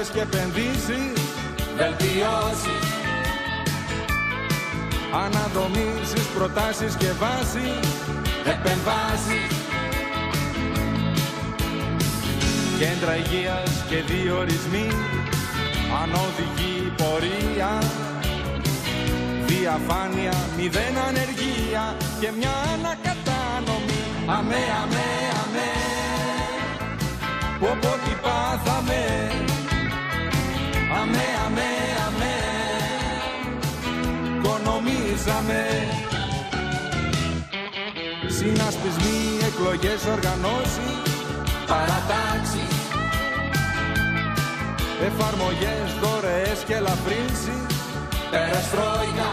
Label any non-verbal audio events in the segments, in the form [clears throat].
Μάρκες, παροχές και επενδύσεις Βελτιώσεις. Αναδομήσεις, προτάσεις και βάσεις Επεμβάσεις. Κέντρα υγείας και διορισμοί Ανώδικη πορεία. Διαφάνεια, μηδέν ανεργία Και μια ανακατάνομή Αμέ, αμέ, αμέ. Πω πω τι πάθαμε Αμέ, αμέ, αμέ. Οικονομήσαμε Συνασπισμοί, εκλογές, οργανώσεις. Παρατάξεις. Εφαρμογές, δωρεές και ελαφρύνσεις. Περαστρόικα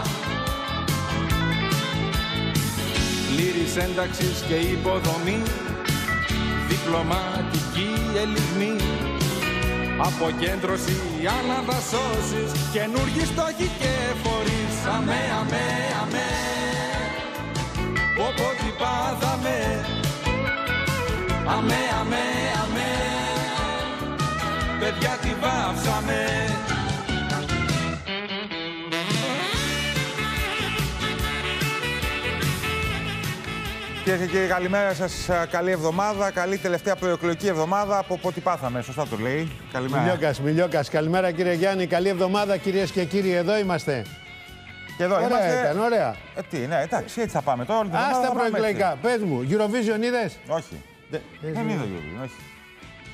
Πλήρης ένταξης και υποδομή. Διπλωματική ελιγμή Αποκέντρωση, αναδασώσεις Καινούργιοι στόχοι και φορείς. Αμέ, αμέ, αμέ. Πω πω τι πάθαμε. Αμέ, αμέ, αμέ. Παιδιά τι βάψαμε Κυρίε και κύριοι, καλημέρα σας. Καλή εβδομάδα. Καλή τελευταία προεκλογική εβδομάδα. Από ό,τι πάθαμε. Σωστά το λέει. Καλημέρα. Μιλιόκας, Μιλιόκας. Καλημέρα κύριε Γιάννη. Καλή εβδομάδα κυρίες και κύριοι. Εδώ είμαστε. Και εδώ Ωραία είμαστε. ήταν, ωραία. Ε, τι, ναι, εντάξει, έτσι θα πάμε τώρα. όλη την Α εβδομάδα τα θα πάμε προεκλογικά. Πες μου, Eurovision είδες; έτσι. Όχι. Δεν Δεν είδα Eurovision, όχι.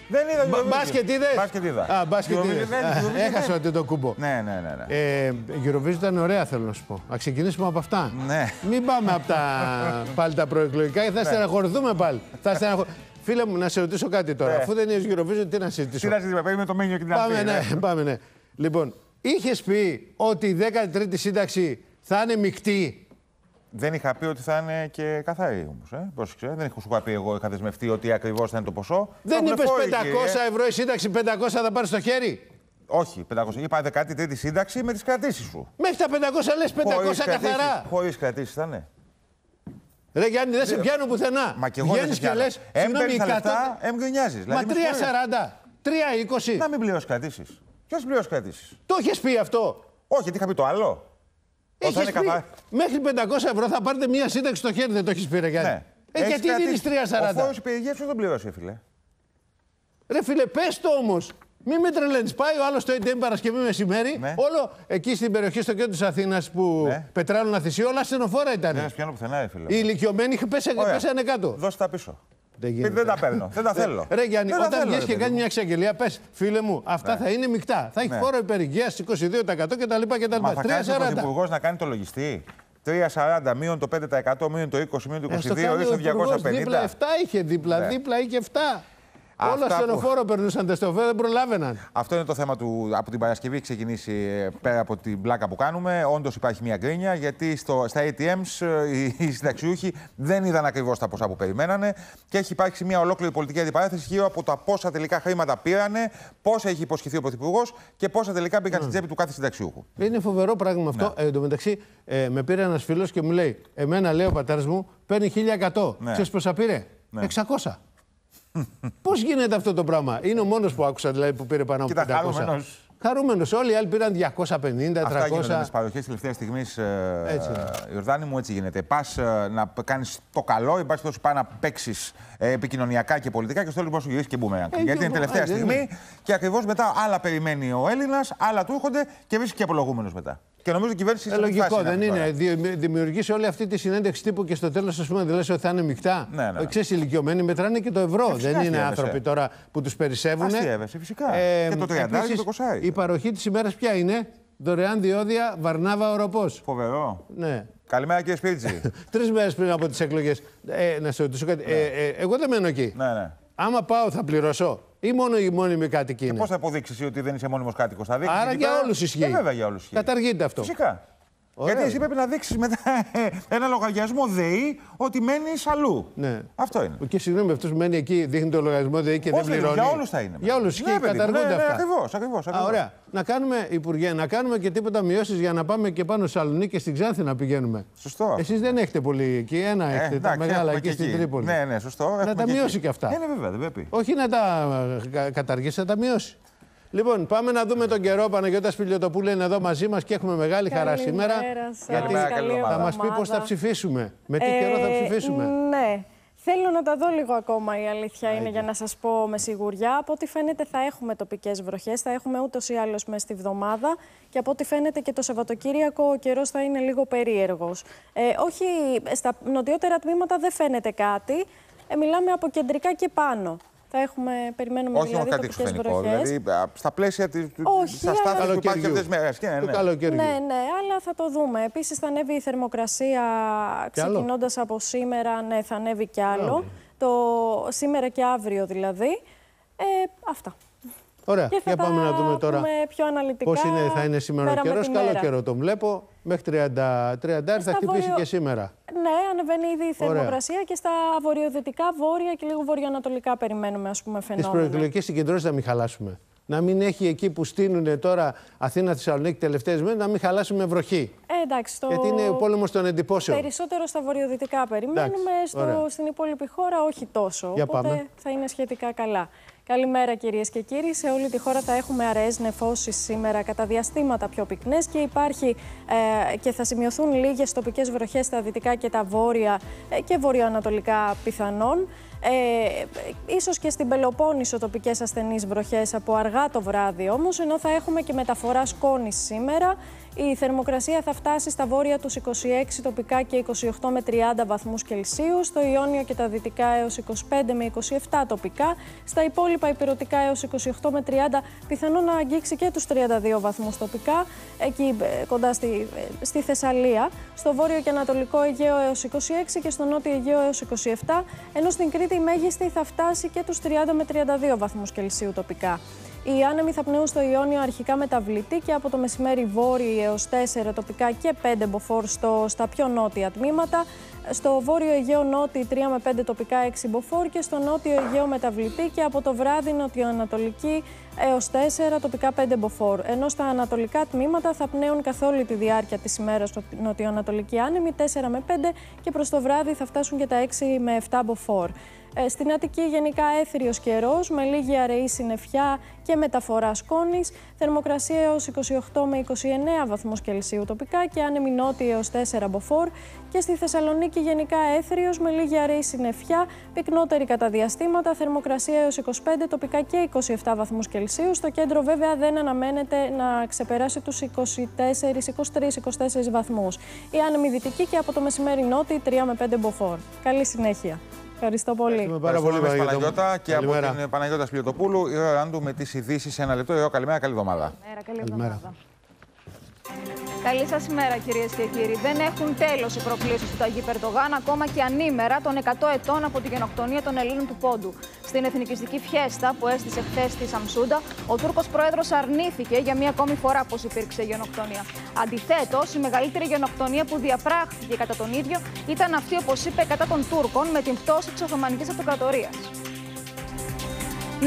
Δεν είδα Eurovision. Μπάσκετ είδες; Μπάσκετ είδα. Α, μπάσκετ Eurovision είδες. δεν- Α, Eurovision Έχασε δεν- ότι το κουμπό. Ναι, ναι, ναι. ναι. Ε, Eurovision ήταν ωραία, θέλω να σου πω. Να ξεκινήσουμε από αυτά. Ναι. Μην πάμε από τα, πάλι τα προεκλογικά, θα στεναχωρηθούμε πάλι. θα στεναχω... Φίλε μου, να σε ρωτήσω κάτι τώρα. Ναι. Αφού δεν είναι Eurovision, τι να συζητήσω; Τι να συζητήσουμε, παίρνουμε το μένιο και την Πάμε, αυτή, ναι, πάμε, ναι. Λοιπόν, είχες πει ότι η 13η σύνταξη θα είναι μεικτή; Δεν είχα πει ότι θα είναι και καθαρή όμως. Ε. Πρόσεξε. Δεν είχα σου πει εγώ, είχα δεσμευτεί ότι ακριβώς θα είναι το ποσό. Δεν Το είπες έχουν 500 φόροι, κύριε. ευρώ η σύνταξη, 500 θα πάρεις στο χέρι; Όχι, 500. Είπα 13η σύνταξη με τις κρατήσεις σου. Μέχρι τα 500 λες 500 καθαρά. Χωρίς κρατήσεις θα είναι. Ρε Γιάννη, δεν σε πιάνω πουθενά. Μα και εγώ δεν Βγαίνεις σε και πιάνω. λες, Εμ συγγνώμη, παίρνεις τα 100. λεφτά, εμ γκρινιάζεις. Μα Δηλαδή, με συγχωρείς. 3,40, 3,20. Να μην πληρώσεις κρατήσεις. Ποιος πληρώσει κρατήσεις; Το έχεις πει αυτό. Όχι, τι είχα πει το άλλο. Όταν Έχεις είναι πει, καθαρά. μέχρι 500 ευρώ θα πάρετε μία σύνταξη στο χέρι, δεν το έχεις πει, ρε Γιάννη. Ναι. Ε, Έχεις γιατί δίνεις κρατήσει. Ο 3,40. φόρος υπηρεγία ποιος τον πληρώσει, φίλε; Ρε φίλε, πες το όμως. Μην με τρελαίνεις. Πάει ο άλλος στο ATM Παρασκευή μεσημέρι. Ναι. Όλο εκεί στην περιοχή στο κέντρο της Αθήνας που Ναι. πετράλουν αθυσί, όλα στενοφόρα ήταν. Δεν σε πιάνω πουθενά, ρε, φίλε. Οι ηλικιωμένοι πέσα- Ωραία. πέσανε κάτω. Δώσε τα πίσω. Δεν Πείτε, γίνεται. Δεν τα παίρνω. Δεν τα θέλω. Ρε Γιάννη, Δεν τα όταν θέλω, βγεις ρε, και παιδί κάνει μου. μια εξαγγελία, πες, φίλε μου, αυτά θα είναι μεικτά. Θα έχει Ναι. φόρο υπερηγεία 22% κτλ. Μα θα κάνεις ο 3,40. Πρωθυπουργός να κάνει το λογιστή. 3,40 μείον το 5%, μείον το 20, μείον το 22, Ε, στο κάνει ο ίσο Υπουργός, Δίπλα 250. 7 είχε, δίπλα, Ναι. δίπλα είχε 7. Όλα Αυτά στο που- λεωφόρο περνούσαν τα στεοφέ, δεν προλάβαιναν. Αυτό είναι το θέμα του. Από την Παρασκευή έχει ξεκινήσει ε, πέρα από την πλάκα που κάνουμε. Όντως υπάρχει μια γκρίνια γιατί στο, στα ATMs ε, οι, οι συνταξιούχοι δεν είδαν ακριβώς τα ποσά που περιμένανε και έχει υπάρξει μια ολόκληρη πολιτική αντιπαράθεση γύρω από τα πόσα τελικά χρήματα πήρανε, πόσα έχει υποσχεθεί ο Πρωθυπουργός και πόσα τελικά μπήκαν στην τσέπη του κάθε συνταξιούχου. Είναι φοβερό πράγμα αυτό. Ναι. Ε, εν τω μεταξύ, ε, με πήρε ένας φίλος και μου λέει: Εμένα, λέει ο πατέρας μου, παίρνει 1100. Ναι. Ξέρεις πόσα πήρε, Ναι. 600. Πώς γίνεται αυτό το πράγμα, Είναι ο μόνος που άκουσα δηλαδή, που πήρε πάνω από Κοίτα, 500. χαρούμενος. Χαρούμενος. Όλοι οι άλλοι πήραν 250, 300. Αυτά γίνονται με τι παροχές τελευταίας στιγμής. Έτσι είναι. Ιορδάνη μου, έτσι γίνεται. Πας να κάνεις το καλό, υπάρχει τόσο πάει να παίξεις επικοινωνιακά και πολιτικά και στο τέλος μπορείς να σου γυρίσεις και μπούμεραγκ. Ε, Γιατί και είναι εγώ, τελευταία α, δεν στιγμή είναι. και ακριβώς μετά άλλα περιμένει ο Έλληνας, άλλα του έρχονται και βρίσκει και απολογούμενος μετά. Και νομίζω η κυβέρνηση Ε, σε αυτή τη λογικό, φάση δεν αυτή είναι. τώρα. Δη- Δημιουργήσει όλη αυτή τη συνέντευξη τύπου και στο τέλος, ας πούμε, δεν λες ότι θα είναι μεικτά. Ναι, ναι, ναι. Ξέρεις, οι ηλικιωμένοι μετράνε και το ευρώ. φυσικά δεν είναι αστείευεσαι. άνθρωποι τώρα που τους περισσεύουν. Αστείευεσαι, φυσικά. Και το 30 και το επίσης, 20. Η παροχή της ημέρας ποια είναι; Δωρεάν διόδια Βαρνάβα Οροπός. Φοβερό. Ναι. Καλημέρα κύριε Σπίρτζη. [laughs] Τρεις μέρες πριν από τις εκλογές. Ε, να σε ρωτήσω κάτι. Ε, ε, εγώ δεν μένω εκεί. ναι, ναι. Άμα πάω, θα πληρώσω; Ή μόνο οι μόνιμοι κάτοικοι είναι. Πώς θα αποδείξεις εσύ ότι δεν είσαι μόνιμος κάτοικος, θα δείξεις. Άρα για όλους ισχύει. Ε, βέβαια για όλους ισχύει. Καταργείται αυτό. Φυσικά. Ωραία. Γιατί εσύ πρέπει να δείξεις μετά ένα λογαριασμό ΔΕΗ ότι μένει αλλού. Ναι. Αυτό είναι. Και συγγνώμη, αυτός που μένει εκεί δείχνει το λογαριασμό ΔΕΗ και δεν Όχι, πληρώνει. για όλους θα είναι. Για όλους και ναι, παιδί μου, καταργούνται ναι, ναι, αυτά. Ακριβώς, ακριβώς. Α, ωραία. Να κάνουμε, Υπουργέ, να κάνουμε και τίποτα μειώσεις για να πάμε και πάνω στη Σαλονίκη και στην Ξάνθη να πηγαίνουμε. Σωστό. Εσείς δεν έχετε πολύ εκεί. Ένα Ε, έχετε. τα εντάξει, μεγάλα έχουμε εκεί και στην εκεί. Τρίπολη. Ναι, ναι, σωστό. Να έχουμε τα και μειώσει εκεί. και αυτά. Ε, ναι, βέβαια, δεν πρέπει. Όχι να τα κα- καταργήσει, να τα μειώσει. Λοιπόν, πάμε να δούμε τον καιρό. Παναγιώτα Σπηλιοτοπούλου είναι εδώ μαζί μας και έχουμε μεγάλη χαρά σήμερα. Καλημέρα σας. Καλημέρα, καλή Καλή εβδομάδα. Θα μας πει πώς θα ψηφίσουμε. Με τι Ε, καιρό θα ψηφίσουμε; Ναι. Θέλω να τα δω λίγο ακόμα, η αλήθεια είναι, για να σας πω με σιγουριά. Από ό,τι φαίνεται θα έχουμε τοπικές βροχές, θα έχουμε ούτως ή άλλως μέσα στη βδομάδα και από ό,τι φαίνεται και το Σαββατοκύριακο ο καιρός θα είναι λίγο περίεργος. Ε, όχι, στα νοτιότερα τμήματα δεν φαίνεται κάτι, ε, μιλάμε από κεντρικά και πάνω. Θα έχουμε, περιμένουμε Όχι δηλαδή μόνο κάτι τοπικές εξωφρενικό. βροχές. Δηλαδή, α, στα πλαίσια τη Όχι, στα αλλά- στάθμια που υπάρχει Καλοκαιριού. αυτές τις μέρες. Ναι, Του ναι. καλοκαιριού. Ναι, ναι, αλλά θα το δούμε. Επίσης, θα ανέβει η θερμοκρασία Κι άλλο; ξεκινώντας από σήμερα. Ναι, θα ανέβει κι άλλο. Άλλο. Το σήμερα και αύριο δηλαδή. Ε, αυτά. Ωραία, Και θα για πάμε τα να δούμε τώρα πούμε πιο αναλυτικά. πώς είναι, θα είναι σήμερα ο μέρα με καιρός. τη Καλό μέρα. καιρό τον βλέπω. Μέχρι 30, 30 θα Στα χτυπήσει βόρειο- και σήμερα. Ναι, ανεβαίνει ήδη η Ωραία. θερμοκρασία και στα βορειοδυτικά, βόρεια και λίγο βορειοανατολικά περιμένουμε ας πούμε Τις φαινόμενα. προεκλογικές συγκεντρώσεις να μην χαλάσουμε. Να μην έχει εκεί που στείλουν τώρα Αθήνα-Θεσσαλονίκη τελευταίες μέρες, να μην χαλάσουμε βροχή. Ε, εντάξει, το... Γιατί είναι ο πόλεμος των εντυπώσεων. Περισσότερο στα βορειοδυτικά περιμένουμε, Εντάξει, ωραία. στο, στην υπόλοιπη χώρα όχι τόσο. Για οπότε πάμε. θα είναι σχετικά καλά. Καλημέρα κυρίες και κύριοι. Σε όλη τη χώρα θα έχουμε αραιές νεφώσεις σήμερα κατά διαστήματα πιο πυκνές και υπάρχει ε, και θα σημειωθούν λίγες τοπικές βροχές στα δυτικά και τα βόρεια ε, και βορειοανατολικά πιθανόν. Ε, ίσως και στην Πελοπόννησο τοπικές ασθενείς βροχές από αργά το βράδυ όμως, ενώ θα έχουμε και μεταφορά σκόνης σήμερα. Η θερμοκρασία θα φτάσει στα βόρεια τους 26 τοπικά και 28 με 30 βαθμούς Κελσίου, στο Ιόνιο και τα δυτικά έως 25 με 27 τοπικά, στα υπόλοιπα υπηρετικά έως 28 με 30, πιθανόν να αγγίξει και τους 32 βαθμούς τοπικά, εκεί ε, κοντά στη, ε, στη Θεσσαλία, στο βόρειο και ανατολικό Αιγαίο έως 26 και στο νότιο Αιγαίο έως 27, ενώ στην Κρήτη η μέγιστη θα φτάσει και τους 30 με 32 βαθμούς Κελσίου τοπικά. Οι άνεμοι θα πνέουν στο Ιόνιο αρχικά μεταβλητή και από το μεσημέρι βόρειοι έως 4 τοπικά και 5 μποφόρ στο, στα πιο νότια τμήματα. Στο βόρειο Αιγαίο νότι 3 με 5 τοπικά 6 μποφόρ και στο νότιο Αιγαίο μεταβλητή και από το βράδυ νοτιοανατολική έως 4 τοπικά 5 μποφόρ. Ενώ στα ανατολικά τμήματα θα πνέουν καθ' όλη τη διάρκεια της ημέρας νοτι- νοτιοανατολική άνεμη 4 με 5 και προς το βράδυ θα φτάσουν και τα 6 με 7 μποφόρ. Ε, Στην Αττική γενικά έθριος καιρός με λίγη αραιή συννεφιά και μεταφορά σκόνης, θερμοκρασία έως 28 με 29 βαθμούς Κελσίου τοπικά και άνεμη νότια έως 4 μποφόρ και στη Θεσσαλονίκη γενικά έθριος με λίγη αραιή συννεφιά, πυκνότερη κατά διαστήματα, θερμοκρασία έως 25 τοπικά και 27 βαθμούς Κελσίου. Στο κέντρο βέβαια δεν αναμένεται να ξεπεράσει τους 24, 23-24 βαθμούς. Η άνεμη δυτική και από το μεσημέρι νότια 3 με 5 μποφόρ. Καλή συνέχεια. Ευχαριστώ πολύ. Ευχαριστούμε πάρα πολύ, Ευχαριστούμε, Παναγιώτα. Παναγιώτα και από Καλημέρα. την Παναγιώτα Σπιλιοτοπούλου. Η ώρα του με τις ειδήσεις σε ένα λεπτό. Εγώ, καλημέρα, καλή εβδομάδα. Καλημέρα, καλή Καλημέρα. εβδομάδα. Καλή σας ημέρα, κυρίες και κύριοι. Δεν έχουν τέλος οι προκλήσεις του Ταγί Περτογάν, ακόμα και ανήμερα των 100 ετών από τη γενοκτονία των Ελλήνων του Πόντου. Στην εθνικιστική φιέστα που έστησε χθες στη Σαμσούντα, ο Τούρκος πρόεδρος αρνήθηκε για μία ακόμη φορά πως υπήρξε γενοκτονία. Αντιθέτως, η μεγαλύτερη γενοκτονία που διαπράχθηκε κατά τον ίδιο ήταν αυτή, όπως είπε, κατά των Τούρκων με την πτώση της Οθωμανικής Αυτοκρατορίας.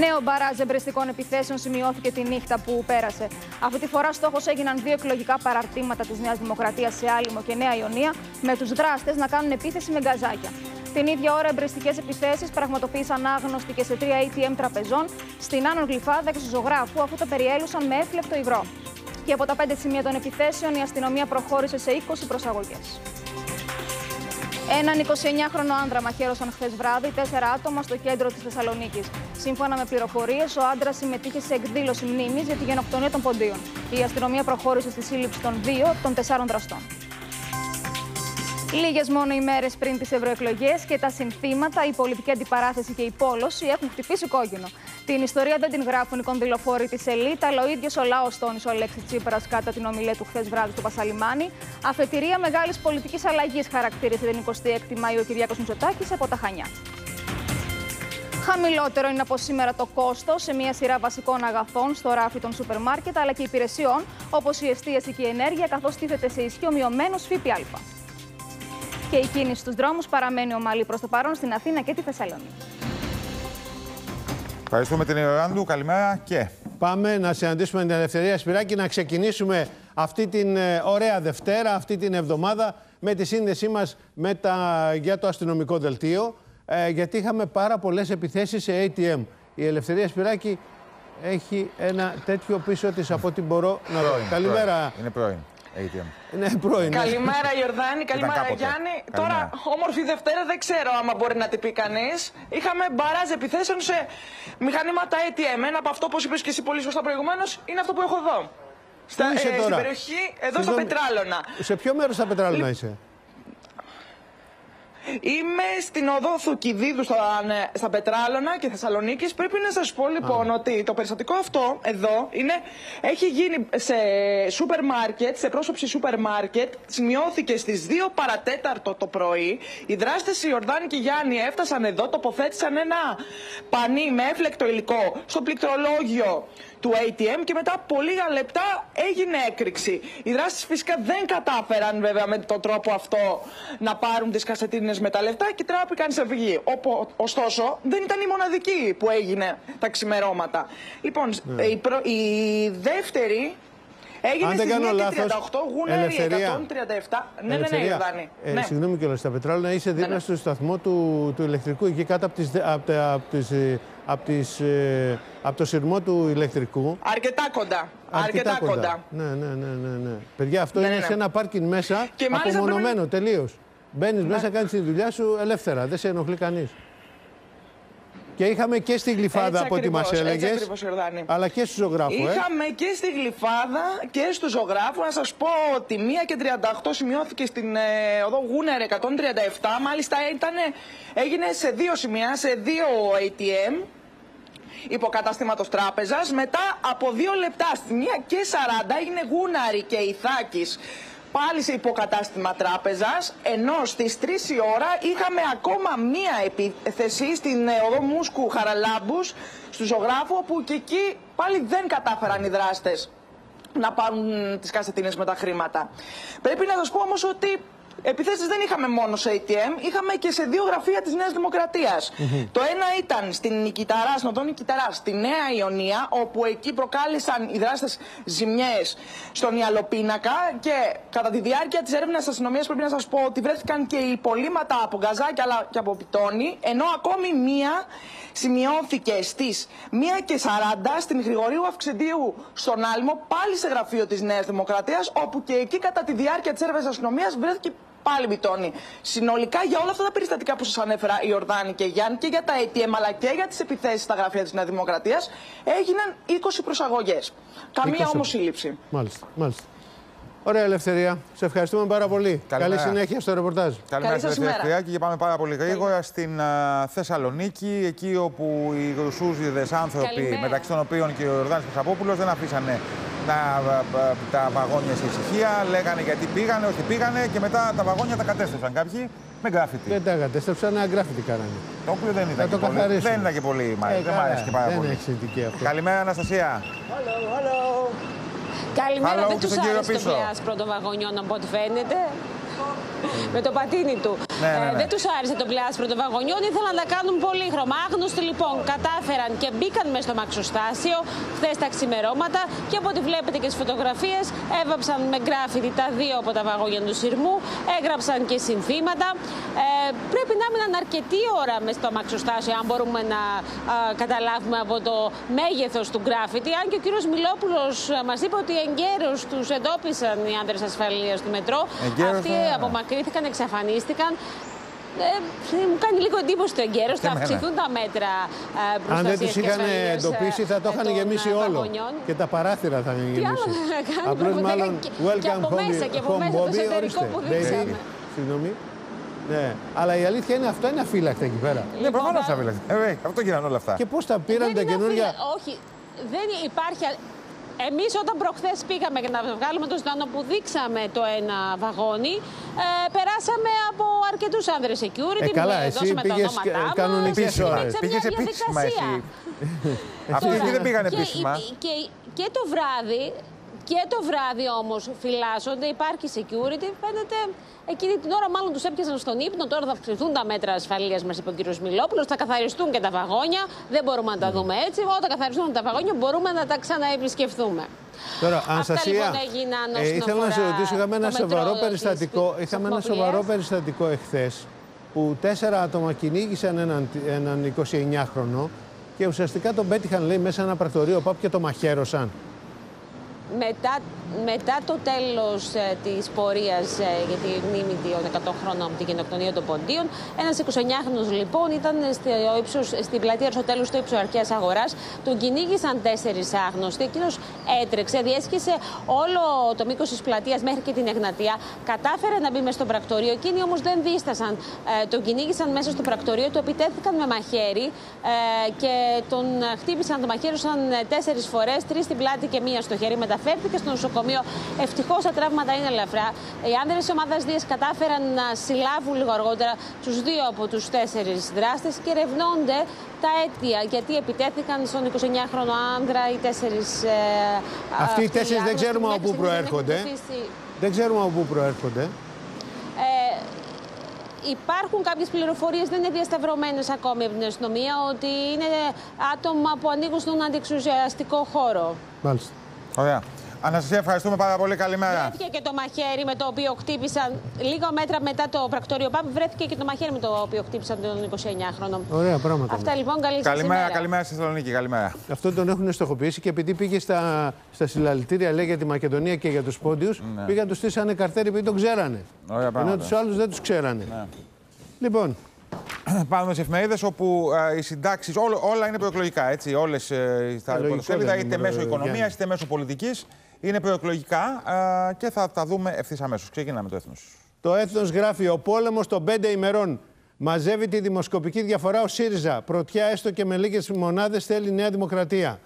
Νέο μπαράζ εμπρεστικών επιθέσεων σημειώθηκε τη νύχτα που πέρασε. Αυτή τη φορά στόχος έγιναν δύο εκλογικά παραρτήματα της Νέας Δημοκρατίας σε Άλυμο και Νέα Ιωνία, με τους δράστες να κάνουν επίθεση με γκαζάκια. Την ίδια ώρα, εμπρεστικέ επιθέσεις πραγματοποίησαν άγνωστοι και σε τρία ATM τραπεζών στην Άνω Γλυφάδα και στο Ζωγράφου, αφού τα περιέλουσαν με έφλεκτο υγρό. Και από τα πέντε σημεία των επιθέσεων, η αστυνομία προχώρησε σε 20 προσαγωγές. Έναν 29χρονο άντρα μαχαίρωσαν χθες βράδυ τέσσερα άτομα στο κέντρο της Θεσσαλονίκης. Σύμφωνα με πληροφορίες, ο άντρας συμμετείχε σε εκδήλωση μνήμης για τη γενοκτονία των Ποντίων. Η αστυνομία προχώρησε στη σύλληψη των δύο των τεσσάρων δραστών. Λίγες μόνο ημέρε πριν τις ευρωεκλογές και τα συνθήματα, η πολιτική αντιπαράθεση και η πόλωση έχουν χτυπήσει κόκκινο. Την ιστορία δεν την γράφουν οι κονδυλοφόροι της Ελίτ, αλλά ο ίδιος ο λαός τόνισε ο Αλέξη Τσίπρας κατά την ομιλία του χθες βράδυ στο Πασαλιμάνι. Αφετηρία μεγάλης πολιτικής αλλαγής χαρακτήρισε την 26η Μαου ο Κυριάκος Μητσοτάκης από τα Χανιά. Χαμηλότερο είναι από σήμερα το κόστος σε μια σειρά βασικών αγαθών στο ράφι των σούπερ μάρκετ αλλά και υπηρεσιών όπως η εστίαση και η ενέργεια, καθώς τίθεται σε ισχύ ο μειωμένο ΦΠΑ. Και η κίνηση στους δρόμους παραμένει ομαλή προς το παρόν στην Αθήνα και τη Θεσσαλονίκη. Ευχαριστούμε την Ιωάννου. Καλημέρα και. Πάμε να συναντήσουμε την Ελευθερία Σπυράκη, να ξεκινήσουμε αυτή την ε, ωραία Δευτέρα, αυτή την εβδομάδα με τη σύνδεσή μας με τα, για το αστυνομικό δελτίο, ε, γιατί είχαμε πάρα πολλές επιθέσεις σε ATM. Η Ελευθερία Σπυράκη έχει ένα τέτοιο πίσω της από ό,τι μπορώ να δω. Πρώην, Καλημέρα. πρώην. Είναι πρώην. ATM. Ναι, πρώην. ναι. Καλημέρα Ιορδάνη, καλημέρα κάποτε. Γιάννη. Καλημέρα. Τώρα, όμορφη Δευτέρα δεν ξέρω άμα μπορεί να την πει κανείς. Είχαμε μπαράζ επιθέσεων σε μηχανήματα ATM. Ένα από αυτό, όπως είπες και εσύ πολύ σωστά προηγουμένως, είναι αυτό που έχω εδώ. Στα, Πού είσαι ε, τώρα; Στην περιοχή, εδώ στα Συγγνώμη. Πετράλωνα. Σε ποιο μέρος στα πετράλαινα είσαι; Είμαι στην οδό Θουκυδίδου στα, ναι, στα Πετράλωνα και Θεσσαλονίκης. Πρέπει να σας πω λοιπόν ότι το περιστατικό αυτό εδώ είναι, έχει γίνει σε σούπερ μάρκετ, σε πρόσωψη σούπερ μάρκετ. Σημειώθηκε στις 2 παρατέταρτο το πρωί. Οι δράστες Ιορδάνη και Γιάννη έφτασαν εδώ, τοποθέτησαν ένα πανί με έφλεκτο υλικό στο πληκτρολόγιο του ATM και μετά από λίγα λεπτά έγινε έκρηξη. Οι δράστες φυσικά δεν κατάφεραν βέβαια με τον τρόπο αυτό να πάρουν τις κασετίνες με τα λεφτά και τράπηκαν σε φυγή. Οπο- Ωστόσο δεν ήταν η μοναδική που έγινε τα ξημερώματα. Λοιπόν, η, προ- η δεύτερη έγινε Ναι. Αν δεν στις κάνω 1 και λάθος, 38, Γούναρη Ελευθερία. 137. Ναι, ναι, ναι, Ελευθερία, Ιορδάνη. ε, ναι. Συγγνώμη κιόλας, στα πετράλαινα είσαι δίπλα ναι. στο σταθμό του, του ηλεκτρικού, εκεί κάτω από, τις, δε- από, τα- από, τις, ε, από, τις, ε, από το σειρμό του ηλεκτρικού. Αρκετά κοντά. Αρκετά, κοντά. Ναι, ναι, ναι, ναι, ναι. Παιδιά, αυτό Ναι, είναι ναι, ναι. σε ένα πάρκινγκ μέσα, Και μάλιστα απομονωμένο τελείως. Μπαίνεις Ναι. μέσα, κάνεις τη δουλειά σου ελεύθερα. Δεν σε ενοχλεί κανείς. Και είχαμε και στη γλυφάδα Έτσι από ό,τι μας ακριβώς, έτσι έλεγες. ακριβώς, Ιορδάνη. Αλλά και στους ζωγράφους, ε. Είχαμε και στη Γλυφάδα και στο ζωγράφο. Να σας πω ότι 1 και 38 σημειώθηκε στην ε, οδό Γούνερ 137. Μάλιστα ήτανε, έγινε σε δύο σημεία, σε δύο ATM υποκαταστήματος τράπεζας. Μετά από δύο λεπτά στη 1 και 40 έγινε Γούναρη και Ιθάκης πάλι σε υποκατάστημα τράπεζας, ενώ στις 3 η ώρα είχαμε ακόμα μία επίθεση στην ε, οδό Μούσκου Χαραλάμπους, στο ζωγράφο, όπου και εκεί πάλι δεν κατάφεραν οι δράστες να πάρουν τις κασετίνες με τα χρήματα. Πρέπει να σας πω όμως ότι επιθέσεις δεν είχαμε μόνο σε ATM, είχαμε και σε δύο γραφεία της Νέας Δημοκρατίας. Το ένα ήταν στην Νικηταρά, στην οδό Νικηταρά, στη Νέα Ιωνία, όπου εκεί προκάλεσαν οι δράστες ζημιές στον Ιαλοπίνακα και κατά τη διάρκεια της έρευνας της αστυνομίας πρέπει να σας πω ότι βρέθηκαν και υπολείμματα από γκαζάκια αλλά και από πιτόνι, ενώ ακόμη μία σημειώθηκε στις 1 και 40 στην Γρηγορίου Αυξεντίου στον Άλμο, πάλι σε γραφείο της Νέας Δημοκρατίας, όπου και εκεί κατά τη διάρκεια της έρευνας της αστυνομίας βρέθηκε πάλι μπιτόνι. Συνολικά για όλα αυτά τα περιστατικά που σας ανέφερα η Ορδάνη και η Γιάννη και για τα ATM αλλά και για τις επιθέσεις στα γραφεία της Νέας Δημοκρατίας έγιναν 20 προσαγωγές. Καμία 20. όμως σύλληψη. Μάλιστα, μάλιστα. Ωραία, Ελευθερία. Σε ευχαριστούμε πάρα πολύ. Καλημέρα. Καλή συνέχεια στο ρεπορτάζ. Καλημέρα σας στην ημέρα. Ελευθερία και πάμε πάρα πολύ γρήγορα στην α, Θεσσαλονίκη, εκεί όπου οι γρουσούζιδες άνθρωποι, Καλημέρα. μεταξύ των οποίων και ο Ιορδάνης Χρυσαπόπουλος, δεν αφήσανε να, α, α, τα βαγόνια σε ησυχία. Λέγανε γιατί πήγανε, όχι πήγανε και μετά τα βαγόνια τα κατέστρεψαν κάποιοι με γκράφιτι. Δεν τα κατέστρεψαν, ένα γκράφιτι κάνανε. Το οποίο δεν Θα ήταν, το και πολύ, καθαρίσουμε. δεν ήταν και πολύ. μ' Ε, άρεσε, δεν μ' καλά, άρεσε και πάρα δεν πολύ. έχει συνθήκη αυτό. Καλημέρα, Αναστασία. Καλημέρα, Hello δεν και τους στον κύριο άρεσε το πίσω. πλιάσπρο των βαγονιών από ό,τι φαίνεται. [laughs] Με το πατίνι του. Ναι, ναι, Ε, ναι. δεν τους άρεσε το πλιάσπρο των βαγονιών, ήθελαν να τα κάνουν πολύχρωμα. Άγνωστοι λοιπόν κατάφεραν και μπήκαν μέσα στο μαξοστάσιο χθες τα ξημερώματα και από ό,τι βλέπετε και στις φωτογραφίες έβαψαν με γκράφιτι τα δύο από τα βαγόνια του σειρμού, έγραψαν και συνθήματα. Ε, πρέπει να μείναν αρκετή ώρα μέσα στο μαξοστάσιο, αν μπορούμε να α, καταλάβουμε από το μέγεθος του γκράφιτι. Αν και ο κύριος Μιλόπουλος μας είπε ότι εγκαίρως τους εντόπισαν οι άντρε ασφαλείας του μετρό. Εγκαίρως, Αυτοί ναι. Απομακρύνθηκαν, εξαφανίστηκαν. Ε, μου κάνει λίγο εντύπωση το εγκαίρω. Θα εμένα. αυξηθούν τα μέτρα ε, προστασίας Αν δεν τους και είχαν ασφαλείας, εντοπίσει, θα το ε, είχαν των, γεμίσει ε, όλο. βαγονιών. Και τα παράθυρα θα είχαν Τι άλλο γεμίσει. θα κάνει, Απλώς πραγματικά, μάλλον και- και welcome από home, μέσα, και από home μέσα το Bobby, εσωτερικό ορίστε. που Baby. δείξαμε. Συγγνώμη. Ναι, αλλά η αλήθεια είναι αυτό είναι αφύλακτα εκεί πέρα. Ναι, προφανώς θα μιλάτε. Ε, αυτό γίνανε όλα αυτά. Και πώς τα πήραν Δεν τα είναι καινούργια. αφιλε- Όχι, δεν υπάρχει. Εμείς όταν προχθές πήγαμε για να βγάλουμε το στάνο που δείξαμε το ένα βαγόνι, ε, περάσαμε από αρκετούς άνδρες security. Ε, καλά, με- εσύ δώσαμε τα πήγες ονόματά μας. κανονικές Υπήρξε ώρες. μια Πήγες επίσημα διαδικασία. εσύ. Αυτοί Τώρα, εκεί δεν πήγαν και επίσημα. η- Και, και το βράδυ, και το βράδυ όμως φυλάσσονται, υπάρχει security. Φαίνεται εκείνη την ώρα μάλλον τους έπιασαν στον ύπνο. Τώρα θα αυξηθούν τα μέτρα ασφαλείας μας είπε ο κ. Μιλόπουλος. Θα καθαριστούν και τα βαγόνια. Δεν μπορούμε να τα δούμε έτσι. Όταν καθαριστούν τα βαγόνια μπορούμε να τα ξαναεπισκεφθούμε. Τώρα, Αυτά Αναστασία, λοιπόν έγιναν όσον ε, ήθελα να σε αφορά ρωτήσω, είχαμε ένα το μετρό σοβαρό της περιστατικό, είχαμε ένα Κοσμοπολίας. σοβαρό περιστατικό εχθές που τέσσερα άτομα κυνήγησαν έναν, έναν 29χρονο και ουσιαστικά τον πέτυχαν, λέει, μέσα ένα πρακτορείο ΠΑΠ και το μαχαίρωσαν. Μετά, μετά το τέλος ε, της πορείας ε, για τη μνήμη των 100 χρόνων από την γενοκτονία των Ποντίων, ένας 29χρονος λοιπόν ήταν στο ύψος, στην πλατεία Αριστοτέλους στο ύψος αρχαίας αγοράς. Τον κυνήγησαν τέσσερις άγνωστοι. Εκείνος έτρεξε, διέσχισε όλο το μήκος της πλατείας μέχρι και την Εγνατία. Κατάφερε να μπει μέσα στο πρακτορείο. Εκείνοι όμως δεν δίστασαν. Ε, τον κυνήγησαν μέσα στο πρακτορείο, του επιτέθηκαν με μαχαίρι ε, και τον χτύπησαν, τον μαχαίρωσαν ε, τέσσερις φορές, τρεις στην πλάτη και μία στο χέρι. Μεταφέρθηκε στο νοσοκομείο. Ευτυχώς τα τραύματα είναι ελαφρά. Οι άνδρες της ομάδας Δίας κατάφεραν να συλλάβουν λίγο αργότερα τους δύο από τους τέσσερις δράστες και ερευνώνται τα αίτια γιατί επιτέθηκαν στον 29χρονο άνδρα οι τέσσερις. Ε, Αυτοί οι τέσσερις δεν ξέρουμε από πού προέρχονται. Δεν ξέρουμε από πού προέρχονται. Ε, υπάρχουν κάποιες πληροφορίες, δεν είναι διασταυρωμένες ακόμη από την αστυνομία, ότι είναι άτομα που ανήκουν στον αντιεξουσιαστικό χώρο. Μάλιστα. Ωραία. Αναστασία, ευχαριστούμε πάρα πολύ. Καλημέρα. Βρέθηκε και το μαχαίρι με το οποίο χτύπησαν, λίγο μέτρα μετά το πρακτόριο ΠΑΠ, βρέθηκε και το μαχαίρι με το οποίο χτύπησαν τον 29χρονο. Ωραία πράγματα. Αυτά λοιπόν, καλή σας Καλημέρα, ημέρα. καλημέρα στη Θεσσαλονίκη. Καλημέρα. Αυτό τον έχουν στοχοποιήσει και επειδή πήγε στα, στα συλλαλητήρια λέει, για τη Μακεδονία και για τους πόντιους, Ναι. πήγαν τους στήσανε καρτέρι επειδή τον ξέρανε. Ωραία Ενώ πράγματα. Ναι. τους άλλους δεν τους ξέρανε. Λοιπόν, [clears throat] Πάμε στις εφημερίδες όπου ε, οι συντάξεις, όλα είναι προεκλογικά. Έτσι, όλες ε, στα Λογικό πρωτοσέλιδα, δεν είτε είναι, μέσω ε, οικονομίας Γιάννη. είτε μέσω πολιτικής, είναι προεκλογικά ε, και θα τα δούμε ευθύς αμέσως. Ξεκινάμε το έθνος. το έθνος γράφει: Ο πόλεμος των πέντε ημερών. Μαζεύει τη δημοσκοπική διαφορά ο ΣΥΡΙΖΑ. Πρωτιά έστω και με λίγες μονάδες θέλει Νέα Δημοκρατία.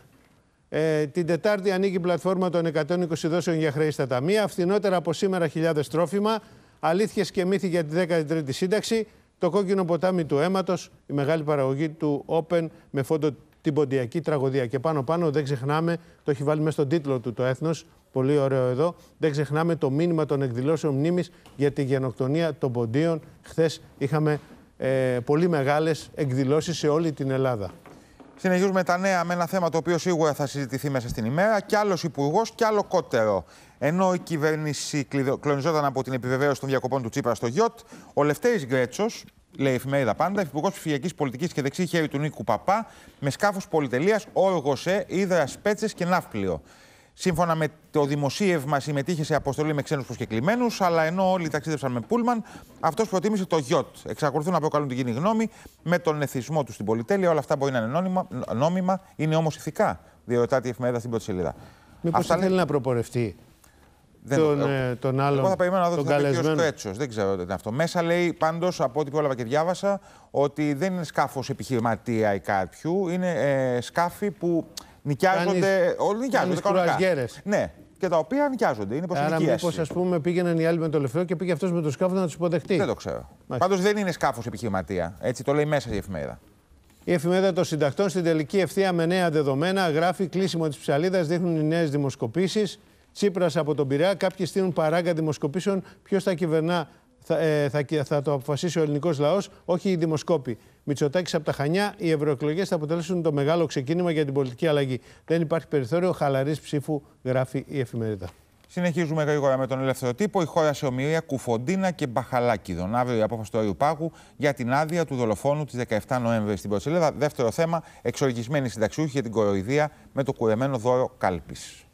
Ε, την Τετάρτη ανοίγει η πλατφόρμα των 120 δόσεων για χρέη στα ταμεία. Φθηνότερα από σήμερα χιλιάδες τρόφιμα. Αλήθειες και μύθοι για τη 13η σύνταξη. Το κόκκινο ποτάμι του αίματος. Η μεγάλη παραγωγή του Open με φόντο την ποντιακή τραγωδία. Και πάνω πάνω δεν ξεχνάμε, το έχει βάλει μέσα στον τίτλο του το έθνος, πολύ ωραίο εδώ, δεν ξεχνάμε το μήνυμα των εκδηλώσεων μνήμης για τη γενοκτονία των ποντίων. Χθες είχαμε ε, πολύ μεγάλες εκδηλώσεις σε όλη την Ελλάδα. Συνεχίζουμε τα νέα με ένα θέμα το οποίο σίγουρα θα συζητηθεί μέσα στην ημέρα. Κι άλλος υπουργός, κι άλλο κότερο. Ενώ η κυβέρνηση κλειδο- κλονιζόταν από την επιβεβαίωση των διακοπών του Τσίπρα στο ΓΙΟΤ, ο Λευτέρης Γκρέτσος, λέει η εφημερίδα πάντα, υπουργό ψηφιακής πολιτικής και δεξί χέρι του Νίκου Παπά, με σκάφο πολυτελείας όργωσε ίδρα σπέτσε και ναύπλιο. Σύμφωνα με το δημοσίευμα, συμμετείχε σε αποστολή με ξένους προσκεκλημένους, αλλά ενώ όλοι ταξίδεψαν με πούλμαν, αυτός προτίμησε το γιοτ. Εξακολουθούν να προκαλούν την κοινή γνώμη με τον εθισμό του στην πολυτέλεια. Όλα αυτά μπορεί να είναι νόμιμα, νόμιμα είναι όμως ηθικά, διερωτάται η εφημερίδα στην πρώτη σελίδα. Μήπως Αυτά θέλει λέει- να προπορευτεί δεν- τον, ε, ε, τον άλλον, Εγώ θα περιμένω να δω τον τι θα πει ο καλεσμένο. Σκρέτσος. Δεν ξέρω τι είναι αυτό. Μέσα λέει πάντως από ό,τι πρόλαβα και διάβασα ότι δεν είναι σκάφος επιχειρηματία ή κάποιου. Είναι ε, σκάφη που νοικιάζονται. Κάνεις- Όλοι νοικιάζονται. κάνεις κανονικά. κρουαζιέρες. Ναι, και τα οποία νοικιάζονται. Είναι Άρα, προσωπική μήπως ας πούμε πήγαιναν οι άλλοι με το λεφτό και πήγε αυτός με το σκάφος να τους υποδεχτεί. Δεν το ξέρω. Μάλιστα. Πάντως δεν είναι σκάφος επιχειρηματία. Έτσι το λέει μέσα η εφημερίδα. Η εφημερίδα των συντακτών στην τελική ευθεία με νέα δεδομένα γράφει κλείσιμο της ψαλίδας, δείχνουν οι νέες δημοσκοπήσεις. Τσίπρας από τον Πειραιά. Κάποιοι στείλουν παράγκα δημοσκοπήσεων. Ποιος θα κυβερνά, θα, ε, θα, θα το αποφασίσει ο ελληνικός λαός, όχι οι δημοσκόποι. Μητσοτάκης από τα Χανιά, οι ευρωεκλογές θα αποτελέσουν το μεγάλο ξεκίνημα για την πολιτική αλλαγή. Δεν υπάρχει περιθώριο χαλαρής ψήφου, γράφει η εφημερίδα. Συνεχίζουμε γρήγορα με τον ελεύθερο τύπο. Η χώρα σε ομοιρία Κουφοντίνα και Μπαχαλάκηδων. Αύριο η απόφαση του Αριού Πάγου για την άδεια του δολοφόνου της 17 Νοέμβρη στην Πρωτοσέλιδα. Δεύτερο θέμα, εξοργισμένη συνταξιούχη για την κοροϊδία με το κουρεμένο δώρο κάλπης.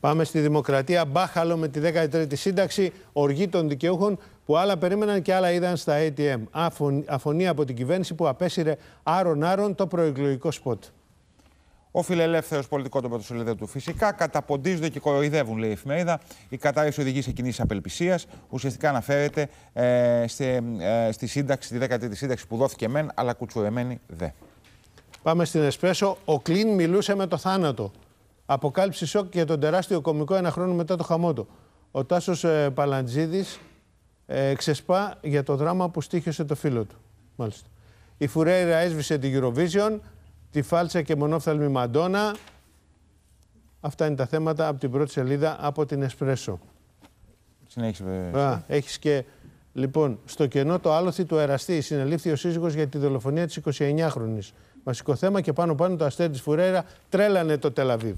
Πάμε στη Δημοκρατία. Μπάχαλο με τη 13η σύνταξη. Οργή των δικαιούχων που άλλα περίμεναν και άλλα είδαν στα ATM. Αφων- Αφωνία από την κυβέρνηση που απέσυρε άρον-άρον το προεκλογικό σποτ. Ο φιλελεύθερος πολιτικός των πρωτοσελίδων του φυσικά καταποντίζονται και κοροϊδεύουν, λέει η εφημερίδα. Η κατάρρευση οδηγεί σε κινήσεις απελπισίας. Ουσιαστικά αναφέρεται ε, σε, ε, στη σύνταξη, τη 13η σύνταξη που δόθηκε μεν, αλλά κουτσουρεμένη δε. Πάμε στην Εσπρέσο. Ο Κλίν μιλούσε με το θάνατο. Αποκάλυψη σοκ για τον τεράστιο κωμικό ένα χρόνο μετά το χαμό του. Ο Τάσος ε, Παλαντζίδης ε, ξεσπά για το δράμα που στήχησε το φίλο του. Μάλιστα. Η Φουρέιρα έσβησε την Eurovision, τη φάλτσα και μονόφθαλμη Μαντόνα. Αυτά είναι τα θέματα από την πρώτη σελίδα από την Εσπρέσο. Συνέχισε. βέβαια. Α, έχεις και... Λοιπόν, στο κενό το άλοθη του εραστή συνελήφθη ο σύζυγος για τη δολοφονία της 29χρονης. Βασικό θέμα και πάνω πάνω το αστέρι της Φουρέιρα τρέλανε το Τελαβίβ.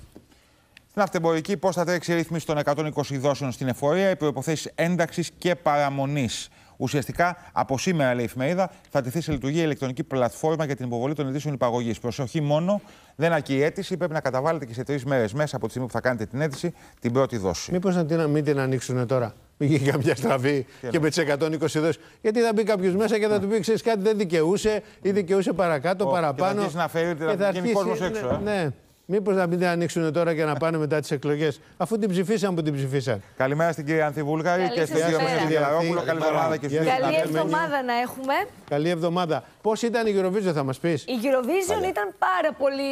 Στην αυτεμπορική, πώς θα τρέξει η ρύθμιση των 120 δόσεων στην εφορία, οι προποθέσει ένταξης και παραμονής. Ουσιαστικά, από σήμερα, λέει η εφημερίδα, θα τεθεί σε λειτουργία η ηλεκτρονική πλατφόρμα για την υποβολή των αιτήσεων υπαγωγής. Προσοχή μόνο, δεν αρκεί η αίτηση, πρέπει να καταβάλλετε και σε τρεις μέρες μέσα από τη στιγμή που θα κάνετε την αίτηση την πρώτη δόση. Μήπως να την, μην την ανοίξουν τώρα. Μην γίνει καμιά στραβή και με τις 120 δόσει. Γιατί θα μπει κάποιος μέσα και θα του πει: Ξέρεις κάτι, δεν δικαιούσε ή δικαιούσε παρακάτω, Ω, και θα παραπάνω. αρχίσει να φέρει, και θα βγαίνει κόσμος ναι, έξω, ε. Ναι. Μήπως να μην την ανοίξουν τώρα και να πάνε μετά τις εκλογές, αφού την ψηφίσαν που την ψηφίσαν. Καλημέρα στην κυρία Ανθή Βούλγαρη Καλή και σας στην κυρία μέρα. Μεσογεία Λαρόπουλο. Καλή Καλημέρα. εβδομάδα και στους Γεια δύο σας. Καλή Καλημέρα. εβδομάδα να έχουμε. Καλή εβδομάδα. Πώς ήταν η Eurovision, θα μας πεις; Η Eurovision ήταν πάρα πολύ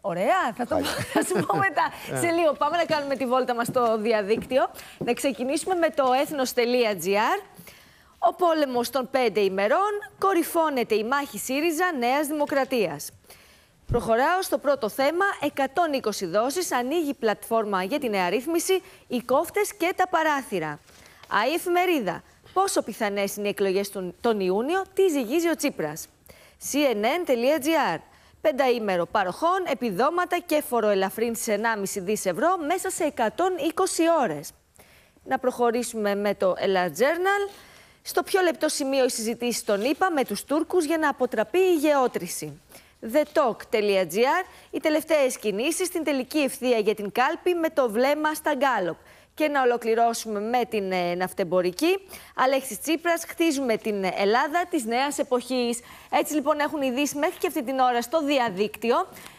ωραία. Θα, το, θα σου πω μετά. Σε λίγο πάμε να κάνουμε τη βόλτα μας στο διαδίκτυο. Να ξεκινήσουμε με το ethnos.gr. Ο πόλεμος των πέντε ημερών κορυφώνεται η μάχη ΣΥΡΙΖΑ Νέας Δημοκρατίας. Προχωράω στο πρώτο θέμα. 120 δόσεις ανοίγει πλατφόρμα για την νέα ρύθμιση, οι κόφτες και τα παράθυρα. ΑΗ Εφημερίδα. Πόσο πιθανές είναι οι εκλογές τον, τον Ιούνιο, τι ζυγίζει ο Τσίπρας. CNN.gr. Πενταήμερο παροχών, επιδόματα και φοροελαφρύνσεις 1,5 δις ευρώ μέσα σε 120 ώρες. Να προχωρήσουμε με το Ella Journal. Στο πιο λεπτό σημείο η συζητήση των ΗΠΑ με τους Τούρκους για να αποτραπεί η γεώτρηση. TheTalk.gr Οι τελευταίες κινήσεις στην τελική ευθεία για την κάλπη με το βλέμμα στα γκάλοπ. Και να ολοκληρώσουμε με την ε, ναυτεμπορική. Αλέξης Τσίπρας, χτίζουμε την Ελλάδα της νέας εποχής. Έτσι λοιπόν έχουν ειδήσει μέχρι και αυτή την ώρα στο διαδίκτυο.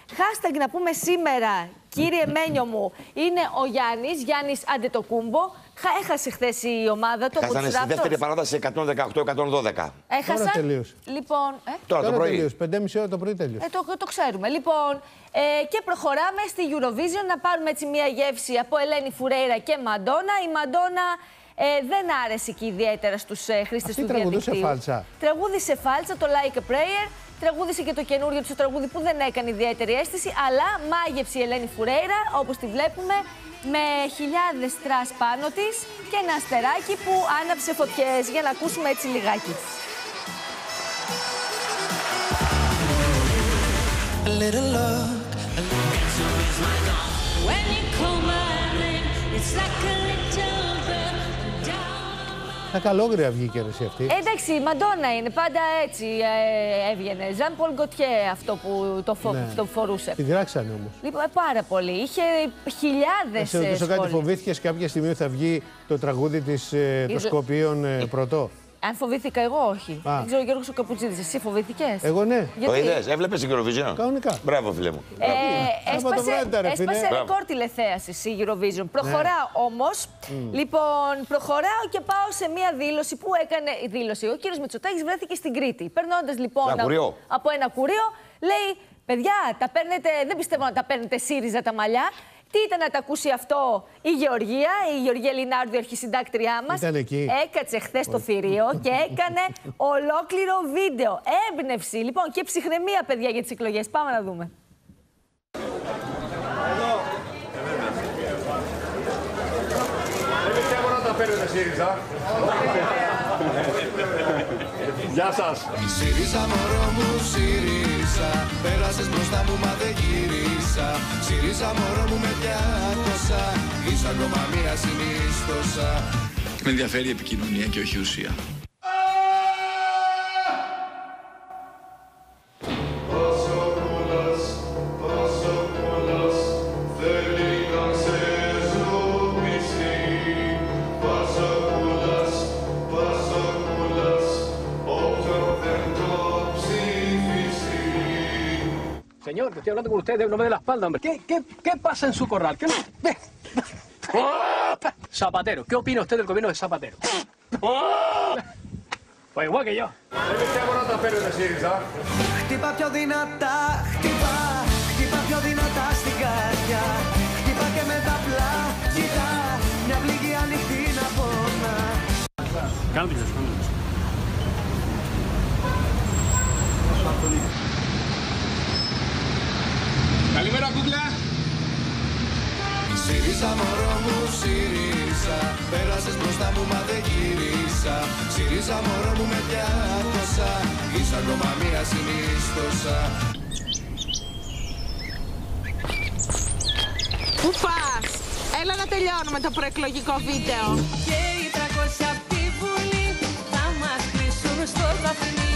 Hashtag να πούμε σήμερα, κύριε Μένιο μου, είναι ο Γιάννης, Γιάννης Αντετοκούμπο. Χα- Έχασε χθες η ομάδα του από Χάσανε τους στη Raptors. δεύτερη παράταση 118-112. Έχασαν. Τώρα τελείωσε. Λοιπόν, ε, Τώρα το πρωί. τελείωσε. 5,5 ώρα το πρωί τέλειωσε. ε, το, το ξέρουμε. Λοιπόν, ε, και προχωράμε στη Eurovision να πάρουμε έτσι μια γεύση από Ελένη Φουρέιρα και Μαντόνα. Η Μαντόνα ε, δεν άρεσε και ιδιαίτερα στους ε, χρήστες Αυτή του τραγουδούσε διαδικτύου. φάλτσα. Τραγούδησε φάλτσα, το Like a Prayer. Τραγούδησε και το καινούριο του τραγούδι που δεν έκανε ιδιαίτερη αίσθηση, αλλά μάγεψε η Ελένη Φουρέιρα, όπως τη βλέπουμε, με χιλιάδες στρας πάνω της και ένα αστεράκι που άναψε φωτιές. Για να ακούσουμε έτσι λιγάκι. A little luck, When you call my name, it's like a little bell down. Τα καλόγρια βγήκε ρε, εσύ αυτή. Εντάξει, η Μαντόνα είναι πάντα έτσι ε, έβγαινε. Ζαν Πολ Γκοτιέ αυτό που το, φο- Ναι. το φορούσε. Τη δράξανε όμως. Λοιπόν, ε, πάρα πολύ. Είχε χιλιάδες Σε ρωτήσω κάτι, φοβήθηκες κάποια στιγμή ότι θα βγει το τραγούδι της, ε, των Είδε- Σκοπίων ε, πρωτό; Αν φοβήθηκα εγώ, όχι. Α. Δεν ξέρω, Γιώργος ο Καπουτσίδης, εσύ φοβήθηκε. Εγώ ναι, Το είδες, έβλεπες την Eurovision; κανονικά. Μπράβο, φίλε μου. Ε, Σάββατο έσπασε βράδυ ήταν, ρε φίλε. έσπασε Μπράβο. ρεκόρ τηλεθέασης η Eurovision. Προχωράω Ναι. όμως. Λοιπόν, προχωράω και πάω σε μία δήλωση που έκανε. η Δήλωση. Ο κύριος Μητσοτάκης βρέθηκε στην Κρήτη. Περνώντας λοιπόν Ένα κουρίο. από ένα κουρίο, λέει: Παιδιά, τα παίρνετε, δεν πιστεύω να τα παίρνετε ΣΥΡΙΖΑ τα μαλλιά. Τι ήταν να τα ακούσει αυτό η Γεωργία, η Γεωργία Λινάρδου, η αρχισυντάκτριά μας. Ήταν εκεί. Έκατσε χθες στο θηρίο και έκανε ολόκληρο βίντεο. Έμπνευση λοιπόν και ψυχραιμία, παιδιά, για τις εκλογές. Πάμε να δούμε. Πιστεύω να τα παίρνετε ΣΥΡΙΖΑ. Γεια σας. ΣΥΡΙΖΑ μωρό μου ΣΥΡΙΖΑ Πέρασες μπροστά μου μα δεν γύρισα ΣΥΡΙΖΑ μωρό μου με διάκοσα Είσαι ακόμα μία συνίστοσα Με ενδιαφέρει η επικοινωνία και όχι η ουσία. Señor, que estoy hablando con usted, no me dé la espalda, hombre. ¿Qué, qué, qué pasa en su corral? ¿Qué no? Ve. Zapatero, ¿qué opina usted del gobierno de Zapatero? Pues igual que yo. Δεν πιστεύω να τα παίρνετε ΣΥΡΙΖΑ. Χτύπα πιο δυνατά, χτύπα Χτύπα πιο δυνατά στην καρδιά Χτύπα και με τα απλά Κοίτα, μια πληγή ανοιχτή να πονά Κάνω την Καλημέρα, κούκλα. ΣΥΡΙΖΑ μωρό μου ΣΥΡΙΖΑ Πέρασες μπροστά μου μα δεν γύρισα ΣΥΡΙΖΑ μωρό μου με διάκοσα Είσαι ακόμα μία συνίστοσα Πού πας; Έλα να τελειώνουμε το προεκλογικό βίντεο. Και οι 300 απ' τη Βουλή θα μας κλείσουν στο δαφνί.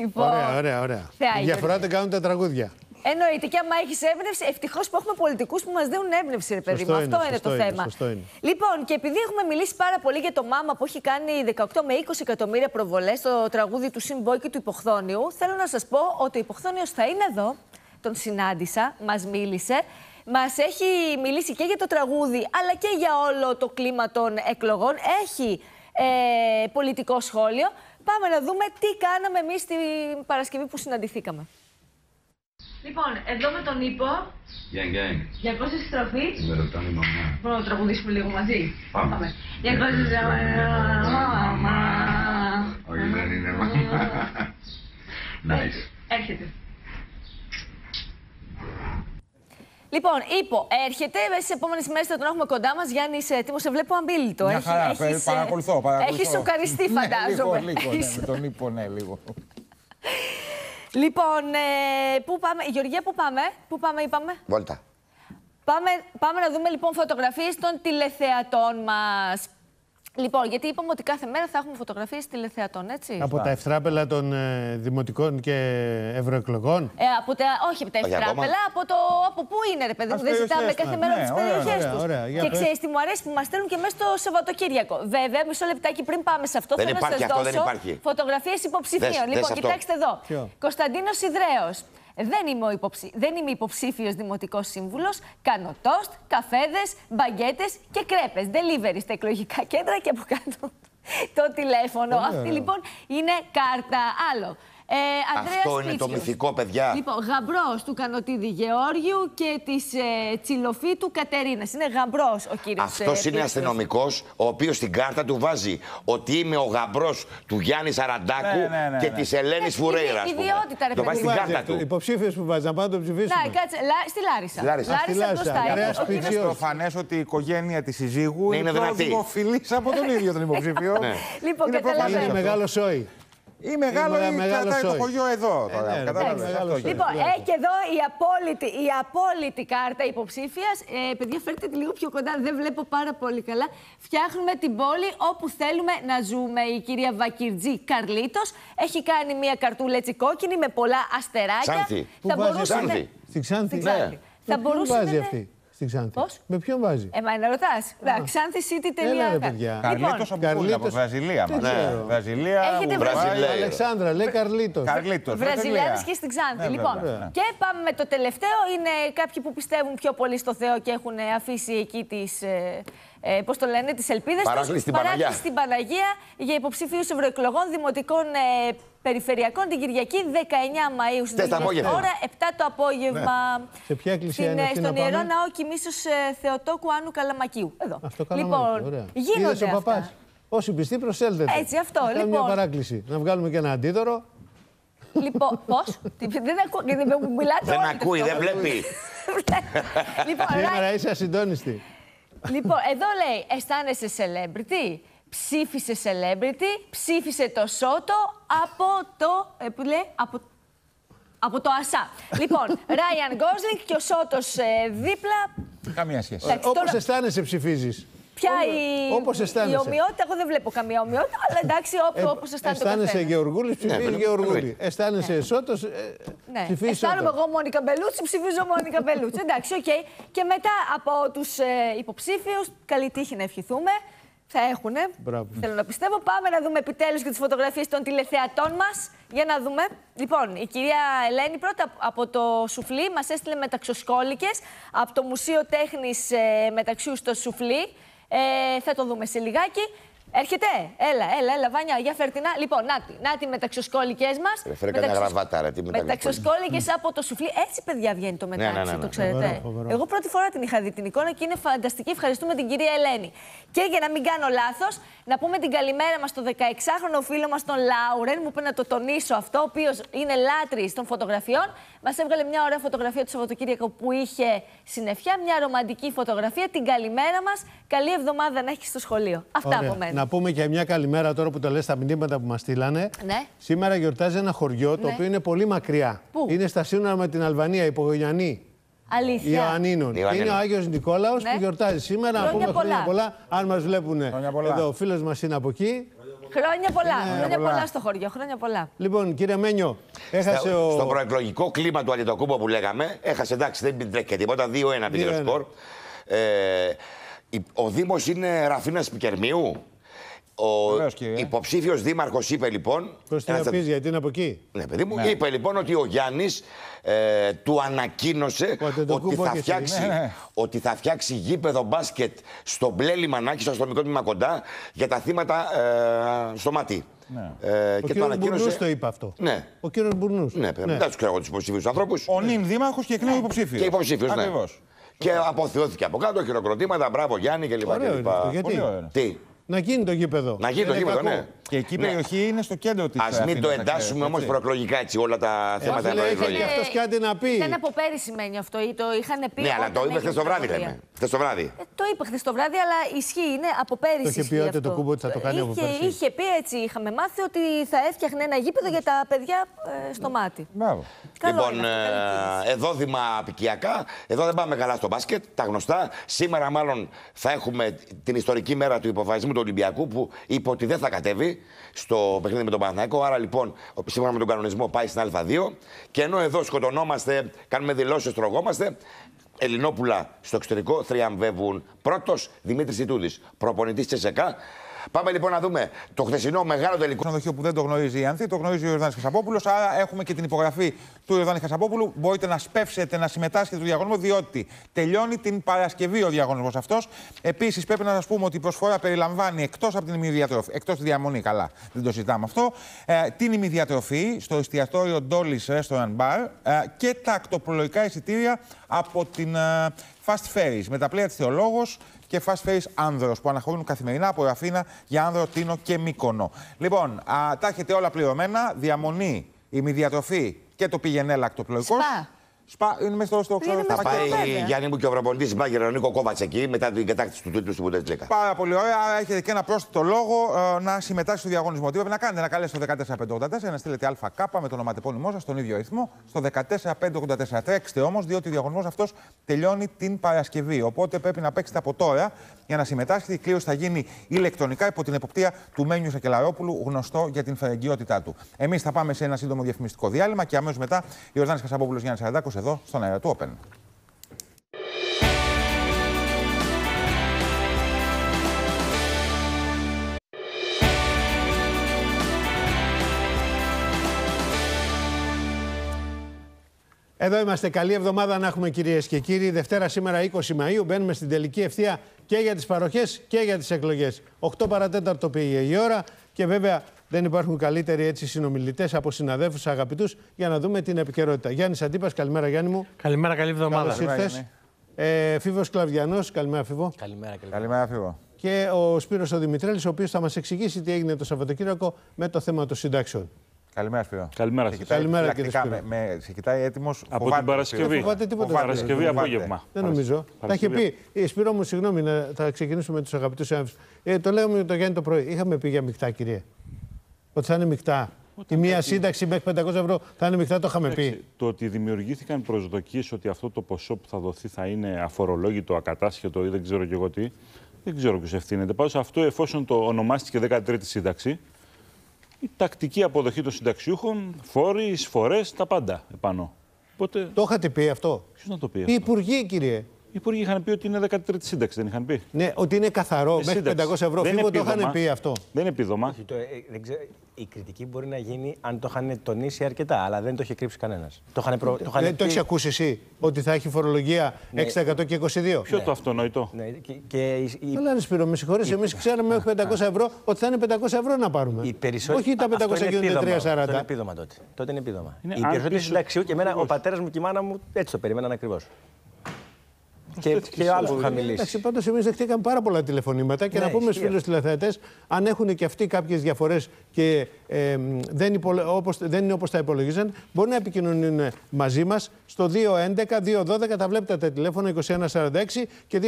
Λοιπόν, Ωραία, ωραία, ωραία. Θεά, Η διαφορά δεν κάνουν τα τραγούδια. Εννοείται και άμα έχεις έμπνευση, ευτυχώς που έχουμε πολιτικούς που μας δίνουν έμπνευση, ρε παιδί Σωστό μου. είναι, Αυτό είναι σωστό το είναι, θέμα. σωστό είναι. Λοιπόν, και επειδή έχουμε μιλήσει πάρα πολύ για το Μάμα που έχει κάνει 18 με 20 εκατομμύρια προβολές στο τραγούδι του Συμπόη και του Υποχθόνιου, θέλω να σας πω ότι ο Υποχθόνιο θα είναι εδώ. Τον συνάντησα, μας μίλησε. Μας έχει μιλήσει και για το τραγούδι, αλλά και για όλο το κλίμα των εκλογών. Έχει ε, πολιτικό σχόλιο. Πάμε να δούμε τι κάναμε εμείς την Παρασκευή που συναντηθήκαμε. Λοιπόν, εδώ με τον Ήπο, Gang, gang. 200 στροφή; Με ρωτάνε η μαμά. Μπορούμε να τραγουδήσουμε λίγο μαζί. Πάμε. 200 μαμά. Όχι, δεν είναι μαμά. Nice. Έρχεται. Λοιπόν, Ήπο, έρχεται. Μέσα στις επόμενες μέρες θα τον έχουμε κοντά μας. Γιάννης, είσαι έτοιμο. Σε βλέπω αμπίλητο. Μια Έχει- χαρά, έχεις, ε, παρακολουθώ, παρακολουθώ. Έχεις σοκαριστεί, [laughs] Ναι, φαντάζομαι. λίγο, λίγο, ναι, Έχεις- με τον ύπο, ναι, λίγο. Λοιπόν, ε, πού πάμε, Γεωργία, πού πάμε, πού πάμε, είπαμε; Βόλτα. Πάμε, πάμε να δούμε λοιπόν φωτογραφίες των τηλεθεατών μας. Λοιπόν, γιατί είπαμε ότι κάθε μέρα θα έχουμε φωτογραφίες τηλεθεατών, έτσι; Από τα ευτράπελα των ε, δημοτικών και ευρωεκλογών. Ε, από τα, όχι από τα Όχι ευτράπελα, από, το, από πού είναι, ρε παιδί μου. Ας Δεν ζητάμε περιοχές, κάθε ναι. μέρα Ναι, από τις ωραία, περιοχές ωραία, τους. ωραία. Για Και πες. ξέρεις τι μου αρέσει που μας στέλνουν και μέσα στο Σαββατοκύριακο. Βέβαια, μισό λεπτάκι πριν πάμε σε αυτό, Δεν θέλω να υπάρχει σας αυτό, δεν δώσω υπάρχει. φωτογραφίες υποψηφίων. Δες, δες λοιπόν, αυτό. κοιτάξτε εδώ. Ποιο; Κωνσταντίνος Ιδραίος. Δεν είμαι, ο υποψη... δεν είμαι υποψήφιος δημοτικός σύμβουλος. Κάνω τόστ, καφέδες, μπαγκέτες και κρέπες. Delivery στα εκλογικά κέντρα και από κάτω το τηλέφωνο. Πολύ Αυτή ωραίο. λοιπόν είναι κάρτα. Άλλο. Ε, Ανδρέας Αυτό είναι το Πίτσιος. μυθικό, παιδιά. Λοιπόν, γαμπρός του Κανοτίδη Γεώργιου και της ε, Τσιλοφίτου Κατερίνας. Είναι γαμπρός ο κύριος. Αυτός είναι αστυνομικός, ο οποίος στην κάρτα του βάζει ότι είμαι ο γαμπρός του Γιάννη Σαραντάκου Ναι, ναι, ναι, και ναι. της Ελένης Φουρέιρας. ας πούμε. ιδιότητα, ρε Το παιδί βάζει μου. στην κάρτα του. Υποψήφιος που βάζει, να πάμε να το ψηφίσουμε. Να, κάτσε. Λα, στη Λάρισα. Στη Λάρισα. Στη Λάρισα, μπροστά. Ανδρέας Ο κύριος- Είναι προφανές ότι η οικογένεια της συζύγου Ναι, είναι, είναι πιο δυνατή. δημοφιλή από τον ίδιο τον [laughs] υποψήφιο. Ναι. Λοιπόν, Είναι προφανές καταλαβαίνω. Είναι αυτό. μεγάλο σόι. Ή μεγάλο Είναι ή μεγάλος κρατάει το σόι. χωριό εδώ τώρα. ναι, ρε, Κατάλαβες, μεγάλος αυτό σόι. γίνεται. Λοιπόν, ε, και εδώ η απόλυτη, η απόλυτη κάρτα υποψήφιας. Ε, παιδιά, φέρτε τη λίγο πιο κοντά, δεν βλέπω πάρα πολύ καλά. Φτιάχνουμε την πόλη όπου θέλουμε να ζούμε. Η κυρία Βακυρτζή Καρλίτος έχει κάνει μια καρτούλα έτσι κόκκινη με πολλά αστεράκια. Ξάνθη. Πού Θα βάζει μπορούσε αυτή; να- Στην Ξάνθη. Στην Ξάνθη. Θα Με ποιον μπορούσε βάζει να είναι- αυτή; Στην Ξάνθη. Πώς; Με ποιον βάζει; Ε, μα να ρωτάς. Ξάνθησity.gr. Έλα, ρε, παιδιά. Καρλίτος από πού είναι, από Καρλίτος. Βραζιλία Δεν μας. ξέρω. Βραζιλία, Έχετε Ουρουγουάι. Βραζιλία. Αλεξάνδρα, λέει Καρλίτος. Καρλίτος. Βραζιλιάδε Βραζιλία. και στην Ξάνθη. Ναι, λοιπόν, βέβαια, ναι. και πάμε με το τελευταίο. Είναι κάποιοι που πιστεύουν πιο πολύ στο Θεό και έχουν ε, αφήσει εκεί τις. Ε, ε, Πώς το λένε, τις ελπίδες Παράκληση στην Παναγία. στην Παναγία για υποψηφίου ευρωεκλογών δημοτικών ε, περιφερειακών την Κυριακή 19 Μαου στην Χτες το απόγευμα. ώρα 7 το απόγευμα. Σε ποια εκκλησία Στην, είναι ε, αυτή στον να πάμε; ιερό ναό Κοιμήσεω Θεοτόκου Άνου Καλαμακίου. Εδώ. Αυτό καλά λοιπόν, μάλιστα, ωραία. γίνονται Είδες ο αυτά. παπάς. Όσοι πιστοί προσέλθετε. Έτσι, αυτό, Να κάνουμε λοιπόν. μια παράκληση. Να βγάλουμε και ένα αντίδωρο. Λοιπόν, πώς; δεν ακούω, γιατί με- μου μιλάτε Δεν όλοι ακούει, το δεν αυτό. βλέπει. [laughs] λοιπόν, Ράι, Σήμερα είσαι ασυντόνιστη. Λοιπόν, εδώ λέει, αισθάνεσαι celebrity, ψήφισε celebrity, ψήφισε το Σότο από το, ε, που λέει, από, από το ΑΣΑ. λοιπόν, [laughs] Ράιαν Γκόσλινγκ και ο Σότος ε, δίπλα. Καμία σχέση. Εντάξει, Όπως τώρα- αισθάνεσαι, ψηφίζεις. Ποια η, όπως αισθάνεσαι. η ομοιότητα, εγώ δεν βλέπω καμία ομοιότητα, αλλά εντάξει, Ε, όπως αισθάνεται ο αισθάνεσαι καθένας. Γεωργούλη, ψηφίζεις Ναι, Γεωργούλη. εννοείται. Αισθάνεσαι Σότο, Ναι. ψηφίζεις Αισθάνομαι Σότο. εγώ Μόνικα Μπελούτσι, ψηφίζω Μόνικα Μπελούτσι. Εντάξει, οκ. Και μετά από τους ε, υποψήφιους, καλή τύχη να ευχηθούμε. Θα έχουν. Μπράβο. Θέλω να πιστεύω. Πάμε να δούμε επιτέλους και τις φωτογραφίες των τηλεθεατών μας. Για να δούμε. Λοιπόν, η κυρία Ελένη πρώτα από το Σουφλί μας έστειλε μεταξοσκόλικε από το Μουσείο Τέχνης ε, Μεταξιού στο Σουφλί. Ε, θα το δούμε σε λιγάκι. Έρχεται; Έλα, έλα, έλα, Βάνια, για φέρτινα. Λοιπόν, νάτι, νάτι μεταξοσκόλικε μας. Ρε, φέρε κανένα γραβάτα, ρε, τι μεταξοσκόλικες. Μεταξοσκόλικε από το σουφλί. Έτσι, παιδιά, βγαίνει το μετάξι, ναι, ναι, ναι. το ξέρετε. Φοβερό, φοβερό. Εγώ πρώτη φορά την είχα δει την εικόνα και είναι φανταστική. Ευχαριστούμε την κυρία Ελένη. Και για να μην κάνω λάθος, να πούμε την καλημέρα μας στο 16χρονο φίλο μας τον Λάουρεν. Μου είπε να το τονίσω αυτό, ο οποίος είναι λάτρης των φωτογραφιών. Μας έβγαλε μια ωραία φωτογραφία του Σαββατοκύριακου που είχε συννεφιά, μια ρομαντική φωτογραφία. Την καλημέρα μας. Καλή εβδομάδα να έχεις στο σχολείο. Αυτά Ωραία. από μένα. Να να πούμε και μια καλημέρα τώρα που το λες στα μηνύματα που μας στείλανε. Ναι. Σήμερα γιορτάζει ένα χωριό το Ναι. οποίο είναι πολύ μακριά. Πού; Είναι στα σύνορα με την Αλβανία, Υπογονιανή. Αλήθεια. Ιωαννίνων. Και είναι Ιωαννίνων. ο Άγιος Νικόλαος Ναι. που γιορτάζει σήμερα. Να Χρόνια πούμε χρόνια πολλά. πολλά. Αν μας βλέπουν πολλά. εδώ, ο φίλος μας είναι από εκεί. Χρόνια πολλά. Χρόνια πολλά. πολλά στο χωριό. Χρόνια πολλά. Λοιπόν, κύριε Μένιο, έχασε Στο, ο... στο προεκλογικό κλίμα του Αντιτοκούμπο που λέγαμε, έχασε εντάξει, δεν τρέχει και τίποτα. 2-1 πήγε το 2-1. σκορ. Ε, η- ο Δήμος είναι Ραφίνας Πικερμίου; Ο Βεβαίως, κύριε. υποψήφιος δήμαρχος είπε λοιπόν. Προς την ένας- απείς, γιατί είναι από εκεί; Ναι, παιδί μου, είπε λοιπόν ότι ο Γιάννης ε, του ανακοίνωσε Ο Αντετοκούμπο ότι θα, και εσύ. φτιάξει, Ναι, ναι. ότι θα φτιάξει γήπεδο μπάσκετ στο μπλε λιμανάκι, στο αστυνομικό τμήμα κοντά, για τα θύματα ε, στο μάτι. Ε, Ο κύριος Μπουρνούς το είπε αυτό. Ναι. Ο κύριος Μπουρνούς. Ναι, παιδί μου, δεν του ξέρω εγώ τους υποψήφιους ανθρώπους. Ο νυν δήμαρχος και εκ νέου υποψήφιος. Και υποψήφιος, ναι. Ακριβώς. Και αποθεώθηκε από κάτω, χειροκροτήματα, μπράβο Γιάννη κλπ. Ωραίο κλπ. είναι αυτό. Γιατί; Πολύ ωραίο. Τι, Να γίνει το γήπεδο. να γίνει το Είναι γήπεδο, κακό. ναι. Και εκεί η Ναι. περιοχή είναι στο κέντρο της Α μην το εντάσσουμε όμως προεκλογικά έτσι όλα τα Ε, θέματα φίλε, είχε προεκλογικά. και αυτός κάτι να πει. Ήταν από πέρυσι μένει αυτό ή το είχαν πει. Ναι, αλλά όταν το είπε έγινε χθες το η βράδυ, πρωτοβουλία. λέμε. Χθες το βράδυ. Ε, το είπε χθες το βράδυ, αλλά ισχύει, είναι από πέρυσι. Το είχε πει ισχύει ότι το αυτό. Κούμπο ότι θα το κάνει από είχε, πέρυσι. είχε πει έτσι, είχαμε μάθει ότι θα έφτιαχνε ένα γήπεδο για τα παιδιά ε, στο μάτι. Μπράβο. Καλό λοιπόν, είναι αυτό, καλή κίνηση. ε, εδώ δήμα απικιακά. Εδώ δεν πάμε καλά στο μπάσκετ, τα γνωστά. Σήμερα, μάλλον, θα έχουμε την ιστορική μέρα του υποφασισμού του Ολυμπιακού που είπε ότι δεν θα κατέβει στο παιχνίδι με τον Παναθηναϊκό. Άρα, λοιπόν, ο- σύμφωνα με τον κανονισμό, πάει στην Α2. Και ενώ εδώ σκοτωνόμαστε, κάνουμε δηλώσεις, τρογόμαστε. Ελληνόπουλα στο εξωτερικό θριαμβεύουν. Πρώτος Δημήτρης Ιτούδης, προπονητής Τσεσεκά. Πάμε λοιπόν να δούμε το χθεσινό μεγάλο τελικό. ξενοδοχείο που δεν το γνωρίζει η Ανθή, το γνωρίζει ο Ιορδάνη Χασαπόπουλος. Άρα έχουμε και την υπογραφή του Ιορδάνη Χασαπόπουλου. Μπορείτε να σπεύσετε να συμμετάσχετε στο διαγωνισμό, διότι τελειώνει την Παρασκευή ο διαγωνισμός αυτός. Επίσης, πρέπει να σας πούμε ότι η προσφορά περιλαμβάνει εκτός από την ημιδιατροφή, εκτός τη διαμονή, καλά, δεν το συζητάμε αυτό, ε, την ημιδιατροφή στο εστιατόριο Dolly's Restaurant Bar ε, και τα ακτοπλοϊκά εισιτήρια από την ε, Fast Ferries με τα πλοία της Θεολόγος και Fast Ferries Άνδρος που αναχωρούν καθημερινά από Ραφίνα για Άνδρο, Τίνο και Μύκονο. Λοιπόν, α, τα έχετε όλα πληρωμένα. Διαμονή, ημιδιατροφή και το πηγενέλα ακτοπλοϊκός. Σπα. Σπα, είναι μέσα στο, στο Είναι στο- μέσα Θα πακέτο. πάει βέβαια. Γιάννη μου και ο προπονητή Μπάγκερ ο Νίκο Κόβατς εκεί μετά την κατάκτηση του τίτλου στην Bundesliga. Πάρα πολύ ωραία. Άρα έχετε και ένα πρόσθετο λόγο ε, να συμμετάσχετε στο διαγωνισμό. Τι πρέπει να κάνετε, να καλέσετε το 14584, να στείλετε ΑΚ με το ονοματεπώνυμό σας στον ίδιο ρυθμό, στο 14584. Τρέξτε όμως, διότι ο διαγωνισμός αυτός τελειώνει την Παρασκευή. Οπότε πρέπει να παίξετε από τώρα για να συμμετάσχετε. Η κλήρωση θα γίνει ηλεκτρονικά υπό την εποπτεία του Μένιου Σακελαρόπουλου, γνωστό για την φερεγγιότητά του. Εμείς θα πάμε σε ένα σύντομο διαφημιστικό διάλειμμα και αμέσως μετά η Ορδάνη Κασαπόπουλος Γιάννης Σαραντάκο εδώ στον αέρα του Open. Εδώ είμαστε. Καλή εβδομάδα να έχουμε κυρίες και κύριοι. Δευτέρα σήμερα 20 Μαου. Μπαίνουμε στην τελική ευθεία και για τις παροχές και για τις εκλογές. 8 παρατέταρτο πήγε η ώρα και βέβαια δεν υπάρχουν καλύτεροι έτσι συνομιλητές από συναδέλφους αγαπητούς για να δούμε την επικαιρότητα. Γιάννης Αντίπας, καλημέρα Γιάννη μου. Καλημέρα, καλή εβδομάδα. Καλώς ήρθες. Ε, Φίβος Κλαβιανός, καλημέρα Φίβο. Καλημέρα, καλημέρα. Καλημέρα, Φίβο. Και ο Σπύρος ο Δημητρέλης, ο οποίος θα μας εξηγήσει τι έγινε το Σαββατοκύριακο με το θέμα των συντάξεων. Καλημέρα, Σπύρο. Καλημέρα Σε σας. κοιτάει Καλημέρα, φυλακτικά, κύριε Σπύρο. με, με, σε κοιτάει έτοιμος. Από την Παρασκευή. Δεν φοβάται τίποτα. Φοβάται. Παρασκευή Φοβάται. απόγευμα. Δεν νομίζω. Τα είχε πει. Ε, Σπύρο μου, συγγνώμη, να, θα ξεκινήσουμε με τους αγαπητούς συνάδελφους. Ε, το λέγαμε με τον Γιάννη το πρωί. Είχαμε πει για μεικτά, κυρίε. Ότι θα είναι μεικτά. Η μία σύνταξη μέχρι 500 ευρώ θα είναι μεικτά, το είχαμε πει. Εντάξει, Το ότι δημιουργήθηκαν προσδοκίες ότι αυτό το ποσό που θα δοθεί θα είναι αφορολόγητο, ακατάσχετο ή δεν ξέρω και εγώ τι, δεν ξέρω ποιος ευθύνεται. Πάντως αυτό, εφόσον το ονομάστηκε 13η σύνταξη, η τακτική αποδοχή των συνταξιούχων, φόροι, εισφορές, τα πάντα επάνω. Οπότε, Το είχατε πει αυτό; ποιος να το πει Οι αυτό; υπουργοί, κύριε. Οι υπουργοί είχαν πει ότι είναι 13η σύνταξη, δεν είχαν πει; Ναι, ότι είναι καθαρό Ε, μέχρι σύνταξη. 500 ευρώ. Δεν Φίβο, είναι το είχαν επίδομα. πει αυτό. Δεν είναι επίδομα. Όχι, το, ε, δεν ξέρω, η κριτική μπορεί να γίνει αν το είχαν τονίσει αρκετά, αλλά δεν το είχε κρύψει κανένας. Το είχαν προ, το είχαν Δεν το πει- έχει ακούσει εσύ ότι θα έχει φορολογία Ναι. 6% και 22. Ποιο το αυτονόητο. Ναι, και, και η, η, Καλά, ρε Σπύρο, με συγχωρείς, εμείς ξέραμε μέχρι 500 ευρώ ότι θα είναι 500 ευρώ να πάρουμε. οι περισσότεροι. Όχι τα 500 Αυτό είναι γίνονται επίδομα. 340. Αυτό είναι επίδομα τότε. Τότε είναι επίδομα. Είναι οι αν περισσότεροι πίσω- συνταξιού και εμένα, ο Ακριβώς. πατέρας μου και η μάνα μου έτσι το περίμεναν ακριβώς. Και, Προσθέθηκε και άλλου που σε είχαν αυτό. μιλήσει. Εντάξει, πάντως εμείς δεχτήκαμε πάρα πολλά τηλεφωνήματα και Ναι, να πούμε στους ισχύει φίλους τηλεθεατές, αν έχουν και αυτοί κάποιες διαφορές και ε, μ, δεν, υπολο... όπως, δεν είναι όπως τα υπολογίζαν, μπορεί να επικοινωνούν μαζί μας στο 211-212. Τα βλέπετε τα τηλέφωνα 2146 και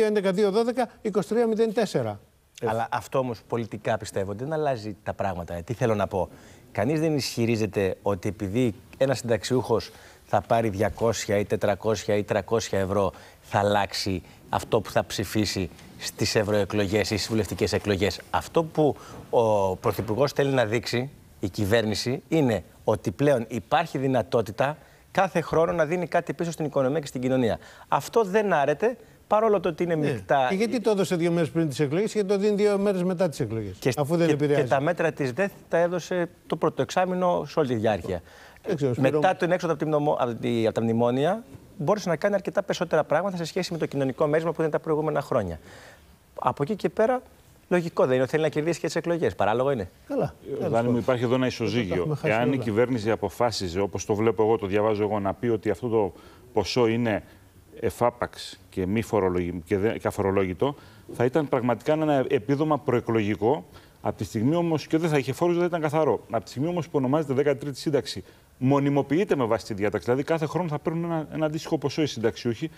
211-212-2304. Αλλά αυτό όμως πολιτικά πιστεύω δεν αλλάζει τα πράγματα. Ε, Τι θέλω να πω. Κανείς δεν ισχυρίζεται ότι επειδή ένας συνταξιούχος θα πάρει 200 ή 400 ή 300 ευρώ θα αλλάξει αυτό που θα ψηφίσει στις ευρωεκλογές ή στις βουλευτικές εκλογές. Αυτό που ο Πρωθυπουργός θέλει να δείξει, η κυβέρνηση, είναι ότι πλέον υπάρχει δυνατότητα κάθε χρόνο να δίνει κάτι πίσω στην οικονομία και στην κοινωνία. Αυτό δεν άρεται παρόλο το ότι είναι μεικτά. Ναι. Και γιατί το έδωσε δύο μέρες πριν τις εκλογές και το δίνει δύο μέρες μετά τις εκλογές. Και, Αφού δεν και, επηρεάζει. και τα μέτρα της ΔΕΘ τα έδωσε το πρώτο εξάμεινο σε όλη τη διάρκεια. Δεν ξέρω, Σπύρο Μετά μου. την έξοδο από, τη μνημο- από τη- από τα μνημόνια, μπόρεσε να κάνει αρκετά περισσότερα πράγματα σε σχέση με το κοινωνικό μέρισμα που ήταν τα προηγούμενα χρόνια. Από εκεί και πέρα, λογικό δεν είναι ότι θέλει να κερδίσει και τις εκλογές. Παράλογο είναι. Καλά. Δάνη μου, υπάρχει εδώ ένα Τα ισοζύγιο. έχουμε χάσει Εάν η όλα. κυβέρνηση αποφάσιζε, όπως το βλέπω εγώ, το διαβάζω εγώ, να πει ότι αυτό το ποσό είναι εφάπαξ και μη φορολογη- και, δεν- και αφορολόγητο, θα ήταν πραγματικά ένα επίδομα προεκλογικό. Από τη στιγμή όμως, και δεν θα είχε φόρους, δεν θα ήταν καθαρό. Από τη στιγμή όμως που ονομάζεται 13η σύνταξη, μονιμοποιείται με βάση τη διάταξη. Δηλαδή κάθε χρόνο θα παίρνουν ένα, ένα αντίστοιχο ποσό οι συνταξιούχοι.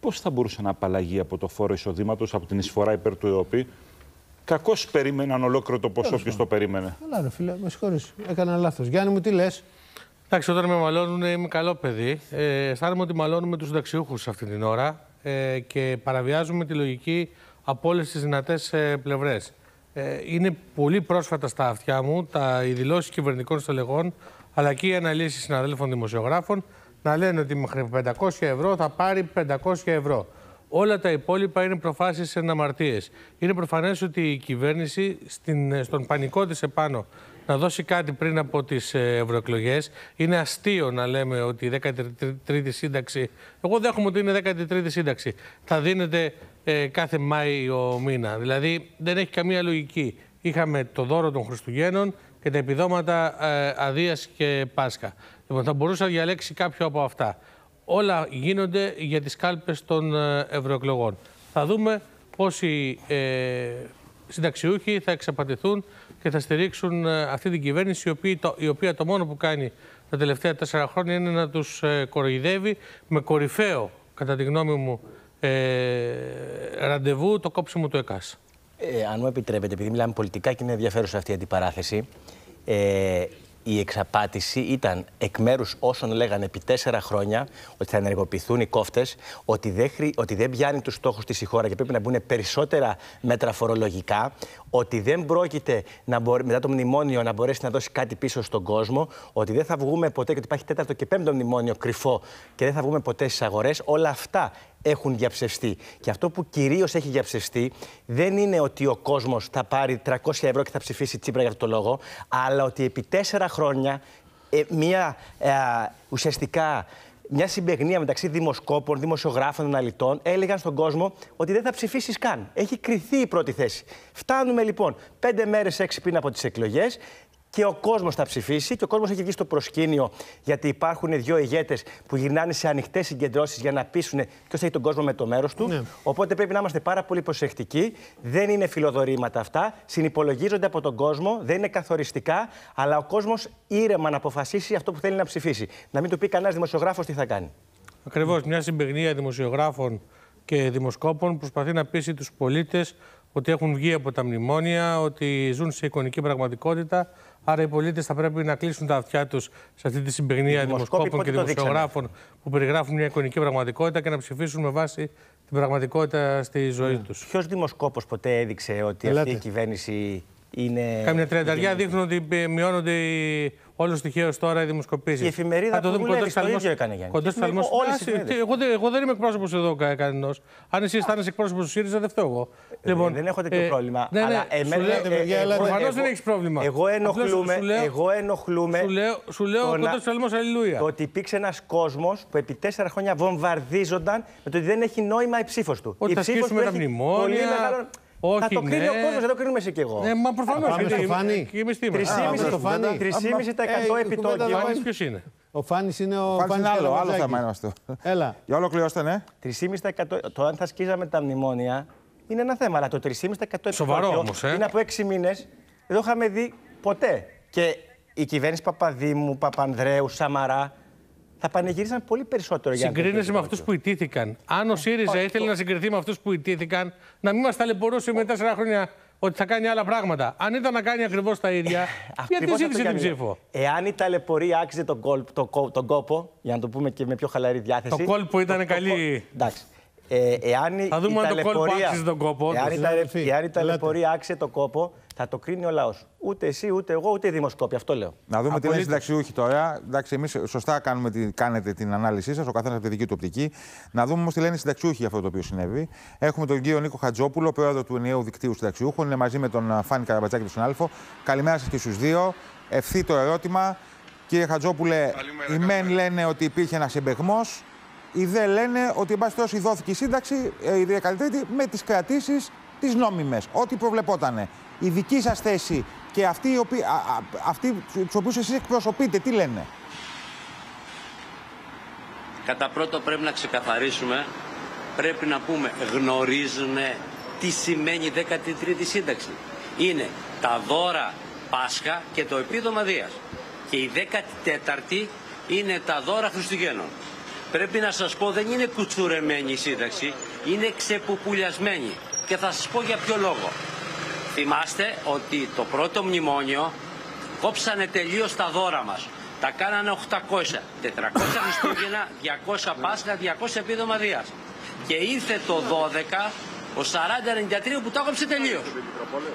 Πώς θα μπορούσε να απαλλαγεί από το φόρο εισοδήματος, από την εισφορά υπέρ του ΕΟΠΗ; Κακώς περίμεναν ολόκληρο το ποσό, ποιος το περίμενε. Καλά, ρε φίλε, με συγχωρείς. Έκανα λάθος. Γιάννη μου, τι λες; Εντάξει, όταν με μαλώνουν είμαι καλό παιδί. Ε, αισθάνομαι ότι μαλώνουμε τους συνταξιούχους αυτή την ώρα ε, και παραβιάζουμε τη λογική από όλες τις δυνατές ε, πλευρές. Ε, είναι πολύ πρόσφατα στα αυτιά μου τα, οι δηλώσεις κυβερνητικών στελεγών αλλά και οι αναλύσεις συναδέλφων δημοσιογράφων να λένε ότι μέχρι 500 ευρώ θα πάρει 500 ευρώ. Όλα τα υπόλοιπα είναι προφάσεις εναμαρτίες. Είναι προφανές ότι η κυβέρνηση στην, στον πανικό της επάνω να δώσει κάτι πριν από τις ε, ευρωεκλογές. Είναι αστείο να λέμε ότι η 13η σύνταξη, εγώ δέχομαι ότι είναι 13η σύνταξη, θα δίνεται ε, κάθε Μάιο μήνα. Δηλαδή δεν έχει καμία λογική. Είχαμε το δώρο των Χριστουγέννων και τα επιδόματα ε, Αδείας και Πάσχα. Λοιπόν, θα μπορούσα να διαλέξει κάποιο από αυτά. Όλα γίνονται για τις κάλπες των ε, ευρωεκλογών. Θα δούμε πόσοι ε, συνταξιούχοι θα εξαπατηθούν και θα στηρίξουν ε, αυτή την κυβέρνηση, η οποία, το, η οποία το μόνο που κάνει τα τελευταία τέσσερα χρόνια είναι να τους ε, κοροϊδεύει με κορυφαίο, κατά τη γνώμη μου, ε, ραντεβού το κόψιμο του ΕΚΑΣ. Ε, αν μου επιτρέπετε, επειδή μιλάμε πολιτικά και είναι ενδιαφέρουσα αυτή η αντιπαράθεση, ε, η εξαπάτηση ήταν εκ μέρους όσων λέγανε επί τέσσερα χρόνια ότι θα ενεργοποιηθούν οι κόφτες, ότι, δεν χρη- ότι δεν πιάνει τους στόχους της η χώρα και πρέπει να μπουν περισσότερα μέτρα φορολογικά, ότι δεν πρόκειται να μπορεί, μετά το μνημόνιο να μπορέσει να δώσει κάτι πίσω στον κόσμο, ότι δεν θα βγούμε ποτέ και ότι υπάρχει τέταρτο και πέμπτο μνημόνιο κρυφό και δεν θα βγούμε ποτέ στις αγορές. Όλα αυτά έχουν διαψευστεί. Και αυτό που κυρίως έχει διαψευστεί δεν είναι ότι ο κόσμος θα πάρει 300 ευρώ και θα ψηφίσει Τσίπρα για αυτό το λόγο, αλλά ότι επί τέσσερα χρόνια ε, μια ε, ουσιαστικά μια συμπεγνία μεταξύ δημοσκόπων, δημοσιογράφων, αναλυτών έλεγαν στον κόσμο ότι δεν θα ψηφίσεις καν. Έχει κρυθεί η πρώτη θέση. Φτάνουμε λοιπόν πέντε μέρες έξι πριν από τις εκλογές και ο κόσμος θα ψηφίσει και ο κόσμος έχει βγει στο προσκήνιο γιατί υπάρχουν δύο ηγέτες που γυρνάνε σε ανοιχτές συγκεντρώσεις για να πείσουν ποιος έχει τον κόσμο με το μέρος του. Οπότε πρέπει να είμαστε πάρα πολύ προσεκτικοί. Δεν είναι φιλοδορήματα αυτά. Συνυπολογίζονται από τον κόσμο, δεν είναι καθοριστικά, αλλά ο κόσμος ήρεμα να αποφασίσει αυτό που θέλει να ψηφίσει. Να μην του πει κανένας δημοσιογράφος τι θα κάνει. Ακριβώς. Μια συμπεγνία δημοσιογράφων και δημοσκόπων προσπαθεί να πείσει τους πολίτες ότι έχουν βγει από τα μνημόνια, ότι ζουν σε εικονική πραγματικότητα. Άρα οι πολίτες θα πρέπει να κλείσουν τα αυτιά τους σε αυτή τη συμπεγνία Οι δημοσκόποι δημοσκόπων και πότε το δείξανε; δημοσιογράφων που περιγράφουν μια εικονική πραγματικότητα και να ψηφίσουν με βάση την πραγματικότητα στη ζωή τους. Ποιος δημοσκόπος ποτέ έδειξε ότι Ελάτε. αυτή η κυβέρνηση είναι. Κάμια τριανταριά δείχνουν ότι ε, μειώνονται οι... όλο τυχαίω τώρα οι δημοσκοπήσει. Η εφημερίδα που δουλεύει στο ίδιο έκανε, Γιάννη. Κοντός Η εφημερίδα- φθαλμό. όλες οι εφημερίδες. Εγώ, δεν- εγώ δεν είμαι εκπρόσωπος εδώ κα- κανενός. Αν εσύ αισθάνεσαι εκπρόσωπος του ΣΥΡΙΖΑ, δεν φταίω εγώ. Λοιπόν, δεν έχω τέτοιο πρόβλημα. Ναι, ναι, αλλά εμένα- σου λέω- ε, ε, εγώ- Προφανώς εγώ- δεν έχεις πρόβλημα. Εγώ ενοχλούμε. Απλώς σου λέω- εγώ ενοχλούμε Σου λέω, σου λέω το να- κοντός φθαλμό, αλληλούια. Το ότι υπήρξε ένας κόσμος που επί τέσσερα χρόνια βομβαρδίζονταν με το ότι δεν έχει νόημα η ψήφος του. Ότι η θα ψήφος σκίσουμε του τα έχει μνημόνια. Πολύ μεγάλο... Όχι, θα το κρίνει ναι. ο κόσμος, δεν το κρίνουμε εσύ και εγώ. Ναι, μα προφανώς, Πάμε γιατί στο είμαι- Φάνη. και είμαι στήμα. 3,5% Ε, η επιτόκιο. κουβέντα θα πάει- Ποιος είναι. Ο Φάνης είναι ο Φάνης είναι Φάνης άλλο, άλλο Καραμαζάκης. θέμα είναι αυτό. Έλα. Για ολοκληρώστε, ναι. 3,5% το αν θα σκίζαμε τα μνημόνια είναι ένα θέμα. Αλλά το 3,5% Σοβαρό επιτόκιο όμως, ε. είναι από 6 μήνες. Δεν το είχαμε δει ποτέ. Και η κυβέρνηση Παπαδήμου, Παπανδρέου, Σαμαρά θα πανηγύρισαν πολύ περισσότερο για να το Συγκρίνεσαι με επιτόκιο. αυτούς που ιτήθηκαν. Αν ο ΣΥΡΙΖΑ ήθελε να συγκριθεί με αυτούς που ιτήθηκαν, να μην μας ταλαιπωρούσε με τέσσερα χρόνια ότι θα κάνει άλλα πράγματα. Αν ήταν να κάνει ακριβώς τα ίδια, γιατί Ακριβώς αυτό ζήτησε την κάνεις. ψήφο; Εάν η ταλαιπωρία άξιζε τον, κόλ, το, κο- τον κόπο, για να το πούμε και με πιο χαλαρή διάθεση. Το κόλπο ήταν καλή. Εντάξει. Ε, εάν η, Θα δούμε η αν το κόλπο ταλαιπωρία- άξιζε τον κόπο, Εάν όντως. η, ταλαι- Συνάδελφοι, εάν η ελάτε. ταλαιπωρία άξιζε τον κόπο, θα το κρίνει ο λαός. Ούτε εσύ, ούτε εγώ, ούτε οι δημοσκόποι. Αυτό λέω. Να δούμε τι λένε οι Απολύτως. συνταξιούχοι τώρα. Εντάξει, εμείς σωστά κάνουμε τη, κάνετε την ανάλυση σας, ο καθένας από τη δική του οπτική. Να δούμε όμως τι λένε οι συνταξιούχοι για αυτό το οποίο συνέβη. Έχουμε τον κύριο Νίκο Χατζόπουλο, πρόεδρο του ενιαίου δικτύου συνταξιούχων. Είναι μαζί με τον α, Φάνη Καραμπατζάκη του συνάδελφο. Καλημέρα σας και στους δύο. Ευθύ το ερώτημα. Κύριε Χατζόπουλε, οι μεν λένε ότι υπήρχε ένας εμπεγμός. Οι δε λένε ότι, εν πάση περιπτώσει, δόθηκε η σύνταξη, ε, η 13η, με τις κρατήσεις τις νόμιμες. Ό,τι προβλεπότανε. Η δική σας θέση και αυτοί, οι οποίοι, α, α, αυτοί τους οποίους εσείς εκπροσωπείτε, τι λένε; Κατά πρώτο πρέπει να ξεκαθαρίσουμε, πρέπει να πούμε γνωρίζουν τι σημαίνει 13η σύνταξη. Είναι τα δώρα Πάσχα και το επίδομα Δίας. Και η 14η είναι τα δώρα Χριστουγέννων. Πρέπει να σας πω δεν είναι κουτσουρεμένη η σύνταξη, είναι ξεπουπουλιασμένη. Και θα σας πω για ποιο λόγο. Θυμάστε ότι το πρώτο μνημόνιο κόψανε τελείως τα δώρα μας. Τα κάνανε 800, 400 Χριστούγεννα, 200 Πάσχα, 200 επίδομα Δίας. Και ήρθε το 12, ο 4093 που το έκοψε τελείως.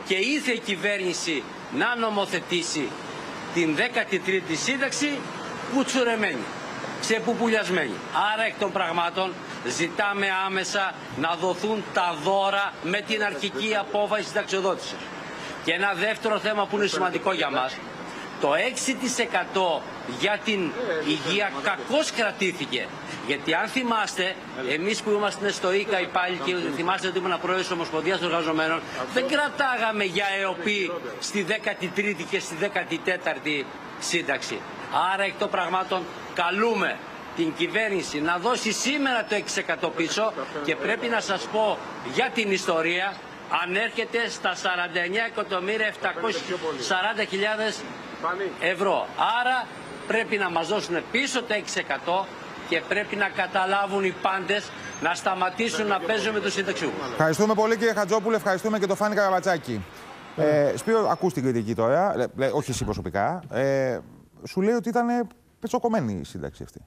Και ήρθε η κυβέρνηση να νομοθετήσει την 13η σύνταξη κουτσουρεμένη, ξεπουπουλιασμένη. Άρα εκ των πραγμάτων ζητάμε άμεσα να δοθούν τα δώρα με την αρχική απόφαση συνταξιοδότησης. Και ένα δεύτερο θέμα που είναι σημαντικό για μας, το 6% για την υγεία κακώς κρατήθηκε. Γιατί αν θυμάστε, εμείς που είμαστε στο ΙΚΑ υπάλληλοι και θυμάστε ότι ήμουν πρόεδρος της Ομοσπονδίας των Εργαζομένων, δεν κρατάγαμε για ΕΟΠΗ στη 13η και στη 14η σύνταξη. Άρα εκ των πραγμάτων καλούμε την κυβέρνηση να δώσει σήμερα το 6% πίσω και πρέπει να σας πω για την ιστορία ανέρχεται στα 49.740.000 ευρώ. Άρα πρέπει να μας δώσουν πίσω το 6% και πρέπει να καταλάβουν οι πάντες να σταματήσουν να παίζουν με τους συνταξιούχους. Ευχαριστούμε πολύ κύριε Χατζόπουλε, ευχαριστούμε και τον Φάνη Καραμπατσάκη. Ε, Σπύρο, ακούς την κριτική τώρα, ε, ε, όχι εσύ προσωπικά. Ε, σου λέει ότι ήταν πετσοκομμένη η σύνταξη αυτή.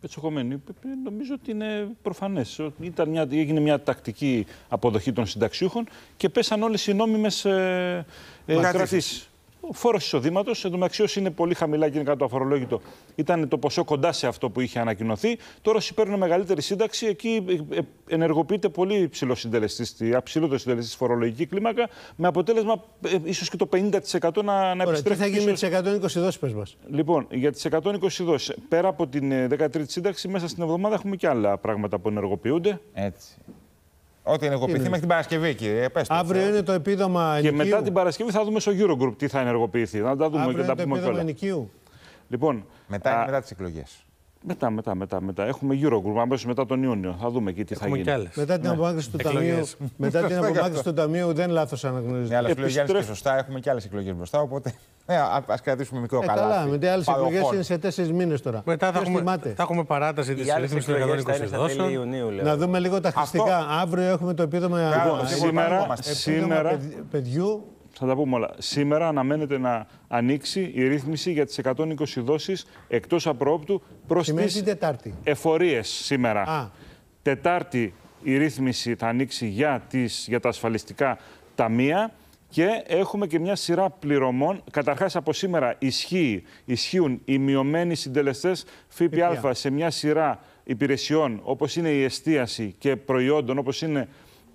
Πετσοκομμένη. Π- π- Νομίζω ότι είναι προφανές. Μια, έγινε μια τακτική αποδοχή των συνταξιούχων και πέσαν όλες οι νόμιμες ε, ε, Κρατήσεις. κρατήσεις. Ο φόρος εισοδήματος, εν τω μεταξύ, όσοι είναι πολύ χαμηλά και είναι κάτω αφορολόγητο, ήταν το ποσό κοντά σε αυτό που είχε ανακοινωθεί. Τώρα, όσοι παίρνουν μεγαλύτερη σύνταξη, εκεί ε, ε, ενεργοποιείται πολύ υψηλός συντελεστής, αψηλότερο συντελεστής στη φορολογική κλίμακα, με αποτέλεσμα ε, ίσως και το 50% να, να Ωραία, τι επιστρέφει. θα γίνει με πίσω τι 120 δόσεις, πες μας. Λοιπόν, για τις 120 δόσεις, πέρα από την ε, 13η σύνταξη, μέσα στην εβδομάδα έχουμε και άλλα πράγματα που ενεργοποιούνται. Έτσι. Ό,τι ενεργοποιηθεί Είναι. μέχρι την Παρασκευή, κύριε. Πες το. Αύριο είναι το επίδομα Και ενοικίου. μετά την Παρασκευή θα δούμε στο Eurogroup τι θα ενεργοποιηθεί. Να τα δούμε Αύριο και είναι τα το πούμε επίδομα κιόλα. ενοικίου. Λοιπόν, Μετά, α, είναι μετά τις εκλογές. Μετά, μετά, μετά, μετά. Έχουμε Eurogroup αμέσω μετά τον Ιούνιο. Θα δούμε εκεί τι θα Έχουμε γίνει. κι άλλες. Μετά την Ναι. απομάκρυνση του Εκλογές. ταμείου. [laughs] Μετά την απομάκρυνση του ταμείου δεν λάθος αναγνωρίζεται. Ναι, αλλά φίλο Γιάννης και Επιστρέφ- σωστά έχουμε και άλλες εκλογές μπροστά. Οπότε ε, α κρατήσουμε μικρό Ε, καλάθι. καλά, με τι άλλες εκλογές παροχών. είναι σε τέσσερις μήνες τώρα. Μετά θα Ποιος έχουμε, θυμάται; θα έχουμε παράταση της Οι άλλες ρύθμισης των εκλογές θα 120 είναι στα τέλη δόσεων. Ιουνίου, λέω. Να δούμε λίγο τα χρηστικά. Αύριο έχουμε το επίδομα, Λοιπόν, ε, σίγουρα σήμερα, παρακόμαστε. επίδομα σήμερα, παιδι- παιδιού. Θα τα πούμε όλα. Σήμερα αναμένεται να ανοίξει η ρύθμιση για τις 120 δόσεις εκτός απρόπτου προς Σημαίνει τις την Τετάρτη. εφορίες σήμερα. Α. Τετάρτη η ρύθμιση θα ανοίξει για, τις, για τα ασφαλιστικά ταμεία και έχουμε και μια σειρά πληρωμών. Καταρχάς από σήμερα ισχύει, ισχύουν οι μειωμένοι συντελεστές ΦΠΑ ΦΠΑ. σε μια σειρά υπηρεσιών όπως είναι η εστίαση και προϊόντων όπως είναι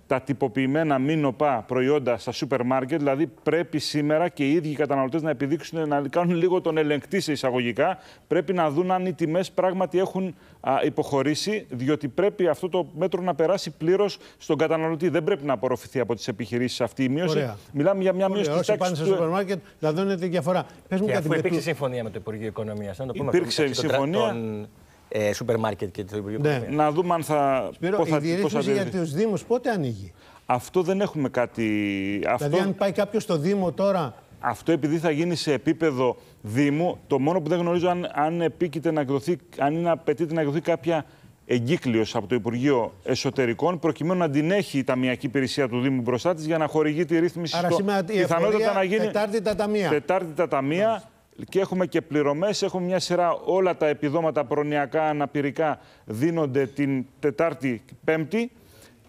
τα τυποποιημένα μη νωπά προϊόντα στα σούπερ μάρκετ. Δηλαδή, πρέπει σήμερα και οι ίδιοι οι καταναλωτές να επιδείξουν να κάνουν λίγο τον ελεγκτή σε εισαγωγικά. Πρέπει να δουν αν οι τιμές πράγματι έχουν α, υποχωρήσει, διότι πρέπει αυτό το μέτρο να περάσει πλήρως στον καταναλωτή. Δεν πρέπει να απορροφηθεί από τις επιχειρήσεις αυτή η μείωση. Ωραία. Μιλάμε για μια μείωση Ωραία, της Όσοι πάνε τάξης στο του. σούπερ μάρκετ να δουν τη διαφορά. Πες μου Και κάτι αφού με υπήρξε του- συμφωνία με το Υπουργείο Οικονομίας, να το πούμε Υπήρξε αυτό, μεταξύ των τρα- συμφωνία. των ε, σούπερ μάρκετ και του Υπουργείου Ναι. Οικονομίας. Να δούμε αν θα. Σπύρο, πώς η θα, πώς θα διερεύνηση για διερευνηθεί. τους Δήμους πότε ανοίγει; Αυτό δεν έχουμε κάτι. Αυτό... Δηλαδή, αν πάει κάποιος στο Δήμο τώρα. Αυτό επειδή θα γίνει σε επίπεδο Δήμου, το μόνο που δεν γνωρίζω αν, αν επίκειται να εκδοθεί, αν είναι απαιτείται να εκδοθεί κάποια εγκύκλιος από το Υπουργείο Εσωτερικών, προκειμένου να την έχει η Ταμιακή Υπηρεσία του Δήμου μπροστά της για να χορηγεί τη ρύθμιση Άρα στο σήμερα η εφορία, Τετάρτη τα ταμεία. Τετάρτη τα ταμεία και έχουμε και πληρωμές. Έχουμε μια σειρά όλα τα επιδόματα προνοιακά, αναπηρικά δίνονται την Τετάρτη Πέμπτη.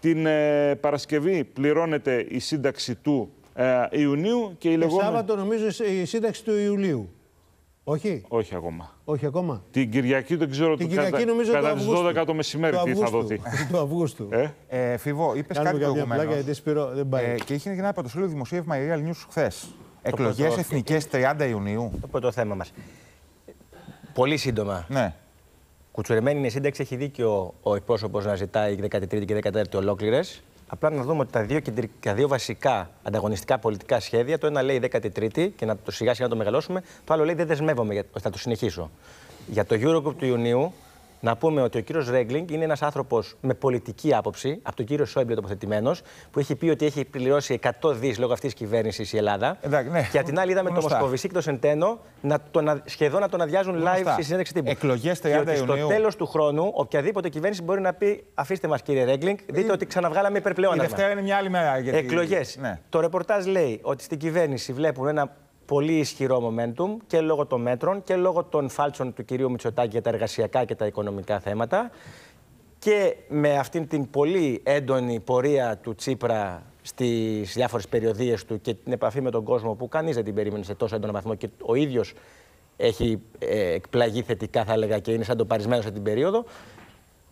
Την ε, Παρασκευή πληρώνεται η σύνταξη του ε, Ιουνίου και η Και λεγόμενη... Σάββατο νομίζω η σύνταξη του Ιουλίου. Όχι; Όχι ακόμα. Όχι ακόμα; Την Κυριακή δεν ξέρω Την το Κυριακή κατά, νομίζω κατά του τις Αυγούστου. 12 το μεσημέρι Του τι θα Αυγούστου. δοθεί. [laughs] Του Αυγούστου. Ε; Ε, Φιβό, είπες Κάνουμε κάτι καμιά προηγουμένως. πλάκα, γιατί Σπύρο δεν πάει. Ε, και είχε γίνει ένα πρωτοσέλιδο δημοσίευμα η Real News χθες. Εκλογές πρώτο- εθνικές 30 Ιουνίου. Το πρώτο θέμα μας. Πολύ σύντομα. Ναι. Κουτσουρεμένη είναι η σύνταξη, έχει δίκιο ο εκπρόσωπος να ζητάει 13η και 14η ολόκληρες. Απλά να δούμε ότι τα δύο, κεντρι- τα δύο βασικά ανταγωνιστικά πολιτικά σχέδια, το ένα λέει 13η και να το σιγά σιγά να το μεγαλώσουμε, το άλλο λέει δεν δεσμεύομαι, για- θα το συνεχίσω. Για το Eurogroup του Ιουνίου, να πούμε ότι ο κύριος Ρέγκλινγκ είναι ένας άνθρωπος με πολιτική άποψη, από τον κύριο Σόιμπλε τοποθετημένος, που έχει πει ότι έχει πληρώσει 100 δις λόγω αυτής της κυβέρνησης η Ελλάδα. Εντάξει, ναι. Και απ' την άλλη είδαμε το Γνωστά. Μοσκοβισί και το Σεντένο να τον, α- σχεδόν να τον αδειάζουν live Γνωστά. στη συνέντευξη τύπου. Εκλογές 30 Και ότι στο Ιουνίου. τέλος του χρόνου, οποιαδήποτε κυβέρνηση μπορεί να πει: Αφήστε μας, κύριε Ρέγκλινγκ, δείτε ότι ξαναβγάλαμε Η υπερπλεόνασμα. Δευτέρα είναι μια άλλη μέρα. Γιατί... Εκλογές. Ναι. Το ρεπορτάζ λέει ότι στην κυβέρνηση βλέπουν ένα πολύ ισχυρό momentum και λόγω των μέτρων και λόγω των φάλτσων του κυρίου Μητσοτάκη για τα εργασιακά και τα οικονομικά θέματα. Και με αυτήν την πολύ έντονη πορεία του Τσίπρα στις διάφορες περιοδίες του και την επαφή με τον κόσμο που κανείς δεν την περίμενε σε τόσο έντονο βαθμό και ο ίδιος έχει ε, εκπλαγεί θετικά θα έλεγα και είναι σαν το παρισμένο σε την περίοδο.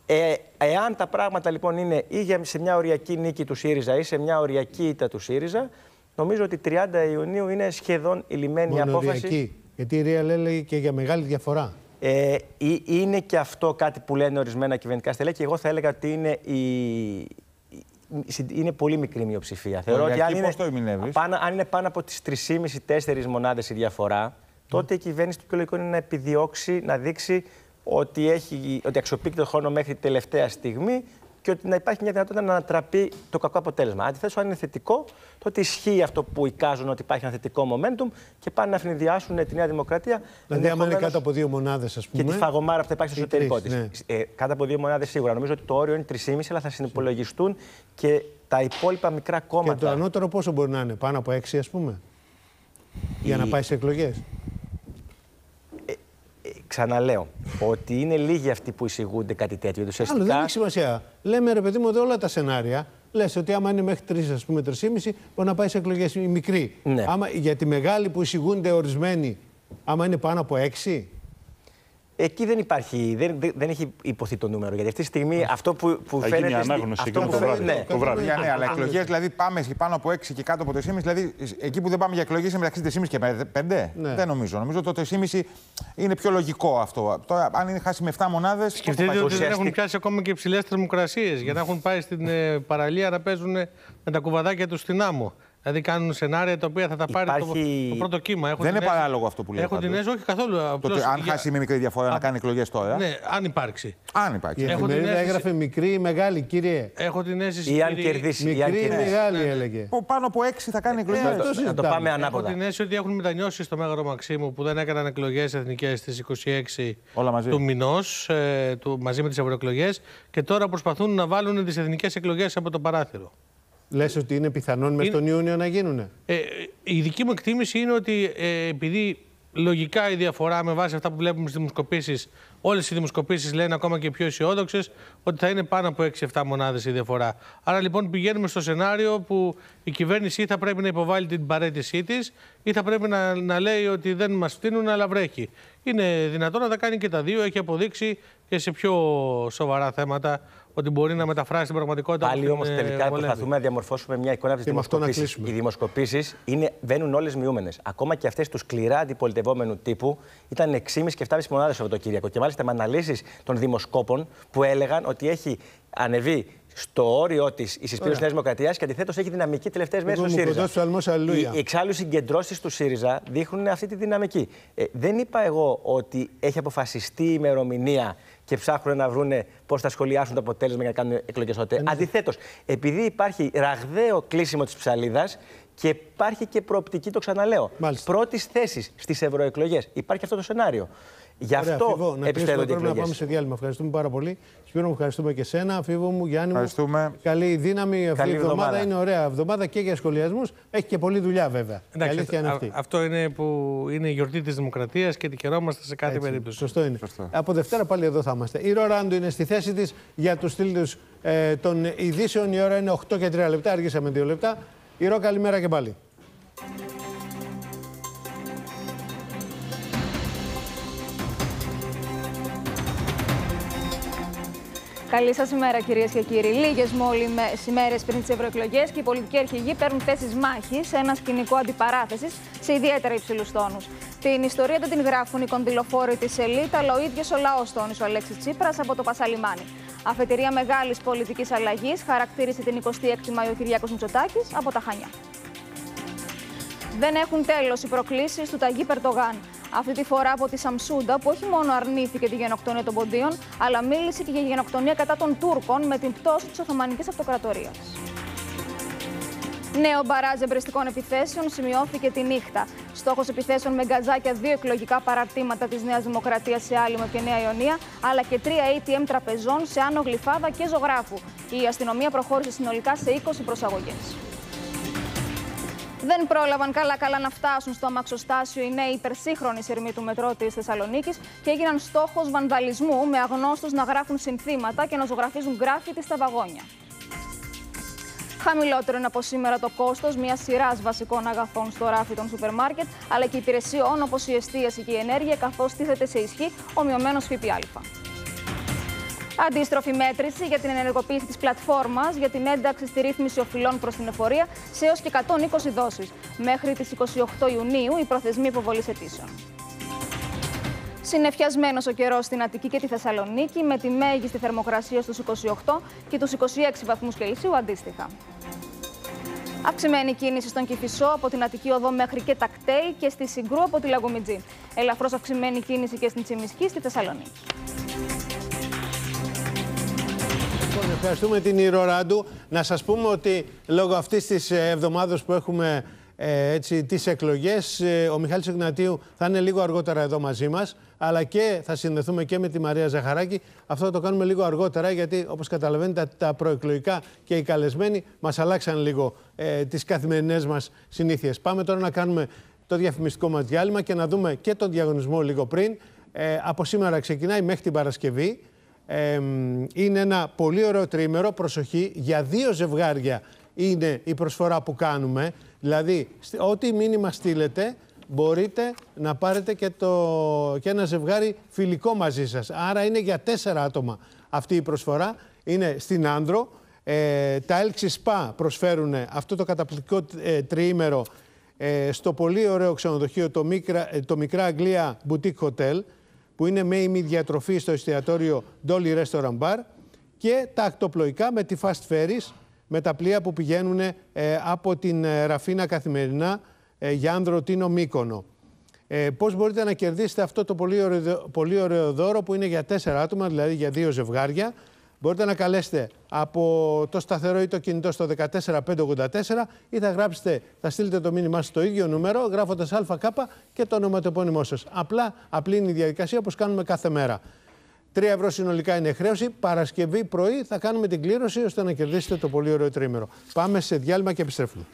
Ε, εάν τα πράγματα λοιπόν είναι ή για- σε μια οριακή νίκη του ΣΥΡΙΖΑ ή σε μια οριακή ήττα του ΣΥΡΙΖΑ, νομίζω ότι 30 Ιουνίου είναι σχεδόν η λιμένη Μόνο απόφαση. οριακή. Γιατί η Real έλεγε και για μεγάλη διαφορά. Ε, ή- είναι και αυτό κάτι που λένε ορισμένα κυβερνητικά στελέχη. και Εγώ θα έλεγα ότι είναι, η, η- είναι πολύ μικρή μειοψηφία. Θεωρώ ότι αν Οριακή είναι, πώς το ερμηνεύεις; πάνω, αν είναι πάνω από τις 3,5-4 μονάδες η διαφορά, τότε η κυβέρνηση του πιο λογικό είναι να επιδιώξει, να δείξει ότι, έχει, ότι αξιοποιεί τον χρόνο μέχρι τη τελευταία στιγμή και ότι να υπάρχει μια δυνατότητα να ανατραπεί το κακό αποτέλεσμα. Αντιθέτω, αν είναι θετικό, τότε ισχύει αυτό που εικάζουν ότι υπάρχει ένα θετικό momentum και πάνε να ευνηδιάσουν τη Νέα Δημοκρατία. Δηλαδή, άμα είναι ενδεχομένως κάτω από δύο μονάδες, ας και πούμε. τη φαγωμάρα που θα υπάρχει στο ή εσωτερικό τρεις, της. ναι. Ε, κάτω από δύο μονάδες σίγουρα. Νομίζω ότι το όριο είναι 3,5, αλλά θα συνυπολογιστούν και τα υπόλοιπα μικρά Και κόμματα. το ανώτερο πόσο μπορεί να είναι, πάνω από έξι, ας πούμε. Για να Η- πάει σε εκλογές; Ξαναλέω ότι είναι λίγοι αυτοί που εισηγούνται κάτι τέτοιο. Γιατί Άλλο δεν ουσιαστικά έχει σημασία. Λέμε ρε παιδί μου εδώ όλα τα σενάρια. Λες ότι άμα είναι μέχρι τρεις, ας πούμε, 3,5 μπορεί να πάει σε εκλογές η μικρή. Ναι. Άμα, για τη μεγάλη που εισηγούνται ορισμένοι, άμα είναι πάνω από έξι. Εκεί δεν υπάρχει, δεν, δεν, δεν έχει υποθεί το νούμερο. Γιατί αυτή τη στιγμή αυτό που, που Θα γίνει φαίνεται. στη- ανάγνωση αυτό εκείνο που το φαίνεται- βράδυ. ναι. Το βράδυ. Ναι, ναι, αλλά εκλογές δηλαδή πάμε και πάνω από 6 και κάτω από 3,5. Δηλαδή εκεί που δεν πάμε για εκλογές είναι μεταξύ 3,5 και 5. Ναι. Δεν νομίζω. Νομίζω το 3,5 είναι πιο λογικό αυτό. Τώρα, αν είναι χάσει με 7 μονάδες. Σκεφτείτε ότι δεν έχουν πιάσει ακόμα και υψηλές θερμοκρασίες για να έχουν πάει στην ε, παραλία να παίζουν με τα κουβαδάκια τους στην άμμο. Δηλαδή κάνουν σενάρια τα οποία θα τα πάρει Υπάρχει- το, το πρώτο κύμα. Έχω Δεν την είναι αίσθηση- παράλογο αυτό που λέει. Έχω την πάντως. αίσθηση, όχι καθόλου. Το απλώς ότι αν για- χάσει με μικρή διαφορά να κάνει εκλογές τώρα. Ναι, αν υπάρξει. Αν υπάρξει. Η Έχω την εφημερίδα αίσθηση- έγραφε μικρή ή μεγάλη, κύριε. Έχω την αίσθηση. Ή αν κύριε- κερδίσει. ή αν Μικρή ή κερδίσει. μεγάλη έλεγε. Που πάνω από 6 θα κάνει εκλογές. αυτό Να το συζητάμε. πάμε Έχω ανάποδα. την αίσθηση ότι έχουν μετανιώσει στο Μέγαρο Μαξίμου που δεν έκαναν εκλογές εθνικές στις 26 Όλα μαζί. του μηνός, ε, του- μαζί με τις ευρωεκλογές και τώρα προσπαθούν να βάλουν τις εθνικές εκλογές από το παράθυρο. Λες ότι είναι πιθανόν μέσα Είναι- τον Ιούνιο να γίνουνε; Ε, η δική μου εκτίμηση είναι ότι ε, επειδή λογικά η διαφορά με βάση αυτά που βλέπουμε στις δημοσκοπήσεις, όλες οι δημοσκοπήσεις λένε ακόμα και πιο αισιόδοξες, ότι θα είναι πάνω από 6-7 μονάδες η διαφορά. Άρα λοιπόν πηγαίνουμε στο σενάριο που η κυβέρνηση ή θα πρέπει να υποβάλει την παρέτησή της ή θα πρέπει να, να λέει ότι δεν μας φτύνουν, αλλά βρέχει. Είναι δυνατόν να τα κάνει και τα δύο. Έχει αποδείξει και σε πιο σοβαρά θέματα ότι μπορεί να μεταφράσει την πραγματικότητα. που Πάλι την, όμως ε, τελικά βολεύει. προσπαθούμε να διαμορφώσουμε μια εικόνα από τις Και με αυτό να δημοσκοπήσεις. κλείσουμε. Οι δημοσκοπήσεις βαίνουν όλες μειούμενες. Ακόμα και αυτές τους σκληρά αντιπολιτευόμενου τύπου ήταν 6,5 και 7,5 μονάδες Σαββατοκύριακο. Και μάλιστα με αναλύσεις των δημοσκόπων που έλεγαν ότι έχει ανεβεί στο όριό της η συσπήρωση τη Νέας Δημοκρατίας και αντιθέτως έχει δυναμική τελευταίες μέρες Εγώ στο μου ΣΥΡΙΖΑ. κοντός ψαλμός, αλληλούια. Οι εξάλλου συγκεντρώσεις του ΣΥΡΙΖΑ δείχνουν αυτή τη δυναμική. Ε, δεν είπα εγώ ότι έχει αποφασιστεί η ημερομηνία και ψάχνουν να βρούνε πώς θα σχολιάσουν το αποτέλεσμα για να κάνουν εκλογές τότε. Αντιθέτως, επειδή υπάρχει ραγδαίο κλείσιμο της ψαλίδας και υπάρχει και προοπτική, το ξαναλέω, Μάλιστα. πρώτης θέσης στις ευρωεκλογές. Υπάρχει αυτό το σενάριο. Γι' Ωραία, αυτό Φίβο, να κλείσουμε, επιστρέφονται οι πρέπει να εκλογές. πάμε σε διάλειμμα. Ευχαριστούμε πάρα πολύ. Σπύρο μου, ευχαριστούμε και σένα. Φίβο μου, Γιάννη μου. Ευχαριστούμε. Καλή δύναμη. Αυτή Καλή η εβδομάδα εβδομάδα. είναι ωραία εβδομάδα και για σχολιασμούς. Έχει και πολλή δουλειά βέβαια. η Εντάξει, αλήθεια είναι α- αυτή. αυτό είναι που είναι η γιορτή της Δημοκρατίας και επικαιρόμαστε σε κάθε Έτσι, περίπτωση. Σωστό είναι. Από Δευτέρα πάλι εδώ θα είμαστε. Η Ροράντου είναι στη θέση της για τους τίτλου ε, των ειδήσεων. Η ώρα είναι 8 και 3 λεπτά. Αργήσαμε 2 λεπτά. Η Ρο, καλημέρα και πάλι. Καλή σας ημέρα, κυρίες και κύριοι. Λίγες μόλι ημέρες πριν τις ευρωεκλογές και οι πολιτικοί αρχηγοί παίρνουν θέσεις μάχης σε ένα σκηνικό αντιπαράθεσης σε ιδιαίτερα υψηλούς τόνους. Την ιστορία δεν την γράφουν οι κονδυλοφόροι της ελίτ, αλλά ο ίδιος ο λαός, τόνισε ο Αλέξης Τσίπρας από το Πασαλιμάνι. Αφετηρία μεγάλης πολιτικής αλλαγής χαρακτήρισε την 26η Μαου Κυριάκος Μητσοτάκης από τα Χανιά. Δεν έχουν τέλος οι προκλήσεις του Ταγί Περτογάν. Αυτή τη φορά από τη Σαμσούντα, που όχι μόνο αρνήθηκε τη γενοκτονία των Ποντίων, αλλά μίλησε και για γενοκτονία κατά των Τούρκων με την πτώση της Οθωμανικής Αυτοκρατορίας. Νέο μπαράζ εμπρεστικών επιθέσεων σημειώθηκε τη νύχτα. Στόχος επιθέσεων με γκαζάκια δύο εκλογικά παραρτήματα της Νέας Δημοκρατίας σε Άλυμο και Νέα Ιωνία, αλλά και τρία ATM τραπεζών σε Άνω Γλυφάδα και Ζωγράφου. Η αστυνομία προχώρησε συνολικά σε 20 προσαγωγές. Δεν πρόλαβαν καλά-καλά να φτάσουν στο αμαξοστάσιο οι νέοι υπερσύγχρονοι σειρμοί του μετρό της Θεσσαλονίκης και έγιναν στόχος βανδαλισμού με αγνώστους να γράφουν συνθήματα και να ζωγραφίζουν γκράφιτι στα βαγόνια. Χαμηλότερο είναι από σήμερα το κόστος μιας σειράς βασικών αγαθών στο ράφι των σούπερ μάρκετ, αλλά και υπηρεσιών όπως η εστίαση και η ενέργεια, καθώς τίθεται σε ισχύ ο μειωμένος ΦΠΑ. Αντίστροφη μέτρηση για την ενεργοποίηση της πλατφόρμας για την ένταξη στη ρύθμιση οφειλών προς την εφορία σε έως και 120 δόσεις. Μέχρι τις 28 Ιουνίου η προθεσμία υποβολής αιτήσεων. Συνεφιασμένος ο καιρός στην Αττική και τη Θεσσαλονίκη, με τη μέγιστη θερμοκρασία στους 28 και τους 26 βαθμούς Κελσίου αντίστοιχα. Αυξημένη κίνηση στον Κηφισό από την Αττική Οδό μέχρι και τα κτέλ και στη Συγκρού από τη Λαγομιτζή. Ελαφρώς αυξημένη κίνηση και στην Τσιμισκή στη Θεσσαλονίκη. Λοιπόν, ευχαριστούμε την Ιροράντου. Να σας πούμε ότι λόγω αυτής της ε, εβδομάδος που έχουμε ε, έτσι, τις εκλογές, ε, ο Μιχάλης Igνατίου θα είναι λίγο αργότερα εδώ μαζί μας, αλλά και θα συνδεθούμε και με τη Μαρία Ζαχαράκη. Αυτό θα το κάνουμε λίγο αργότερα, γιατί όπως καταλαβαίνετε τα, τα προεκλογικά και οι καλεσμένοι μας αλλάξαν λίγο ε, τις καθημερινές μας συνήθειες. Πάμε τώρα να κάνουμε το διαφημιστικό μας διάλειμμα και να δούμε και τον διαγωνισμό λίγο πριν. Ε, από σήμερα ξεκινάει μέχρι την Παρασκευή. Ε, είναι ένα πολύ ωραίο τρίμερο. Προσοχή, για δύο ζευγάρια είναι η προσφορά που κάνουμε. Δηλαδή, σ- ό,τι μήνυμα στείλετε, μπορείτε να πάρετε και, το, και ένα ζευγάρι φιλικό μαζί σας. Άρα είναι για τέσσερα άτομα αυτή η προσφορά. Είναι στην Άνδρο. Ε, τα Elxi Spa προσφέρουν αυτό το καταπληκτικό ε, τριήμερο ε, στο πολύ ωραίο ξενοδοχείο το, Μικρα, ε, το Μικρά Αγγλία Boutique Hotel που είναι με ημιδιατροφή στο εστιατόριο Dolly Restaurant Bar και τα ακτοπλοϊκά με τη Fast Ferries με τα πλοία που πηγαίνουν ε, από την ε, Ραφίνα καθημερινά ε, για Άνδρο Τίνο Μύκονο. Ε, πώς μπορείτε να κερδίσετε αυτό το πολύ ωραίο, πολύ ωραίο δώρο που είναι για τέσσερα άτομα, δηλαδή για δύο ζευγάρια. Μπορείτε να καλέσετε από το σταθερό ή το κινητό στο 14584 ή θα γράψετε, θα στείλετε το μήνυμά σας στο ίδιο νούμερο γράφοντας ΑΚ και το ονοματεπώνυμό σας. Απλά, απλή είναι η διαδικασία όπως κάνουμε κάθε μέρα. 3 ευρώ συνολικά είναι η χρέωση. Παρασκευή πρωί θα κάνουμε την κλήρωση ώστε να κερδίσετε το πολύ ωραίο τρίμερο. Πάμε σε διάλειμμα και επιστρέφουμε.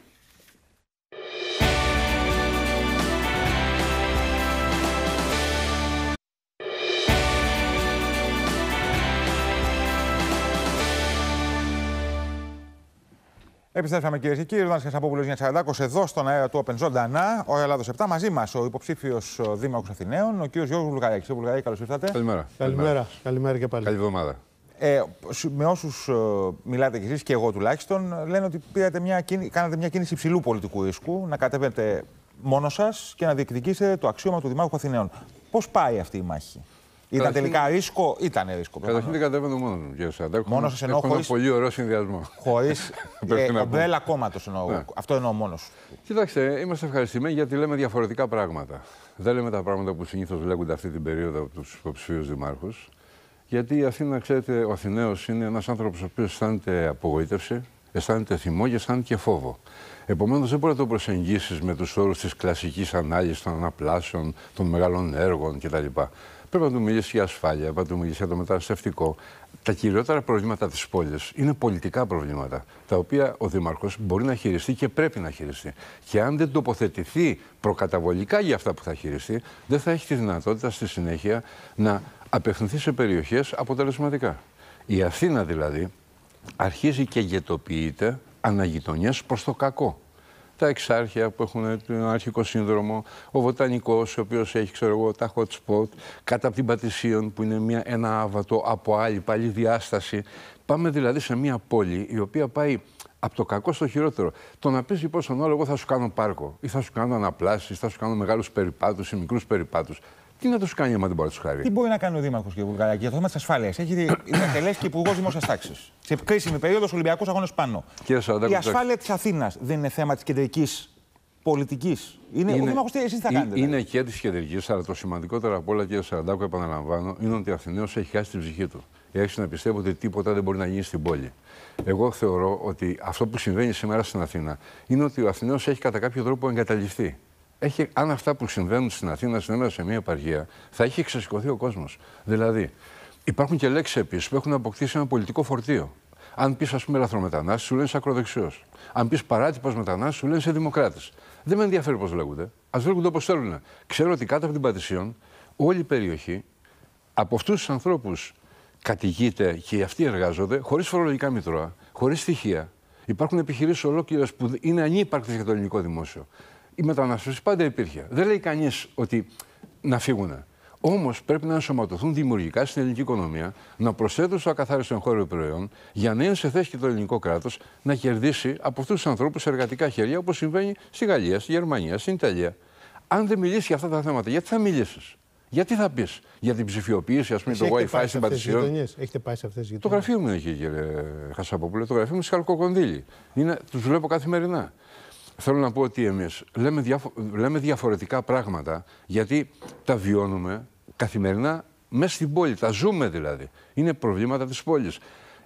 Επιστρέψαμε κυρίε και κύριοι. Ροδάνη Χασαπόπουλο για Τσαραντάκος εδώ στον αέρα του Open ζωντανά. Ο Ελλάδος 7 μαζί μας ο υποψήφιος Δήμαρχος Αθηναίων, ο κ. Γιώργος Βουλγαράκη. Κύριε Βουλγαράκη, καλώς ήρθατε. Καλημέρα. Καλημέρα. Καλημέρα και πάλι. Καλή εβδομάδα. Ε, με όσους μιλάτε κι εσείς και εγώ τουλάχιστον, λένε ότι πήρατε μια, κίνη- κάνατε μια κίνηση υψηλού πολιτικού ρίσκου να κατέβετε μόνος σας και να διεκδικήσετε το αξίωμα του Δημάρχου Αθηναίων. Πώς πάει αυτή η μάχη, Ήταν Καταρχήν- τελικά ρίσκο, ήταν ρίσκο. Καταρχήν δεν κατέβαινε μόνο μου, κύριε Σαντάκο. Μόνος σας εννοώ Έχω ένα χωρίς- πολύ ωραίο συνδυασμό. Χωρίς [laughs] Πρέπει να πούμε. ομπρέλα κόμματο εννοώ. Ναι. Αυτό εννοώ μόνος. Κοιτάξτε, είμαστε ευχαριστημένοι γιατί λέμε διαφορετικά πράγματα. Δεν λέμε τα πράγματα που συνήθως λέγονται αυτή την περίοδο από τους υποψηφίους δημάρχους. Γιατί η Αθήνα, ξέρετε, ο Αθηναίος είναι ένας άνθρωπος ο οποίος αισθάνεται απογοήτευση, αισθάνεται θυμό και αισθάνεται και φόβο. Επομένως, δεν μπορεί να το προσεγγίσεις με τους όρους της κλασικής ανάλυσης των αναπλάσεων, των μεγάλων έργων κτλ. Πρέπει Πρέπει να του μιλήσει για ασφάλεια, πρέπει να του μιλήσει για το μεταναστευτικό. Τα κυριότερα προβλήματα της πόλης είναι πολιτικά προβλήματα, τα οποία ο Δήμαρχος μπορεί να χειριστεί και πρέπει να χειριστεί. Και αν δεν τοποθετηθεί προκαταβολικά για αυτά που θα χειριστεί, δεν θα έχει τη δυνατότητα στη συνέχεια να απευθυνθεί σε περιοχές αποτελεσματικά. Η Αθήνα δηλαδή αρχίζει και γετοποιείται αναγειτονιές προς το κακό. Τα εξάρχεια που έχουν τον αρχικό σύνδρομο, ο βοτανικός ο οποίος έχει ξέρω εγώ, τα hot spot, κάτω από την Πατησίων που είναι μια, ένα άβατο από άλλη πάλι διάσταση. Πάμε δηλαδή σε μια πόλη η οποία πάει από το κακό στο χειρότερο. Το να πεις λοιπόν στον άλλο, εγώ θα σου κάνω πάρκο, ή θα σου κάνω αναπλάσεις, ή θα σου κάνω μεγάλους περιπάτους ή μικρούς περιπάτους. Τι να τους κάνει άμα δεν μπορεί να τους χάρη. Τι μπορεί να κάνει ο Δήμαρχος και Βουλγαράκη για το θέμα της ασφάλειας; Έχει διατελέσει και υπουργός δημόσιας τάξης. Σε κρίσιμη περίοδος Ολυμπιακούς Αγώνες πάνω. Κύριε Σαραντάκο, Η ασφάλεια της Αθήνας δεν είναι θέμα της κεντρικής πολιτικής. Είναι, Ο Δήμαρχος τι εσείς θα Ε- κάνετε. Είναι και της κεντρικής, αλλά το σημαντικότερο από όλα, κύριε Σαραντάκο, επαναλαμβάνω, είναι ότι ο Αθηναίος έχει χάσει την ψυχή του. Έχει να πιστεύει ότι τίποτα δεν μπορεί να γίνει στην πόλη. Εγώ θεωρώ ότι αυτό που συμβαίνει σήμερα στην Αθήνα είναι ότι ο Αθηναίος έχει κατά κάποιο τρόπο εγκαταλειφθεί. Έχει, αν αυτά που συμβαίνουν στην Αθήνα συνέβαιναν σε μια επαρχία, θα έχει εξασηκωθεί ο κόσμος. Δηλαδή, υπάρχουν και λέξεις επίσης που έχουν αποκτήσει ένα πολιτικό φορτίο. Αν πεις, ας πούμε, λαθρομετανάστη, σου λένε είσαι ακροδεξιός. Αν πεις παράτυπος μετανάστη, σου λένε είσαι δημοκράτης. Δεν με ενδιαφέρει πώς λέγονται. Α λέγονται όπως θέλουν. Ξέρω ότι κάτω από την Πατησίων, όλη η περιοχή από αυτούς τους ανθρώπους κατηγείται και αυτοί εργάζονται χωρίς φορολογικά μητρώα, χωρίς στοιχεία. Υπάρχουν επιχειρήσεις ολόκληρες που είναι ανύπαρκτες για το ελληνικό δημόσιο. Η μετανάστευση πάντα υπήρχε. Δεν λέει κανείς ότι να φύγουν. Όμως πρέπει να ενσωματωθούν δημιουργικά στην ελληνική οικονομία, να προσθέτουν στο ακαθάριστο εγχώριο προϊόν, για να είναι σε θέση και το ελληνικό κράτος να κερδίσει από αυτούς τους ανθρώπους σε εργατικά χέρια, όπως συμβαίνει στη Γαλλία, στη Γερμανία, στην Ιταλία. Αν δεν μιλήσεις για αυτά τα θέματα, γιατί θα μιλήσεις; Γιατί θα πεις; Για την ψηφιοποίηση, ας πούμε, Εσείς το έχετε WiFi πάει σε στην αυτές τις Πατησίων. γειτονιές; Έχετε πάει σε αυτές τις Το γειτονιές; γραφείο μου είναι εκεί, κύριε Χασαπόπουλε. Το γραφείο μου είναι σκαλκοκονδύλι. Είναι, τους βλέπω καθημερινά. Θέλω να πω ότι εμείς λέμε, διαφο- λέμε διαφορετικά πράγματα γιατί τα βιώνουμε καθημερινά μέσα στην πόλη. Τα ζούμε δηλαδή. Είναι προβλήματα της πόλης.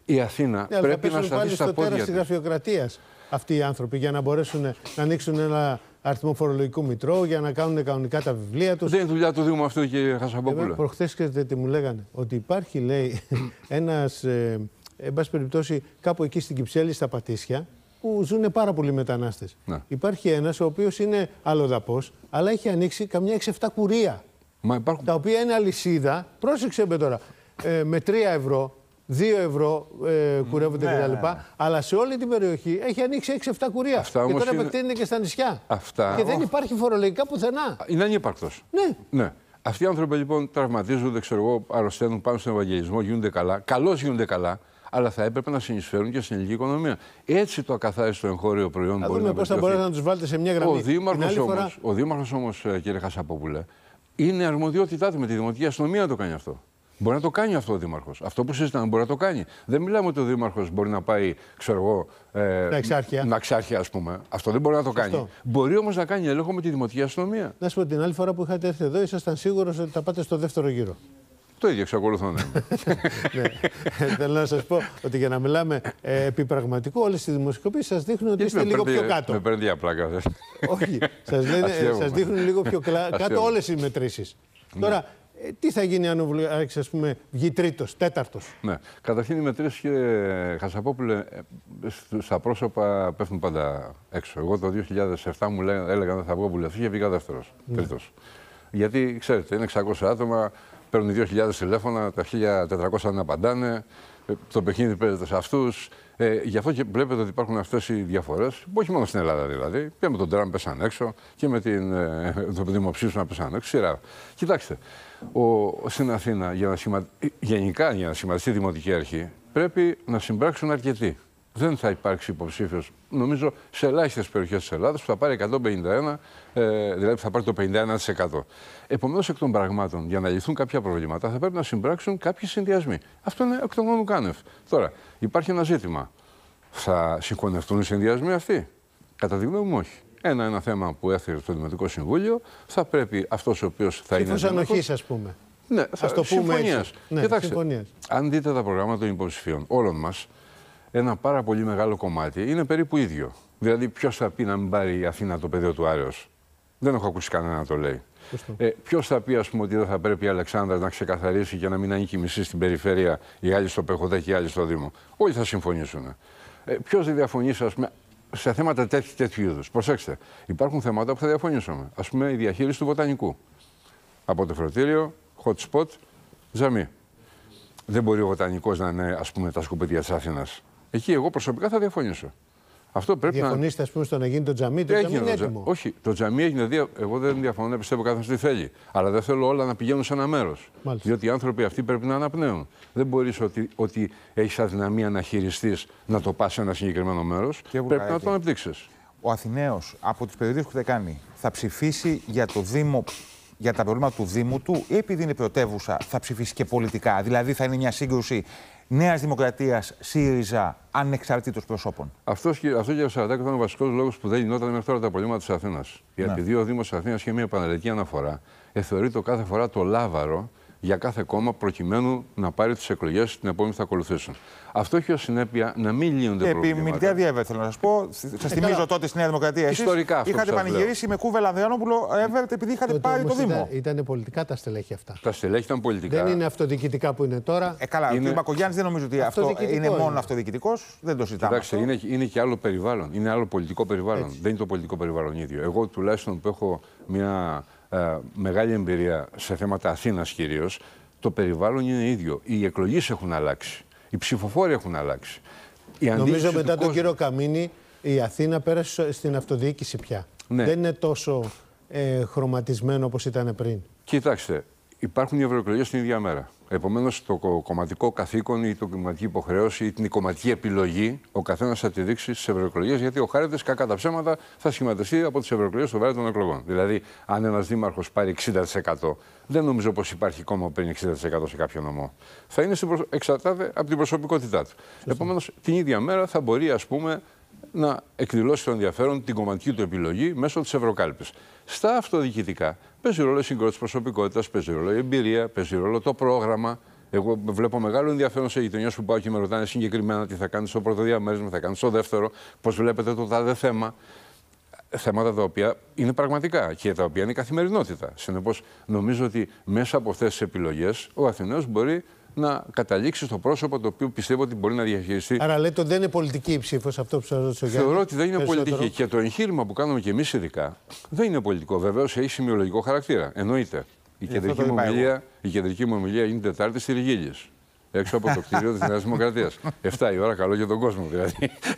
Η Αθήνα Ναι, αλλά θα πρέπει να πέσουν σταθεί πάλι στα στο τέρας πόδια της της. γραφειοκρατίας αυτοί οι άνθρωποι για να μπορέσουν να ανοίξουν ένα αριθμό φορολογικού μητρώου, για να κάνουν κανονικά τα βιβλία τους. Δεν είναι δουλειά του Δήμου αυτό, κύριε Χασαπόπουλε. Προχθές ξέρετε τι μου λέγανε. Ότι υπάρχει, λέει, [coughs] ένας. Ε, εν πάση περιπτώσει, κάπου εκεί στην Κυψέλη, στα Πατήσια, που ζουν πάρα πολλοί μετανάστες. Ναι. Υπάρχει ένας ο οποίος είναι αλλοδαπός, αλλά έχει ανοίξει καμιά 6-7 κουρία. Μα υπάρχουν... Τα οποία είναι αλυσίδα. Πρόσεξε με τώρα. Ε, με 3 ευρώ, 2 ευρώ ε, κουρεύονται ναι, κτλ. ναι, ναι. Αλλά σε όλη την περιοχή έχει ανοίξει 6-7 κουρία. Αυτά και όμως τώρα είναι- επεκτείνεται και στα νησιά. Αυτά. Και δεν Ω. υπάρχει φορολογικά πουθενά. Είναι ανύπαρκτο. Ναι. ναι. Αυτοί οι άνθρωποι λοιπόν τραυματίζονται, ξέρω εγώ, αρρωσταίνουν πάνω στον Ευαγγελισμό, γίνονται καλά. Καλώς γίνονται καλά, αλλά θα έπρεπε να συνεισφέρουν και στην ελληνική οικονομία. Έτσι το ακαθάριστο εγχώριο προϊόν Θα μπορεί δούμε να πώς θα βελτιωθεί. μπορέσετε να τους βάλετε σε μια γραμμή. Ο Δήμαρχος Την άλλη όμω, φορά- ο Δήμαρχος όμως, ε, κύριε Χασαπόπουλε, είναι αρμοδιότητά του με τη δημοτική αστυνομία να το κάνει αυτό. Μπορεί να το κάνει αυτό ο Δήμαρχος. Αυτό που συζητάμε μπορεί να το κάνει. Δεν μιλάμε ότι ο Δήμαρχος μπορεί να πάει, ξέρω εγώ. Ε, Να εξάρχεια. Να εξάρχεια, ας πούμε. Αυτό δεν μπορεί να το Σωστό. κάνει. Μπορεί όμως να κάνει έλεγχο με τη δημοτική αστυνομία. Να σου πω την άλλη φορά που είχατε έρθει εδώ, ήσασταν σίγουρος ότι θα πάτε στο δεύτερο γύρο. Το ίδιο εξακολουθώ να είμαι. [laughs] ναι. Θέλω να σας πω ότι για να μιλάμε ε, επί πραγματικού, όλες οι δημοσκοπήσει σας δείχνουν ότι Γιατί είστε με λίγο παίρνει- πιο κάτω. Με παίρνει για πλάκα. δε. Όχι. Σας Αστείευομαι. σας δείχνουν λίγο πιο κλα- κάτω Αστείευομαι. όλες οι μετρήσεις. Ναι. Τώρα, ε, τι θα γίνει αν ο Βουλγαράκης, ας πούμε, βγει τρίτος, τέταρτος; Ναι. Καταρχήν οι μετρήσεις, κύριε Χασαπόπουλε, ε, σ- στα πρόσωπα πέφτουν πάντα έξω. Εγώ το 2007 μου λέ- έλεγαν ότι θα βγω βουλευτής και βγήκα δεύτερος. Ναι. Τρίτος. Γιατί ξέρετε, είναι 600 άτομα, παίρνουν 2.000 τηλέφωνα, τα 1.400 δεν απαντάνε. ε, Το παιχνίδι παίζεται σε αυτούς. Ε, γι' αυτό και βλέπετε ότι υπάρχουν αυτές οι διαφορές, όχι μόνο στην Ελλάδα δηλαδή. Και με τον Τραμπ πέσαν έξω και με την, ε, το δημοψήφισμα πέσαν έξω. Σειρά. Κοιτάξτε, ο, στην Αθήνα για να σχημα... γενικά για να σχηματιστεί η Δημοτική Αρχή πρέπει να συμπράξουν αρκετοί. Δεν θα υπάρξει υποψήφιος, νομίζω, σε ελάχιστες περιοχές της Ελλάδας που θα πάρει 151, ε, δηλαδή που θα πάρει το 51%. Επομένως, εκ των πραγμάτων, για να λυθούν κάποια προβλήματα, θα πρέπει να συμπράξουν κάποιοι συνδυασμοί. Αυτό είναι εκ των νόμων κάνευ. Τώρα, υπάρχει ένα ζήτημα. Θα συγχωνευτούν οι συνδυασμοί αυτοί; Κατά τη γνώμη μου, όχι. Ένα, ένα θέμα που έφερε το Δημοτικό Συμβούλιο, θα πρέπει αυτός ο οποίος θα είναι. Ψήφο δήμαρχος- ανοχής, ας πούμε. ναι, Ας το πούμε συμφωνίας. έτσι. Ναι, Κοιτάξτε, συμφωνίας. αν δείτε τα προγράμματα των υποψηφίων, όλων μας, ένα πάρα πολύ μεγάλο κομμάτι είναι περίπου ίδιο. Δηλαδή, ποιος θα πει να μην πάρει η Αθήνα το πεδίο του Άρεο. Δεν έχω ακούσει κανένα να το λέει. Ε, Ποιος θα πει, ας πούμε, ότι δεν θα πρέπει η Αλεξάνδρα να ξεκαθαρίσει και να μην ανήκει μισή στην περιφέρεια, οι άλλοι στο Πεχοδέ και οι άλλοι στο Δήμο; Όλοι θα συμφωνήσουν. Ε, Ποιος δεν διαφωνεί, ας πούμε, σε θέματα τέτοιου, τέτοιου είδους; Προσέξτε, υπάρχουν θέματα που θα διαφωνήσουμε. Α πούμε, η διαχείριση του βοτανικού. Από το φροντίριο, hot spot, τζαμί. Δεν μπορεί ο βοτανικός να είναι, ας πούμε, τα σκουπίδια της Αθήνας. Εκεί εγώ προσωπικά θα διαφωνήσω. Αυτό πρέπει να. Διαφωνήσετε, ας πούμε, στο να γίνει το τζαμί. Το τζαμί Έγινε είναι το τζα- έτοιμο. Όχι, το τζαμί έγινε δύο. Εγώ δεν διαφωνώ να πιστεύω καθένα τι θέλει. Αλλά δεν θέλω όλα να πηγαίνουν σε ένα μέρος. Μάλιστα. Διότι οι άνθρωποι αυτοί πρέπει να αναπνέουν. Δεν μπορείς ότι, ότι έχεις αδυναμία να χειριστείς να το πας σε ένα συγκεκριμένο μέρος. Πρέπει Βουλγαράκη. να το αναπτύξεις. Ο Αθηναίος από τις περιοδίες που θα κάνει θα ψηφίσει για το Δήμο, για τα προβλήματα του Δήμου του ή επειδή είναι πρωτεύουσα θα ψηφίσει και πολιτικά. Δηλαδή θα είναι μια σύγκρουση Νέας Δημοκρατίας, ΣΥΡΙΖΑ, ανεξαρτήτως προσώπων. Αυτός, αυτό κύριε Σαραντάκη ήταν ο βασικός λόγος που δεν γινόταν μέχρι τώρα τα προβλήματα της Αθήνας. Ναι. Επειδή ο Δήμο Αθήνας είχε μια πανελλαδική αναφορά, ε, θεωρείται κάθε φορά το λάβαρο για κάθε κόμμα προκειμένου να πάρει τις εκλογές την επόμενη που θα ακολουθήσουν. Αυτό έχει ως συνέπεια να μην λύνονται Και επί προβλήματα. Μιλτέα Διαβέρ, θέλω να σας πω. Σας Ε, θυμίζω καλά. τότε στη Νέα Δημοκρατία. εσείς Ιστορικά αυτό Είχατε που σας λέω. πανηγυρίσει με κούβελα Ανδριανόπουλο Εύερτ επειδή είχατε Τότε πάρει το όμως Δήμο. Ήταν, ήταν πολιτικά τα στελέχη αυτά. Τα στελέχη ήταν πολιτικά. Δεν είναι αυτοδιοικητικά που είναι τώρα. Ε, καλά, Είναι- ο κ. Μπακογιάννης δεν νομίζω ότι αυτό Αυτοδιοικητικό είναι μόνο είναι. αυτοδιοικητικός. Δεν το συζητάμε. Κοιτάξτε, αυτό. είναι, είναι και άλλο περιβάλλον. Είναι άλλο πολιτικό περιβάλλον. Έτσι. Δεν είναι το πολιτικό περιβάλλον ίδιο. Εγώ τουλάχιστον που έχω μια ε, μεγάλη εμπειρία σε θέματα Αθήνας κυρίως, το περιβάλλον είναι ίδιο. Οι εκλογέ έχουν αλλάξει. Οι ψηφοφόροι έχουν αλλάξει. Η Νομίζω αντίληψη του μετά τον κόσμου- κύριο Καμίνη η Αθήνα πέρασε στην αυτοδιοίκηση πια. Ναι. Δεν είναι τόσο ε, χρωματισμένο όπως ήταν πριν. Κοιτάξτε, υπάρχουν οι ευρωεκλογές την ίδια μέρα. Επομένως, το κο- κομματικό καθήκον ή την κομματική υποχρέωση ή την κομματική επιλογή ο καθένας θα τη δείξει στις ευρωεκλογές, γιατί ο χάρτη, κακά τα ψέματα, θα σχηματιστεί από τις ευρωεκλογές στο βράδυ των εκλογών. Δηλαδή, αν ένας δήμαρχος πάρει 60%, δεν νομίζω πως υπάρχει κόμμα που παίρνει 60% σε κάποιο νομό. Θα είναι στην προσ- εξαρτάται από την προσωπικότητά του. Επομένως, την ίδια μέρα θα μπορεί, ας πούμε, να εκδηλώσει το ενδιαφέρον την κομματική του επιλογή μέσω της Ευρωκάλπης. Στα αυτοδιοικητικά παίζει ρόλο η συγκρότηση προσωπικότητας, παίζει ρόλο η εμπειρία, παίζει ρόλο το πρόγραμμα. Εγώ βλέπω μεγάλο ενδιαφέρον σε γειτονιές που πάω και με ρωτάνε συγκεκριμένα τι θα κάνεις στο πρώτο διαμέρισμα, τι θα κάνεις στο δεύτερο, πώς βλέπετε το τάδε θέμα. Θέματα τα οποία είναι πραγματικά και τα οποία είναι καθημερινότητα. Συνεπώς, νομίζω ότι μέσα από αυτές τις επιλογές ο Αθηναίος μπορεί να καταλήξει στο πρόσωπο το οποίο πιστεύω ότι μπορεί να διαχειριστεί Άρα λέτε ότι δεν είναι πολιτική η ψήφος αυτό που σας ρώτησε ο Γιάννης. Θεωρώ ότι δεν είναι Περισσότερο. πολιτική. Και το εγχείρημα που κάνουμε και εμείς ειδικά δεν είναι πολιτικό. Βεβαίως έχει σημειολογικό χαρακτήρα. Εννοείται. Η Γι' αυτό κεντρική, το μου είπα εγώ. ομιλία, η κεντρική μου ομιλία γίνει Τετάρτη στη Ριγίλης. Έξω από το κτίριο της Νέας Δημοκρατίας. 7 η ώρα, καλό για τον κόσμο δηλαδή.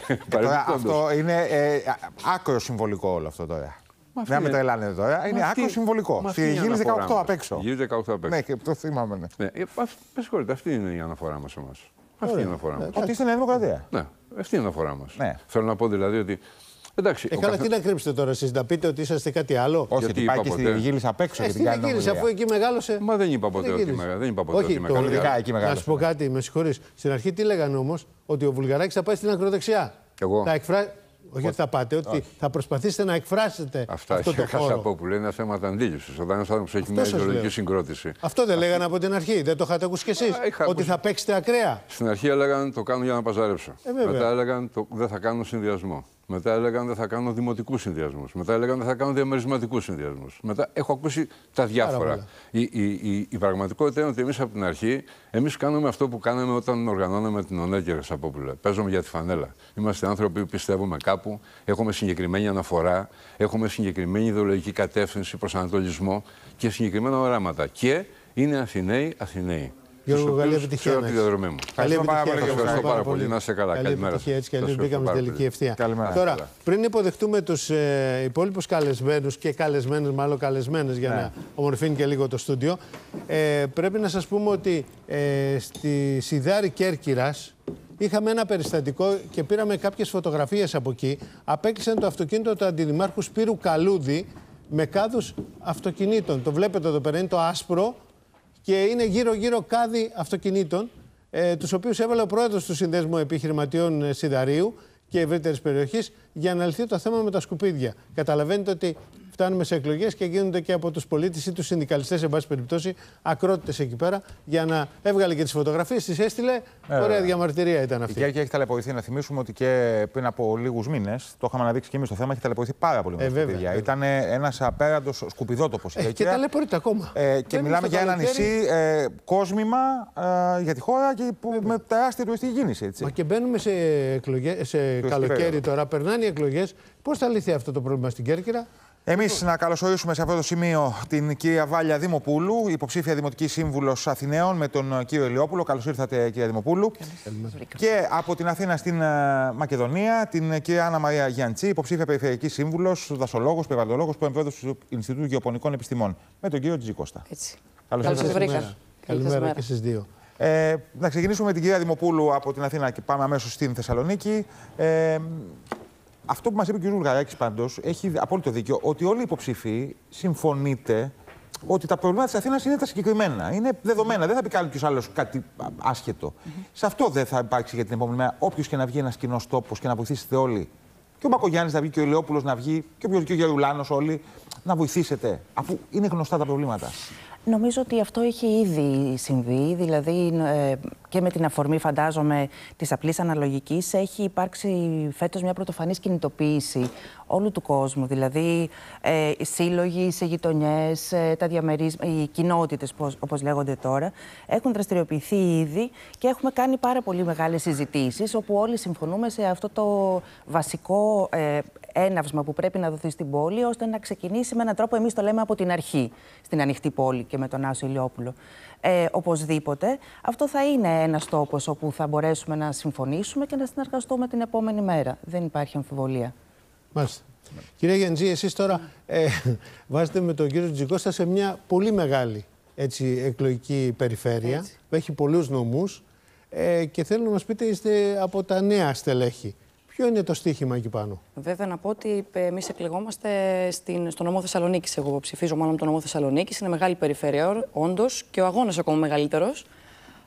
Ε, Τώρα, Παρεμπιπτόντως. αυτό είναι ε, α- άκρο συμβολικό όλο αυτό τώρα. Μα αυτή Δεν με είναι- τρελάνε τώρα. Μα Είναι αυτή- άκρο συμβολικό. μα αυτή Στη είναι η γύλη αναφορά 18 μας. απ' έξω. Γύλη 18 απ' έξω. Ναι, και το θυμάμαι. ναι. Ναι, ε, α, με συγχωρείτε, αυτή είναι η αναφορά μας εμά. Αυτή είναι η αναφορά μας. Ότι είστε Νέα Δημοκρατία. Ναι, αυτή είναι η αναφορά μας. Ναι. Θέλω να πω δηλαδή ότι. Εντάξει, Ε, ο καλά, καθέ- τι να κρύψετε τώρα εσείς, να πείτε ότι είσαστε κάτι άλλο; Όχι, Γιατί ότι πάει είπα και στη ποτέ. γύλη απ' έξω Ε, και την στην κάνει γύρισε, αφού ομιλία. εκεί μεγάλωσε. Μα δεν είπα ποτέ Δεν ότι, γύρισε. μεγα- δεν είπα ποτέ Όχι, ότι το- μεγάλωσε. Πολιτικά εκεί Να μεγάλωσε. σου πω κάτι, με συγχωρείς. Στην αρχή τι λέγανε όμως, ότι ο Βουλγαράκης θα πάει στην ακροδεξιά. Εγώ. Θα εκφρά... Όχι ότι θα πάτε, ότι θα προσπαθήσετε να εκφράσετε Αυτά αυτό το έχει χώρο. Χασαπόπουλο. Είναι θέμα αντίληψη. Όταν ένα άνθρωπο έχει μια σας ιδεολογική λέω. συγκρότηση. Αυτό δεν λέγανε από την αρχή, δεν το είχατε ακούσει κι εσείς, Α, είχα ότι ακούσει. θα παίξετε ακραία. Στην αρχή έλεγαν το κάνω για να παζαρέψω. Ε, βέβαια. Μετά έλεγαν το, δεν θα κάνω συνδυασμό. Μετά έλεγαν δεν θα κάνω δημοτικούς συνδυασμούς. Μετά έλεγαν δεν θα κάνω διαμερισματικούς συνδυασμούς. Μετά έχω ακούσει τα διάφορα. πολλά. Η, η, η, η πραγματικότητα είναι ότι εμείς από την αρχή εμείς κάνουμε αυτό που κάναμε όταν οργανώναμε την ΟΝΕ, κύριε Σαπόπουλε. Παίζουμε για τη φανέλα. Είμαστε άνθρωποι που πιστεύουμε κάπου, έχουμε συγκεκριμένη αναφορά, έχουμε συγκεκριμένη ιδεολογική κατεύθυνση, προσανατολισμό και συγκεκριμένα οράματα. Και είναι Αθηναίοι, Αθηναίοι. Γιώργο, Τους καλή οποίους επιτυχία ξέρω να τη έχεις. διαδρομή μου. Καλή Ευχαριστώ πάρα επιτυχία. πολύ, Ευχαριστώ Ευχαριστώ πάρα πολύ. Να είστε καλά. Καλή Καλημέρα. επιτυχία έτσι κι Σας αλλιώς ευχαριστώ μπήκαμε στην πάρα τελική πολύ. ευθεία. Καλημέρα. Τώρα, Καλά. πριν υποδεχτούμε τους ε, υπόλοιπους καλεσμένους και καλεσμένες, μάλλον καλεσμένες για να ομορφύνει και λίγο το στούντιο, ε, πρέπει να σας πούμε ότι ε, στη Σιδάρη Κέρκυρας είχαμε ένα περιστατικό και πήραμε κάποιες φωτογραφίες από εκεί. Απέκλεισαν το αυτοκίνητο του αντιδημάρχου Σπύρου Καλούδη με κάδους αυτοκινήτων. Το βλέπετε εδώ πέρα, είναι το άσπρο και είναι γύρω-γύρω κάδοι αυτοκινήτων, ε, τους οποίους έβαλε ο πρόεδρος του Συνδέσμου Επιχειρηματιών ε, Σιδαρίου και ευρύτερης περιοχής για να λυθεί το θέμα με τα σκουπίδια. Καταλαβαίνετε ότι φτάνουμε σε εκλογές και γίνονται και από τους πολίτες ή τους συνδικαλιστές, εν πάση περιπτώσει, ακρότητες εκεί πέρα, για να έβγαλε και τις φωτογραφίες, τις έστειλε. Ε, Ωραία βέβαια. διαμαρτυρία ήταν Η αυτή. Κέρκυρα έχει ταλαιπωρηθεί. Να θυμίσουμε ότι και πριν από λίγους μήνες, το είχαμε αναδείξει και εμείς το θέμα, έχει ταλαιπωρηθεί πάρα πολύ με Ε, αυτά τα βέβαια, παιδιά. Ήταν ένας απέραντος σκουπιδότοπος η Ε, και Κέρκυρα. ταλαιπωρείται ακόμα. Ε, και Δεν μιλάμε είναι για στο ένα καλοκαίρι. νησί ε, κόσμημα ε, για τη χώρα και που, με τεράστια τουριστική κίνηση. Έτσι. Μα και μπαίνουμε σε, εκλογές, σε καλοκαίρι περίοδο. τώρα, περνάνε οι εκλογές. Πώς θα λυθεί αυτό το πρόβλημα στην Κέρκυρα; Εμείς να καλωσορίσουμε σε αυτό το σημείο την κυρία Βάλια Δημοπούλου, υποψήφια Δημοτικής Σύμβουλος Αθηναίων, με τον ε, κύριο Ελιόπουλο. Καλώς ήρθατε, κυρία Δημοπούλου. Και από την Αθήνα στην ε, Μακεδονία, την ε, κυρία Άννα Μαρία Γιαντσή, υποψήφια Περιφερειακής Σύμβουλος, δασολόγος, περιβαλλοντολόγος, προεμβρόεδρο του Ινστιτούτου Γεωπονικών Επιστημών, με τον κύριο Τζικώστα. Έτσι. Καλώς Καλώς σας βρήκα. Καλημέρα, Καλή σας Καλημέρα μέρα. και στις δύο. Ε, να ξεκινήσουμε με την κυρία Δημοπούλου από την Αθήνα και πάμε αμέσως στην Θεσσαλονίκη. Ε, αυτό που μας είπε ο κ. Βουλγαράκη πάντως έχει απόλυτο δίκιο ότι όλοι οι υποψήφοι συμφωνείτε ότι τα προβλήματα της Αθήνας είναι τα συγκεκριμένα. Είναι δεδομένα. Δεν θα πει κάποιος άλλος κάτι α, άσχετο. Σε αυτό δεν θα υπάρξει για την επόμενη μέρα. Όποιος και να βγει ένας κοινός τόπος και να βοηθήσετε όλοι. Και ο Μπακογιάννης να βγει και ο Ηλιόπουλος να βγει και ο, και ο Γερουλάνο όλοι να βοηθήσετε. Αφού είναι γνωστά τα προβλήματα. Νομίζω ότι αυτό έχει ήδη συμβεί, δηλαδή ε, και με την αφορμή φαντάζομαι της απλής αναλογικής έχει υπάρξει φέτος μια πρωτοφανής κινητοποίηση όλου του κόσμου, δηλαδή ε, οι σύλλογοι, οι γειτονιές, ε, τα διαμερίσματα, οι κοινότητες πώς, όπως λέγονται τώρα έχουν δραστηριοποιηθεί ήδη και έχουμε κάνει πάρα πολύ μεγάλες συζητήσεις όπου όλοι συμφωνούμε σε αυτό το βασικό ε, έναυσμα που πρέπει να δοθεί στην πόλη, ώστε να ξεκινήσει με έναν τρόπο, εμείς το λέμε από την αρχή, στην ανοιχτή πόλη και με τον Άσο Ηλιόπουλο. Ε, οπωσδήποτε, αυτό θα είναι ένας τόπος όπου θα μπορέσουμε να συμφωνήσουμε και να συνεργαστούμε την επόμενη μέρα. Δεν υπάρχει αμφιβολία. Μάλιστα. Κυρία Γεντζή, εσείς τώρα ε, βάζετε με τον κύριο Τζικώστα σε μια πολύ μεγάλη έτσι, εκλογική περιφέρεια που έχει πολλούς νομούς ε, και θέλω να μας πείτε είστε από τα νέα στελέχη. Ποιο είναι το στίχημα εκεί πάνω; Βέβαια, να πω ότι εμείς εκλεγόμαστε στην, στο νομό Θεσσαλονίκης. Εγώ ψηφίζω μάλλον το νομό Θεσσαλονίκης. Είναι μεγάλη περιφέρεια, όντως, και ο αγώνας ακόμα μεγαλύτερος.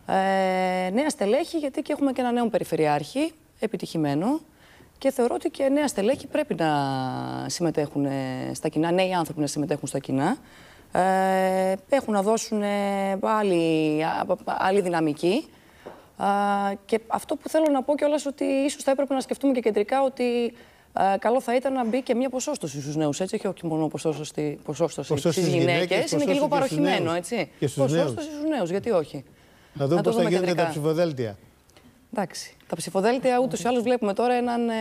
Ε, νέα στελέχη, γιατί και έχουμε και ένα νέο περιφερειάρχη, επιτυχημένο. Και θεωρώ ότι και νέα στελέχη πρέπει να συμμετέχουν ε, στα κοινά, νέοι άνθρωποι να συμμετέχουν στα κοινά. Ε, έχουν να δώσουν ε, άλλη, α- άλλη δυναμική. Α, και αυτό που θέλω να πω κιόλας ότι ίσως θα έπρεπε να σκεφτούμε και κεντρικά ότι α, καλό θα ήταν να μπει και μια ποσόστοση στους νέους, έτσι. Όχι μόνο ποσόστοση, ποσόστοση Ποσόστοση στις στις γυναίκες. γυναίκες, Είναι και λίγο ποσόστοση και στους παροχημένο, νέους. έτσι. Και στους Ποσόστοση στους νέους, γιατί όχι. Να δούμε το πώς θα δούμε γίνονται τα κεντρικά. ψηφοδέλτια. Εντάξει. Τα ψηφοδέλτια ούτως ή άλλως βλέπουμε τώρα έναν, ε,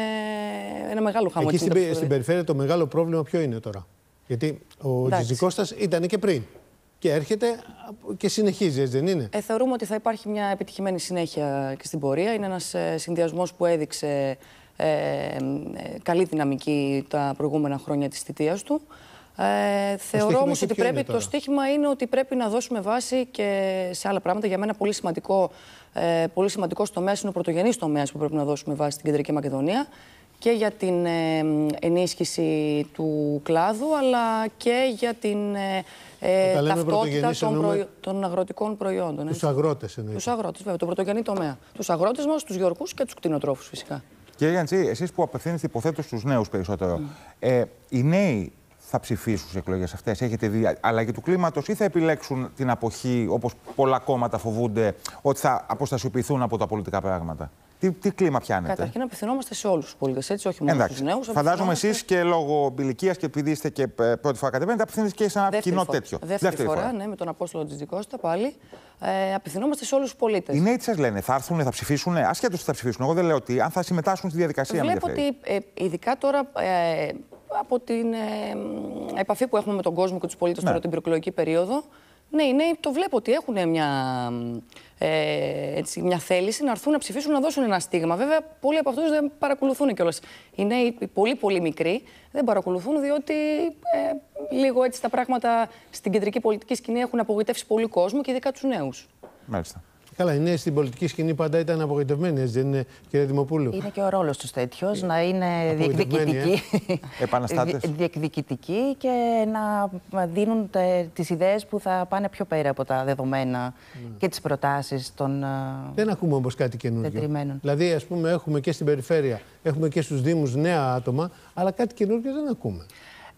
ένα μεγάλο χαμό. Εκεί έτσι, στην, με τα πε- στην ψηφοδέλτια. περιφέρεια το μεγάλο πρόβλημα ποιο είναι τώρα; Γιατί ο Εντάξει. Τζιτζικώστας ήταν και πριν. Και έρχεται και συνεχίζει, έτσι δεν είναι; Ε, θεωρούμε ότι θα υπάρχει μια επιτυχημένη συνέχεια και στην πορεία. Είναι ένας ε, συνδυασμός που έδειξε ε, ε, καλή δυναμική τα προηγούμενα χρόνια της θητείας του. Ε, θεωρώ στίχημα όμως εκεί ότι ποιο είναι πρέπει, το τώρα; στίχημα είναι ότι πρέπει να δώσουμε βάση και σε άλλα πράγματα. Για μένα πολύ σημαντικό, ε, πολύ σημαντικό τομέα είναι ο πρωτογενής τομέας που πρέπει να δώσουμε βάση στην Κεντρική Μακεδονία και για την ε, ενίσχυση του κλάδου, αλλά και για την ε, ε, Όταν λέμε ταυτότητα πρωτογενής των, εννοούμε προϊ- των αγροτικών προϊόντων. Τους αγρότες εννοείται. Τους αγρότες, βέβαια, το πρωτογενή τομέα. Τους αγρότες μας, τους γεωργούς και τους κτηνοτρόφους, φυσικά. Κύριε Γιάννη, εσείς που απευθύνεστε υποθέτω στους νέους περισσότερο, ε, οι νέοι θα ψηφίσουν στις εκλογές αυτές, έχετε δει αλλαγή του κλίματος ή θα επιλέξουν την αποχή όπως πολλά κόμματα φοβούνται ότι θα αποστασιοποιηθούν από τα πολιτικά πράγματα; Τι, τι κλίμα πιάνετε; Καταρχήν, απευθυνόμαστε σε όλους τους πολίτες, έτσι, όχι μόνο Εντάξει. στου νέου. Φαντάζομαι εσείς και λόγω ηλικίας και επειδή είστε και ε, πρώτη φορά κατεβαίνετε, απευθύνεστε και σε ένα κοινό τέτοιο. Δεύτερη, φορά, ναι, με τον Απόστολο Τζιτζικώστα πάλι. Ε, απευθυνόμαστε σε όλους τους πολίτες. Οι νέοι τι σας λένε, θα έρθουν, θα ψηφίσουν, ασχέτως τι θα ψηφίσουν. Εγώ δεν λέω ότι αν θα συμμετάσχουν στη διαδικασία. με Βλέπω ενδιαφέρει. ότι ε, ειδικά τώρα ε, από την ε, μ, επαφή που έχουμε με τον κόσμο και τους πολίτες Ναι. τώρα την προεκλογική περίοδο, ναι, οι νέοι το βλέπω ότι έχουν μια, μ, ε, έτσι, μια θέληση να έρθουν να ψηφίσουν, να δώσουν ένα στίγμα. Βέβαια, πολλοί από αυτούς δεν παρακολουθούν κιόλας. Οι νέοι, οι πολύ πολύ μικροί, δεν παρακολουθούν διότι ε, λίγο έτσι τα πράγματα στην κεντρική πολιτική σκηνή έχουν απογοητεύσει πολύ κόσμο και ειδικά τους νέους. Μάλιστα. Καλά, οι νέοι στην πολιτική σκηνή πάντα ήταν απογοητευμένοι, έτσι δεν είναι, κύριε Δημοπούλου; Ε, Είναι και ο ρόλος τους τέτοιος, να είναι Απογοητευμένοι, διεκδικητικοί. Επαναστάτες. Δι- διεκδικητικοί και να δίνουν τις ιδέες που θα πάνε πιο πέρα από τα δεδομένα και τις προτάσεις των. ε, Δεν ακούμε όμως κάτι καινούργιο. Τετριμένων. Δηλαδή, ας πούμε, έχουμε και στην περιφέρεια, έχουμε και στους Δήμους νέα άτομα, αλλά κάτι καινούργιο δεν ακούμε.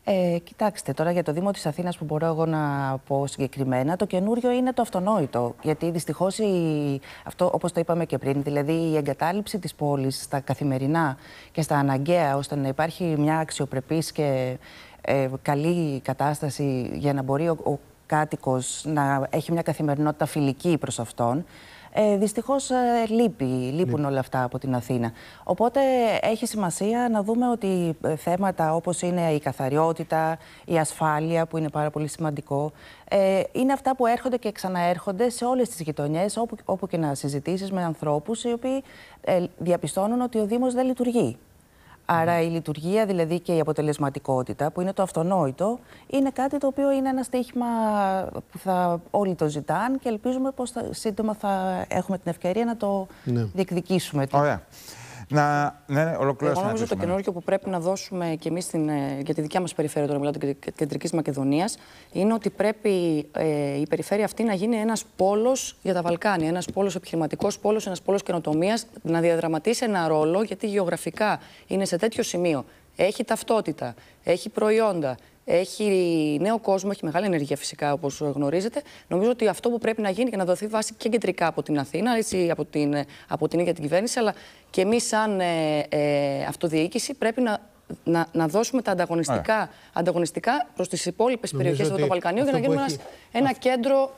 Ε, κοιτάξτε, τώρα για το Δήμο της Αθήνας που μπορώ εγώ να πω συγκεκριμένα, το καινούριο είναι το αυτονόητο. Γιατί δυστυχώς, η... αυτό όπως το είπαμε και πριν, δηλαδή η εγκατάλειψη της πόλης στα καθημερινά και στα αναγκαία, ώστε να υπάρχει μια αξιοπρεπής και ε, καλή κατάσταση για να μπορεί ο, ο κάτοικος να έχει μια καθημερινότητα φιλική προς αυτόν, ε, Δυστυχώς λείπει, λείπουν όλα αυτά από την Αθήνα. Οπότε έχει σημασία να δούμε ότι ε, θέματα όπως είναι η καθαριότητα, η ασφάλεια που είναι πάρα πολύ σημαντικό, ε, είναι αυτά που έρχονται και ξαναέρχονται σε όλες τις γειτονιές όπου, όπου και να συζητήσεις με ανθρώπους οι οποίοι ε, διαπιστώνουν ότι ο Δήμος δεν λειτουργεί. Άρα η λειτουργία δηλαδή και η αποτελεσματικότητα που είναι το αυτονόητο είναι κάτι το οποίο είναι ένα στοίχημα που θα όλοι το ζητάν και ελπίζουμε πως θα, σύντομα θα έχουμε την ευκαιρία να το Ναι. διεκδικήσουμε. Ωραία. Να, ναι, ναι, Εγώ ολοκληρώσουμε. να νομίζω το κλείσουμε. καινούργιο που πρέπει να δώσουμε και εμείς για τη δικιά μας περιφέρεια, τώρα μιλάω την κεντρικής Μακεδονίας, είναι ότι πρέπει ε, η περιφέρεια αυτή να γίνει ένας πόλος για τα Βαλκάνια. Ένας πόλος επιχειρηματικός πόλος, ένας πόλος καινοτομίας, να διαδραματίσει ένα ρόλο, γιατί γεωγραφικά είναι σε τέτοιο σημείο. Έχει ταυτότητα, έχει προϊόντα, έχει νέο κόσμο, έχει μεγάλη ενέργεια φυσικά όπως γνωρίζετε. Νομίζω ότι αυτό που πρέπει να γίνει και να δοθεί βάση και κεντρικά από την Αθήνα, έτσι, από, την, από την ίδια την κυβέρνηση, αλλά και εμείς, σαν ε, ε, αυτοδιοίκηση, πρέπει να, να, να δώσουμε τα ανταγωνιστικά, ανταγωνιστικά προς τις υπόλοιπες Νομίζω περιοχές ότι του Βαλκανίου για να αυτό που γίνουμε έχει- ένας- ένα κέντρο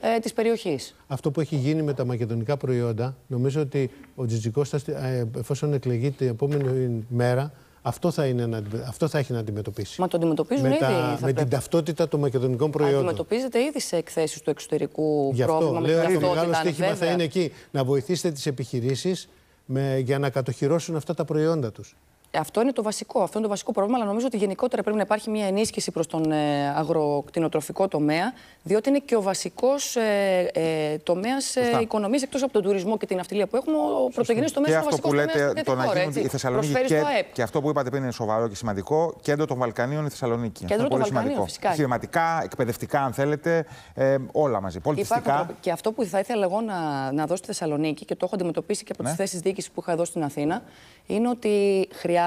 ε, της περιοχής. Αυτό που έχει γίνει με τα μακεδονικά προϊόντα, νομίζω ότι ο Τζιτζικώστας, ε, εφόσον εκλεγεί την επόμενη μέρα, αυτό θα, είναι να, αυτό θα έχει να αντιμετωπίσει. Μα το αντιμετωπίζουν με ήδη. τα- θα με πρέπει. την ταυτότητα των μακεδονικών προϊόντων. Αντιμετωπίζεται ήδη σε εκθέσεις του εξωτερικού Γι' αυτό πρόβλημα λέω με την ότι μεγάλο ταυτότητα. στοίχημα θα βέβαια. είναι εκεί. Να βοηθήσετε τις επιχειρήσεις με, για να κατοχυρώσουν αυτά τα προϊόντα τους. Αυτό είναι το βασικό. Αυτό είναι το βασικό πρόβλημα, αλλά νομίζω ότι γενικότερα πρέπει να υπάρχει μια ενίσχυση προς τον ε, αγροκτηνοτροφικό τομέα, διότι είναι και ο βασικός ε, ε, τομέας ε, οικονομίας εκτός από τον τουρισμό και την αυτιλία που έχουμε. Ο πρωτογενής τομέας Και είναι ο αυτό βασικός που τομέας λέτε, το να γίνουν η Θεσσαλονίκη Προσφέρει και, στο ΑΕΠ. και αυτό που είπατε πριν είναι σοβαρό και σημαντικό. Κέντρο των Βαλκανίων η Θεσσαλονίκη. Κέντρο αυτό των είναι πολύ Βαλκανίων, σημαντικό. φυσικά. Επιχειρηματικά, εκπαιδευτικά, αν θέλετε, ε, όλα μαζί. Υπάρχουν Πολιτιστικά. τρόποι. Και αυτό που θα ήθελα εγώ να, να δώσω στη Θεσσαλονίκη και το έχω αντιμετωπίσει και από Ναι. τι θέσεις διοίκησης που είχα εδώ στην Αθήνα, είναι ότι χρειάζεται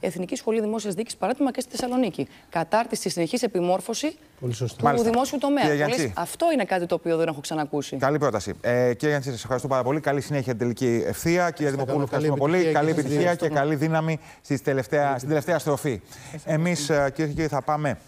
Εθνική Σχολή Δημόσιας Διοίκησης παράδειγμα και στη Θεσσαλονίκη. Κατάρτιση, συνεχής επιμόρφωση Πολύ σωστά. του Μάλιστα. δημόσιου τομέα. Κύριε Πολλές- Γιαντσή. Αυτό είναι κάτι το οποίο δεν έχω ξανακούσει. Καλή πρόταση. Ε, κύριε Γιάννη, σας ευχαριστώ πάρα πολύ. Καλή συνέχεια την τελική ευθεία. Κύριε Δημοπούλου, καλά. Καλή ευχαριστούμε πολύ. επιτυχία Καλή και στις επιτυχία δύο. και καλή δύναμη στις τελευταία, στην τελευταία στροφή. Εμείς, κυρίε και κύριοι, θα πάμε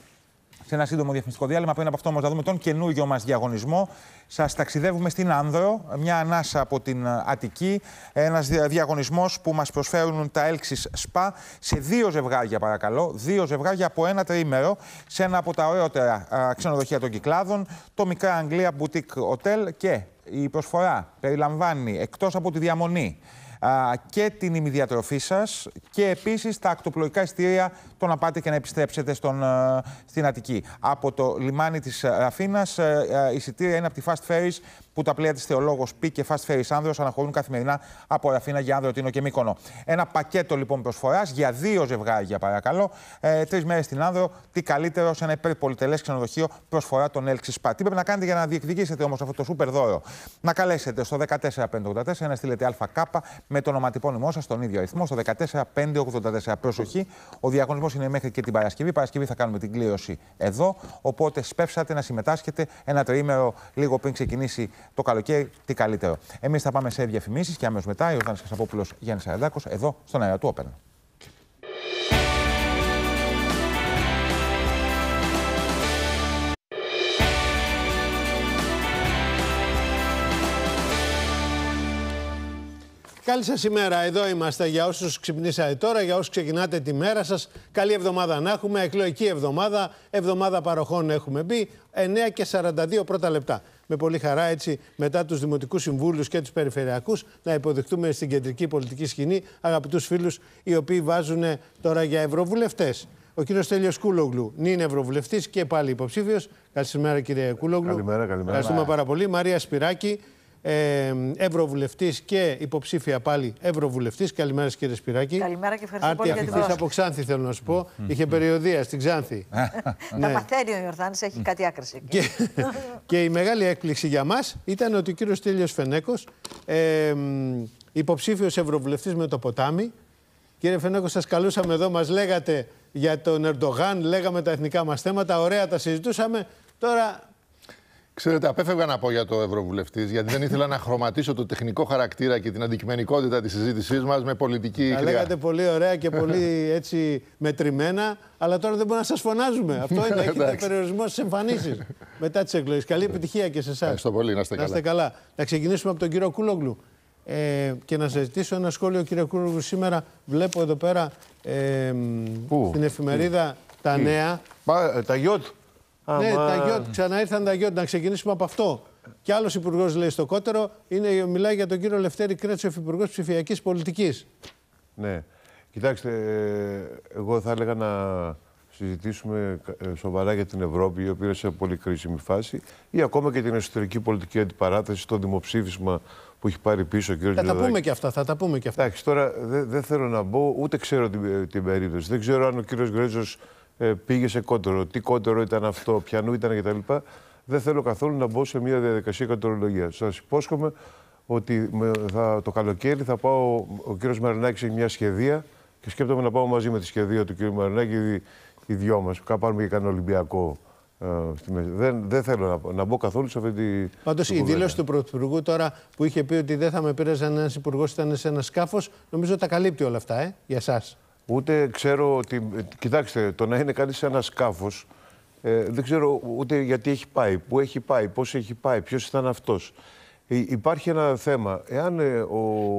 σε ένα σύντομο διαφημιστικό διάλειμμα. Πριν από αυτό όμως να δούμε τον καινούργιο μας διαγωνισμό. Σας ταξιδεύουμε στην Άνδρο, μια ανάσα από την ε, Αττική. Ένας διαγωνισμός που μας προσφέρουν τα Έλξης Σπα σε δύο ζευγάρια, παρακαλώ. Δύο ζευγάρια από ένα τριήμερο σε ένα από τα ωραιότερα α, ξενοδοχεία των Κυκλάδων, το Μικρά Αγγλία Boutique Hotel και η προσφορά περιλαμβάνει εκτός από τη διαμονή α, και την ημιδιατροφή σας και επίσης τα ακτοπλοϊκά ειστήρια το να πάτε και να επιστρέψετε στον, α, στην Αττική. Από το λιμάνι της α, Αθήνας α, α, εισιτήρια είναι από τη Fast Ferries που τα πλοία της Θεολόγος Π και Fast Ferries Άνδρος αναχωρούν καθημερινά από Αθήνα για Άνδρο, Τίνο και Μύκονο. Ένα πακέτο λοιπόν προσφοράς για δύο ζευγάρια παρακαλώ, ε, τρεις μέρες στην Άνδρο, τι καλύτερο σε ένα υπερπολιτελές ξενοδοχείο προσφορά των Έλξη Σπα. Τι πρέπει να κάνετε για να διεκδικήσετε όμως αυτό το σούπερ δώρο; Να καλέσετε στο 14584 να στείλετε ΑΚ με το ονοματεπώνυμό σας στον ίδιο αριθμό, στο 14584. Προσοχή, ο διαγωνισμός είναι μέχρι και την Παρασκευή. Παρασκευή θα κάνουμε την κλήρωση εδώ, οπότε σπεύσατε να συμμετάσχετε ένα τριήμερο λίγο πριν ξεκινήσει το καλοκαίρι, τι καλύτερο. Εμείς θα πάμε σε διαφημίσεις και αμέσως μετά, ο Ιωάννης Κασαπόπουλος, Γιάννης Σαραντάκος, εδώ στον αέρα του Open. Καλή σας ημέρα. Εδώ είμαστε για όσους ξυπνήσατε τώρα, για όσους ξεκινάτε τη μέρα σας. Καλή εβδομάδα να έχουμε, εκλογική εβδομάδα, εβδομάδα παροχών έχουμε μπει, 9 και 42 πρώτα λεπτά. Με πολύ χαρά έτσι μετά τους Δημοτικούς Συμβούλους και τους Περιφερειακούς να υποδεχτούμε στην κεντρική πολιτική σκηνή αγαπητούς φίλους οι οποίοι βάζουν τώρα για ευρωβουλευτές. Ο κύριος Τέλειο Κούλογλου είναι ευρωβουλευτής και πάλι υποψήφιος. Καλησπέρα, κύριε Κούλογλου. Καλημέρα, καλημέρα. Ευχαριστούμε πάρα πολύ. Μαρία Σπυράκη, ε, ευρωβουλευτής και υποψήφια πάλι ευρωβουλευτής. Καλημέρα, κύριε Σπυράκη. Καλημέρα και ευχαριστώ Άρτη πολύ για την αφιχθής πρόσκληση. από Ξάνθη, θέλω να σου πω. Είχε περιοδία στην Ξάνθη. [laughs] Τα Ναι. παθαίνει ο Ιορδάνης, έχει κάτι άκρηση. εκεί. Και, και η μεγάλη έκπληξη για μας ήταν ότι ο κύριος Τέλειος Φενέκος, ε, μ, υποψήφιος ευρωβουλευτής με το ποτάμι, Κύριε Φενέκο, σας καλούσαμε εδώ, μας λέγατε για τον Ερντογάν, λέγαμε τα εθνικά μας θέματα, ωραία τα συζητούσαμε. Τώρα Ξέρετε, απέφευγα να πω για το Ευρωβουλευτής, γιατί δεν ήθελα να χρωματίσω το τεχνικό χαρακτήρα και την αντικειμενικότητα της συζήτησής μας με πολιτική τα χρειά. λέγατε πολύ ωραία και πολύ [laughs] έτσι μετρημένα, αλλά τώρα δεν μπορούμε να σας φωνάζουμε. Αυτό είναι, έχετε Εντάξει. περιορισμό στις εμφανίσεις μετά τις εκλογές. Καλή επιτυχία και σε εσάς. Ευχαριστώ πολύ, να είστε Να είστε καλά. καλά. Να ξεκινήσουμε από τον κύριο Κούλογλου. Ε, και να σας ζητήσω ένα σχόλιο, κύριε Κούλογλου. Σήμερα βλέπω εδώ πέρα ε, στην εφημερίδα Τα Τι; Νέα. Μα, τα γιότ. Α, ναι, μα- τα γιότ. Ξαναήρθαν τα γιότ. Να ξεκινήσουμε από αυτό. Και άλλος υπουργός λέει στο κότερο, είναι, μιλάει για τον κύριο Λευτέρη Κρέτσοφ, υπουργός ψηφιακής πολιτικής. Ναι. Κοιτάξτε, ε, εγώ θα έλεγα να συζητήσουμε ε, σοβαρά για την Ευρώπη, η οποία είναι σε πολύ κρίσιμη φάση, ή ακόμα και την εσωτερική πολιτική αντιπαράθεση, το δημοψήφισμα που έχει πάρει πίσω ο κ. Θα τα Μητσοτάκη. πούμε και αυτά. Θα τα πούμε και αυτά. Εντάξει, τώρα δεν δεν θέλω να μπω, ούτε ξέρω την, την περίπτωση. Δεν ξέρω αν ο κύριος Γκρέτζος ε, πήγε σε κότερο, τι κότερο ήταν αυτό, πιανού ήταν κτλ. Δεν θέλω καθόλου να μπω σε μια διαδικασία κατορολογία. Σας υπόσχομαι ότι με, θα, το καλοκαίρι θα πάω, ο κύριος Μαρινάκης έχει μια σχεδία και σκέπτομαι να πάω μαζί με τη σχεδία του κύριου Μαρινάκη οι, οι δυο μας. Κάπου πάρουμε και κανένα Ολυμπιακό. ε, στη μέση. δεν, δεν θέλω να, να μπω καθόλου σε αυτή τη. Πάντως την η κουβέντα. δήλωση του Πρωθυπουργού τώρα που είχε πει ότι δεν θα με πήραζε αν ένας υπουργός ήταν σε ένα σκάφος, νομίζω τα καλύπτει όλα αυτά, ε, για εσάς. Ούτε ξέρω ότι. ε, Κοιτάξτε, το να είναι κανείς σε ένας σκάφος, ε, δεν ξέρω ούτε γιατί έχει πάει, πού έχει πάει, πώς έχει πάει, ποιος ήταν αυτός. υπάρχει ένα θέμα. Εάν ε, ο,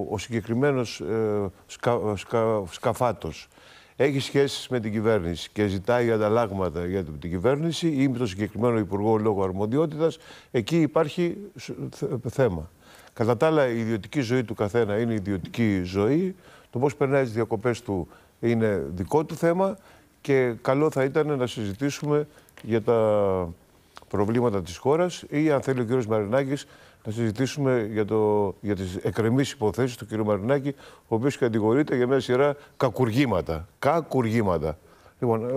ο συγκεκριμένος ε, σκα, σκα, σκαφάτος έχει σχέσεις με την κυβέρνηση και ζητάει ανταλλάγματα για την την κυβέρνηση ή με τον συγκεκριμένο υπουργό λόγω αρμοδιότητας, εκεί υπάρχει σ- θε- θέμα. Κατά τα άλλα, η ιδιωτική ζωή του καθένα είναι ιδιωτική ζωή. Το πώς περνάει τις διακοπές του είναι δικό του θέμα και καλό θα ήταν να συζητήσουμε για τα προβλήματα της χώρας ή αν θέλει ο κύριος Μαρινάκης να συζητήσουμε για, το, για τις εκκρεμείς υποθέσεις του κύριου Μαρινάκη, ο οποίος κατηγορείται για μια σειρά κακουργήματα. Κακουργήματα. Λοιπόν,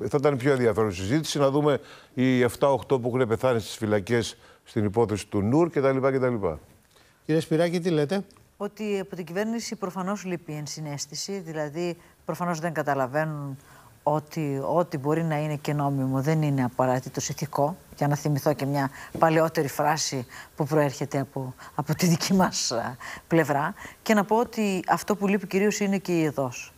ε, θα ήταν πιο ενδιαφέρον συζήτηση να δούμε οι 7-8 που έχουν πεθάνει στις φυλακές στην υπόθεση του Νουρ κτλ. κτλ. Κύριε Σπυράκη, τι λέτε; Ότι από την κυβέρνηση προφανώς λείπει η ενσυναίσθηση, δηλαδή προφανώς δεν καταλαβαίνουν ότι ό,τι μπορεί να είναι και νόμιμο δεν είναι απαραίτητος ηθικό. Για να θυμηθώ και μια παλαιότερη φράση που προέρχεται από, από τη δική μας α, πλευρά. Και να πω ότι αυτό που λείπει κυρίως είναι και η εδώς.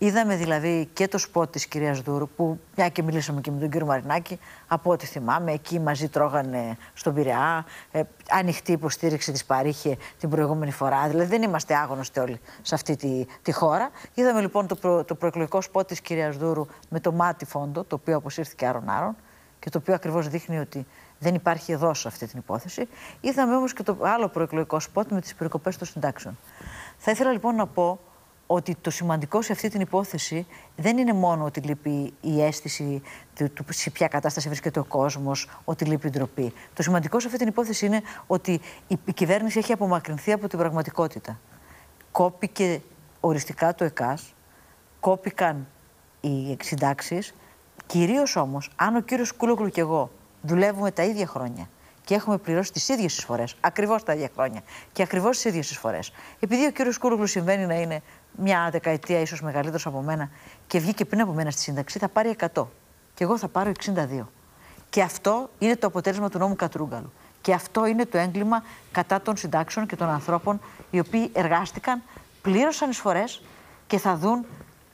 Είδαμε δηλαδή και το σπότ της κυρίας Δούρου, που μια και μιλήσαμε και με τον κύριο Μαρινάκη, από ό,τι θυμάμαι, εκεί μαζί τρώγανε στον Πειραιά, ε, ανοιχτή υποστήριξη της παρήχε την προηγούμενη φορά, δηλαδή δεν είμαστε άγνωστοι όλοι σε αυτή τη, τη χώρα. Είδαμε λοιπόν το, προ, το προεκλογικό σπότ της κυρίας Δούρου με το μάτι φόντο, το οποίο αποσύρθηκε άρον-άρον και το οποίο ακριβώς δείχνει ότι δεν υπάρχει εδώ σε αυτή την υπόθεση. Είδαμε όμως και το άλλο προεκλογικό σπότ με τις περικοπές των συντάξεων. Θα ήθελα λοιπόν να πω ότι το σημαντικό σε αυτή την υπόθεση δεν είναι μόνο ότι λείπει η αίσθηση του, του σε ποια κατάσταση βρίσκεται ο κόσμος, ότι λείπει η ντροπή. Το σημαντικό σε αυτή την υπόθεση είναι ότι η, η κυβέρνηση έχει απομακρυνθεί από την πραγματικότητα. Κόπηκε οριστικά το ΕΚΑΣ, κόπηκαν οι συντάξει. Κυρίως όμως, αν ο κύριος Κούλογλου και εγώ δουλεύουμε τα ίδια χρόνια και έχουμε πληρώσει τις ίδιες εισφορέ, ακριβώς τα ίδια χρόνια και ακριβώς τις ίδιες εισφορέ, επειδή ο κύριος Κούλογλου συμβαίνει να είναι μια δεκαετία ίσως μεγαλύτερος από μένα και βγήκε πριν από μένα στη σύνταξη, θα πάρει 100. Και εγώ θα πάρω 62. Και αυτό είναι το αποτέλεσμα του νόμου Κατρούγκαλου. Και αυτό είναι το έγκλημα κατά των συντάξεων και των ανθρώπων οι οποίοι εργάστηκαν, πλήρωσαν εισφορέ και θα δουν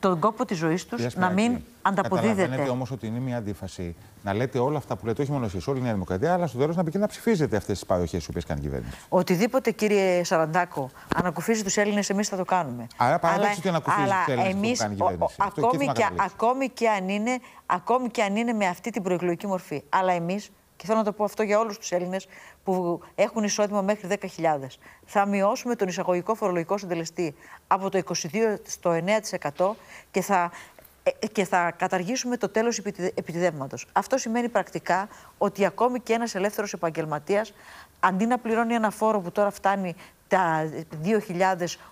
τον κόπο της ζωής τους να μην ανταποδίδεται. Καταλαβαίνετε όμως ότι είναι μια αντίφαση να λέτε όλα αυτά που λέτε, όχι μόνο εσείς, όλη η Νέα Δημοκρατία, αλλά στο τέλος να πηγαίνει να ψηφίζετε αυτές τις παροχές που κάνει η κυβέρνηση. Οτιδήποτε, κύριε Σαραντάκο, ανακουφίζει τους Έλληνες, εμείς θα το κάνουμε. Άρα παράδοξο ότι ανακουφίζει αλλά τους Έλληνες αυτό που εμείς, κάνει η ο- ο- κυβέρνηση. Αυτό εκεί ακόμη, θέλω να και, καταλήξω. ακόμη, και αν είναι, ακόμη και αν είναι με αυτή την προεκλογική μορφή. Αλλά εμείς, και θέλω να το πω αυτό για όλους τους Έλληνες που έχουν εισόδημα μέχρι 10.000, θα μειώσουμε τον εισαγωγικό φορολογικό συντελεστή από το 22% στο 9% και θα ε, και θα καταργήσουμε το τέλος επιτιδε- επιτιδεύματος. Αυτό σημαίνει πρακτικά ότι ακόμη και ένας ελεύθερος επαγγελματίας αντί να πληρώνει ένα φόρο που τώρα φτάνει τα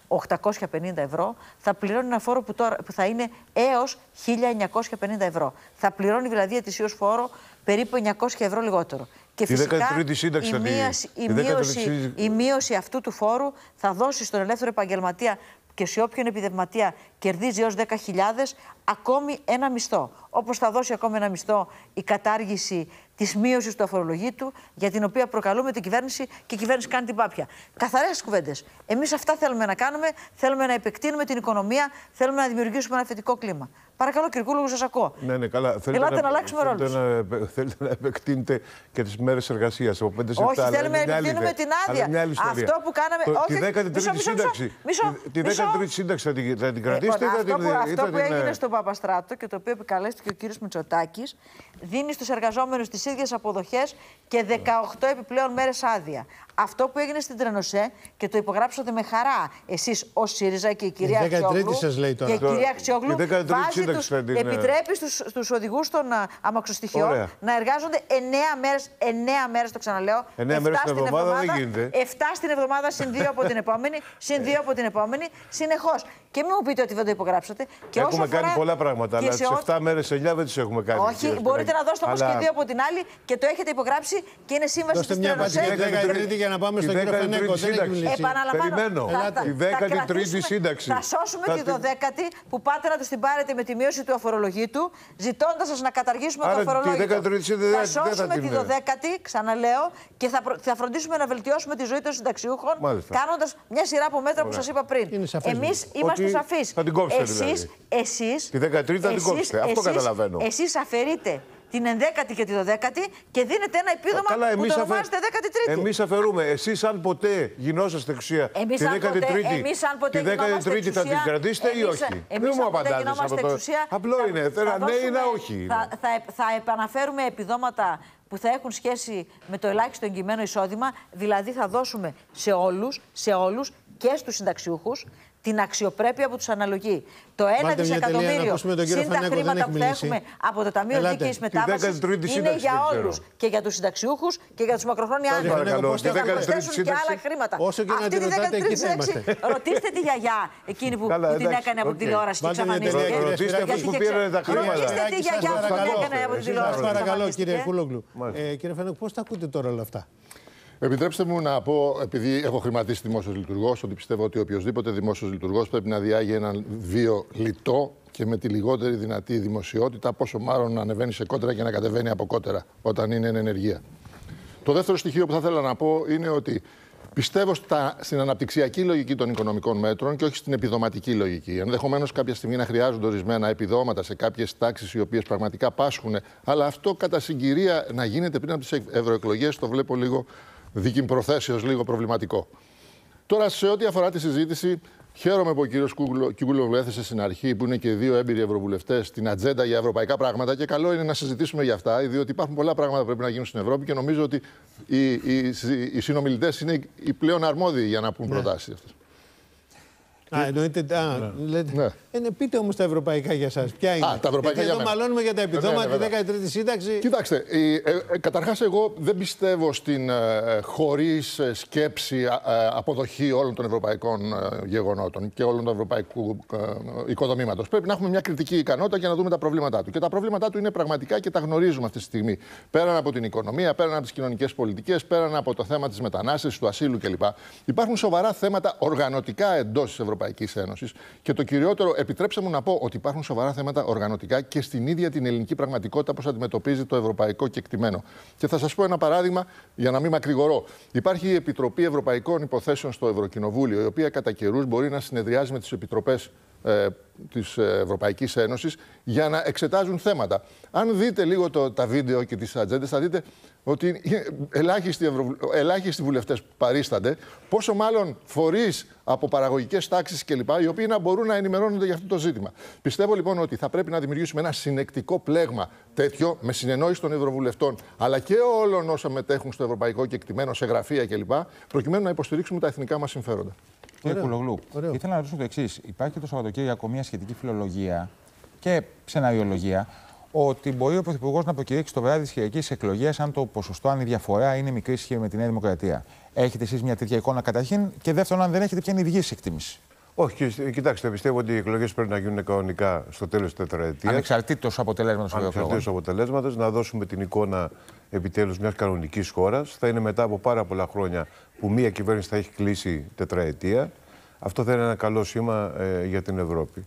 2.850 ευρώ, θα πληρώνει ένα φόρο που, τώρα, που θα είναι έως 1.950 ευρώ. Θα πληρώνει δηλαδή ετησίως φόρο περίπου 900 ευρώ λιγότερο. Και Τη φυσικά 13η σύνταξη η, θα λύγει. μείωση, η, Τη 13η μείωση, σύνταξη- η μείωση αυτού του φόρου θα δώσει στον ελεύθερο επαγγελματία και σε όποιον επιδευματία κερδίζει έως 10.000 ακόμη ένα μισθό. Όπως θα δώσει ακόμη ένα μισθό η κατάργηση της μείωσης του αφορολογήτου για την οποία προκαλούμε την κυβέρνηση και η κυβέρνηση κάνει την πάπια. Καθαρές κουβέντες. Εμείς αυτά θέλουμε να κάνουμε, θέλουμε να επεκτείνουμε την οικονομία, θέλουμε να δημιουργήσουμε ένα θετικό κλίμα. Παρακαλώ κύριε Κούλογου, σας ακούω. Ναι, ναι, καλά. Ελάτε να αλλάξουμε θέλετε ρόλους. να, επε- θέλετε να επεκτείνετε και τις μέρες εργασίας από 5 σε 7. Όχι, αλλά θέλουμε είναι να μια άλλη επεκτείνουμε ιδέα. την άδεια. Αλλά μια άλλη ιστορία. Αυτό που κάναμε- Το- όχι, Τη 13η μισό, μισό, σύνταξη. μισό, Τη- Τη μισό. 13η σύνταξη θα την, θα την κρατήσετε Λοιπόν, ή θα αυτό την. που, ή αυτό θα που την, έγινε ε, στον Παπαστράτο και το οποίο επικαλέστηκε ο κύριος Μητσοτάκης δίνει στους εργαζόμενους τις ίδιες αποδοχές και 18 επιπλέον μέρες άδεια. Αυτό που έγινε στην Τρενοσέ και το υπογράψατε με χαρά εσείς ως ΣΥΡΙΖΑ και η κυρία Η 13η Αξιόγλου. σας λέει τώρα. Και η Τώρα, κυρία Αξιόγλου η 13η βάζει σύνταξη τους, θα την, ε, επιτρέπεις στους, στους οδηγούς των α, αμαξοστοιχειών Ωραία. να εργάζονται 9 μέρες, 9 μέρες το ξαναλέω. Εννέα 7 μέρες την στην εβδομάδα δεν γίνεται. 7 στην εβδομάδα συν 2 από την επόμενη, συν 2 από την επόμενη, συνεχώς. Και μην μου πείτε ότι δεν το υπογράψατε. Και όσο Έχουμε κάνει αφορά- πολλά πράγματα, και αλλά σε τις ό- 7 μέρες, 9 δεν τις έχουμε κάνει. όχι, κύριε μπορείτε Σπυράκη. να δώσετε όμως Αλλά και δύο από την άλλη και το έχετε υπογράψει και είναι σύμβαση Δώστε της μια απάντηση για Τρενοσέ. τη 13η για να πάμε Τη στον κύριο 13η Φενέκο. Δεν έχει σύνταξη. μιλήσει. Επαναλαμβάνω. Περιμένω. θα- θα- Τη θα 13η κρατήσουμε- σύνταξη. Θα σώσουμε Θα τη την- 12η που πάτε να του την πάρετε με τη μείωση του αφορολογήτου, ζητώντας σας να καταργήσουμε Άρα το τη αφορολόγητο. 13η δεν- δεν θα θα σώσουμε την- τη 12η, ξαναλέω, και θα, προ- θα φροντίσουμε να βελτιώσουμε τη ζωή των συνταξιούχων, Μάλιστα. κάνοντας μια σειρά από μέτρα που Ωραία. σας είπα πριν. Είναι σαφές, Εμείς βέβαια. είμαστε Ότι σαφεί. θα την κόψετε, δηλαδή. Εσείς, Τη 13η θα την εσείς- κόψετε. Αυτό εσείς- καταλαβαίνω. Εσείς αφαιρείτε την 11η και τη 12η και δίνετε ένα επίδομα Καλά, που εμείς το αφαι... ονομάζετε 13η. Εμείς αφαιρούμε. Εσείς αν ποτέ γινόσαστε εξουσία Εμείς τη αν ποτέ- 13η, εμείς αν ποτέ τη γινόμαστε 13η θα την εξουσία, κρατήσετε ή εμείς- όχι; εμείς Δεν μου αν ποτέ απαντάτε σε γινόμαστε αυτό το... εξουσία, Απλό θα- είναι. θα Θέλω ναι ή δώσουμε- να όχι. Θα, θα, θα επαναφέρουμε επιδόματα που θα έχουν σχέση με το ελάχιστο εγκυμένο εισόδημα, δηλαδή θα δώσουμε σε όλους, σε όλους και στους συνταξιούχους την αξιοπρέπεια που τους αναλογεί. Το 1 Βάλτε μια τελεία να δισεκατομμύριο ακούσουμε τον κύριο συν τα Φανέκο, δεν χρήματα έχει που θα μιλήσει. έχουμε από το Ταμείο Ελάτε. Δίκαιης Τη Μετάβασης 13η είναι σύνταξη για δεν ξέρω. όλους. Και για τους συνταξιούχους και για τους μακροχρόνια Σας άνεργους. παρακαλώ, Και τη θα 13η προσθέσουν και σύνταξη, άλλα χρήματα. όσο και να Αυτή την τη ρωτάτε, 13η εκεί θα σύνταξη, είμαστε. ρωτήστε τη γιαγιά εκείνη που, Καλά, που την εντάξει, έκανε από οκ. την τηλεόραση και Βάλτε μια εξαφανίστηκε. τελεία, κύριε Ρωτήστε Σπυράκη. αυτούς που Γιατί πήραν τα ξε- χρήματα. Ρωτήστε τη Σας γιαγιά που την παρακαλώ. έκανε από την Εσείς τηλεόραση. Σας και παρακαλώ, εξαφανίστηκε. κύριε Κούλογλου. Μάλιστα. Ε, κύριε Φενέκο, πώς τα ακούτε τώρα όλα αυτά; Επιτρέψτε μου να πω, επειδή έχω χρηματίσει δημόσιος λειτουργός, ότι πιστεύω ότι οποιοδήποτε δημόσιος λειτουργός πρέπει να διάγει έναν βίο λιτό και με τη λιγότερη δυνατή δημοσιότητα, πόσο μάλλον να ανεβαίνει σε κότερα και να κατεβαίνει από κότερα όταν είναι εν ενεργεία. Το δεύτερο στοιχείο που θα ήθελα να πω είναι ότι πιστεύω στα, στην αναπτυξιακή λογική των οικονομικών μέτρων και όχι στην επιδοματική λογική. Ενδεχομένως κάποια στιγμή να χρειάζονται ορισμένα επιδόματα σε κάποιες τάξεις οι οποίες πραγματικά πάσχουν, αλλά αυτό κατά συγκυρία να γίνεται πριν από τις ευρωεκλογές το βλέπω λίγο δική προθέσεως λίγο προβληματικό. Τώρα, σε ό,τι αφορά τη συζήτηση, χαίρομαι που ο κύριος Κιγκούλογλου έθεσε στην αρχή, που είναι και δύο έμπειροι ευρωβουλευτές, την ατζέντα για ευρωπαϊκά πράγματα και καλό είναι να συζητήσουμε για αυτά, διότι υπάρχουν πολλά πράγματα που πρέπει να γίνουν στην Ευρώπη και νομίζω ότι οι, οι, οι συνομιλητές είναι οι πλέον αρμόδιοι για να πούν Ναι. προτάσεις αυτές. Α, εννοείται. Α, λέτε. Ναι. Ε, ναι, πείτε όμως τα ευρωπαϊκά για εσά. Ποια είναι; Α, τα ευρωπαϊκά Γιατί για εδώ μένα. μαλώνουμε για τα Ε, επιδόματα, ναι, ναι, τη 13η σύνταξη. Κοιτάξτε, ε, ε, ε, καταρχάς εγώ δεν πιστεύω στην ε, χωρίς ε, σκέψη α, ε, αποδοχή όλων των ευρωπαϊκών ε, γεγονότων και όλων των ευρωπαϊκού ε, οικοδομήματος. Πρέπει να έχουμε μια κριτική ικανότητα για να δούμε τα προβλήματά του. Και τα προβλήματά του είναι πραγματικά και τα γνωρίζουμε αυτή τη στιγμή. Πέραν από την οικονομία, πέραν από τις κοινωνικές πολιτικές, πέραν από το θέμα της μετανάστευσης, του ασύλου κλπ. Υπάρχουν σοβαρά θέματα οργανωτικά εντός της Ευρωπαϊκής Ένωσης και το κυριότερο, επιτρέψτε μου να πω ότι υπάρχουν σοβαρά θέματα οργανωτικά και στην ίδια την ελληνική πραγματικότητα πώς αντιμετωπίζει το ευρωπαϊκό κεκτημένο. Και θα σας πω ένα παράδειγμα για να μην μακρηγορώ. Υπάρχει η Επιτροπή Ευρωπαϊκών Υποθέσεων στο Ευρωκοινοβούλιο, η οποία κατά καιρούς μπορεί να συνεδριάζει με τις επιτροπές ε, της Ευρωπαϊκής Ένωσης για να εξετάζουν θέματα. Αν δείτε λίγο το, τα βίντεο και τις ατζέντες θα δείτε ότι ελάχιστοι, ευρω... ελάχιστοι βουλευτές παρίστανται, πόσο μάλλον φορείς από παραγωγικές τάξεις κλπ. οι οποίοι να μπορούν να ενημερώνονται για αυτό το ζήτημα. Πιστεύω λοιπόν ότι θα πρέπει να δημιουργήσουμε ένα συνεκτικό πλέγμα τέτοιο με συνεννόηση των Ευρωβουλευτών αλλά και όλων όσων μετέχουν στο ευρωπαϊκό κεκτημένο σε γραφεία κλπ. προκειμένου να υποστηρίξουμε τα εθνικά μας συμφέροντα. Κύριε Ωραίο. Κουλογλού, Ωραίο. ήθελα να ρωτήσω το εξής. Υπάρχει το Σαββατοκύριακο μια σχετική φιλολογία και σεναριολογία ότι μπορεί ο Πρωθυπουργός να προκηρύξει το βράδυ της Κυριακής εκλογές αν το ποσοστό, αν η διαφορά είναι μικρή σχέση με τη Νέα Δημοκρατία. Έχετε εσείς μια τέτοια εικόνα καταρχήν και δεύτερον, αν δεν έχετε, ποια είναι η δική σας εκτίμηση; Όχι, και- κοιτάξτε, πιστεύω ότι οι εκλογές πρέπει να γίνουν κανονικά στο τέλος της τετραετίας. Ανεξαρτήτως αποτελέσματος των εκλογών. Ανεξαρτήτως αποτελέσματος, να δώσουμε την εικόνα επιτέλους μιας κανονικής χώρας. Θα είναι μετά από πάρα πολλά χρόνια που μία κυβέρνηση θα έχει κλείσει τετραετία. Αυτό θα είναι ένα καλό σήμα ε, για την Ευρώπη.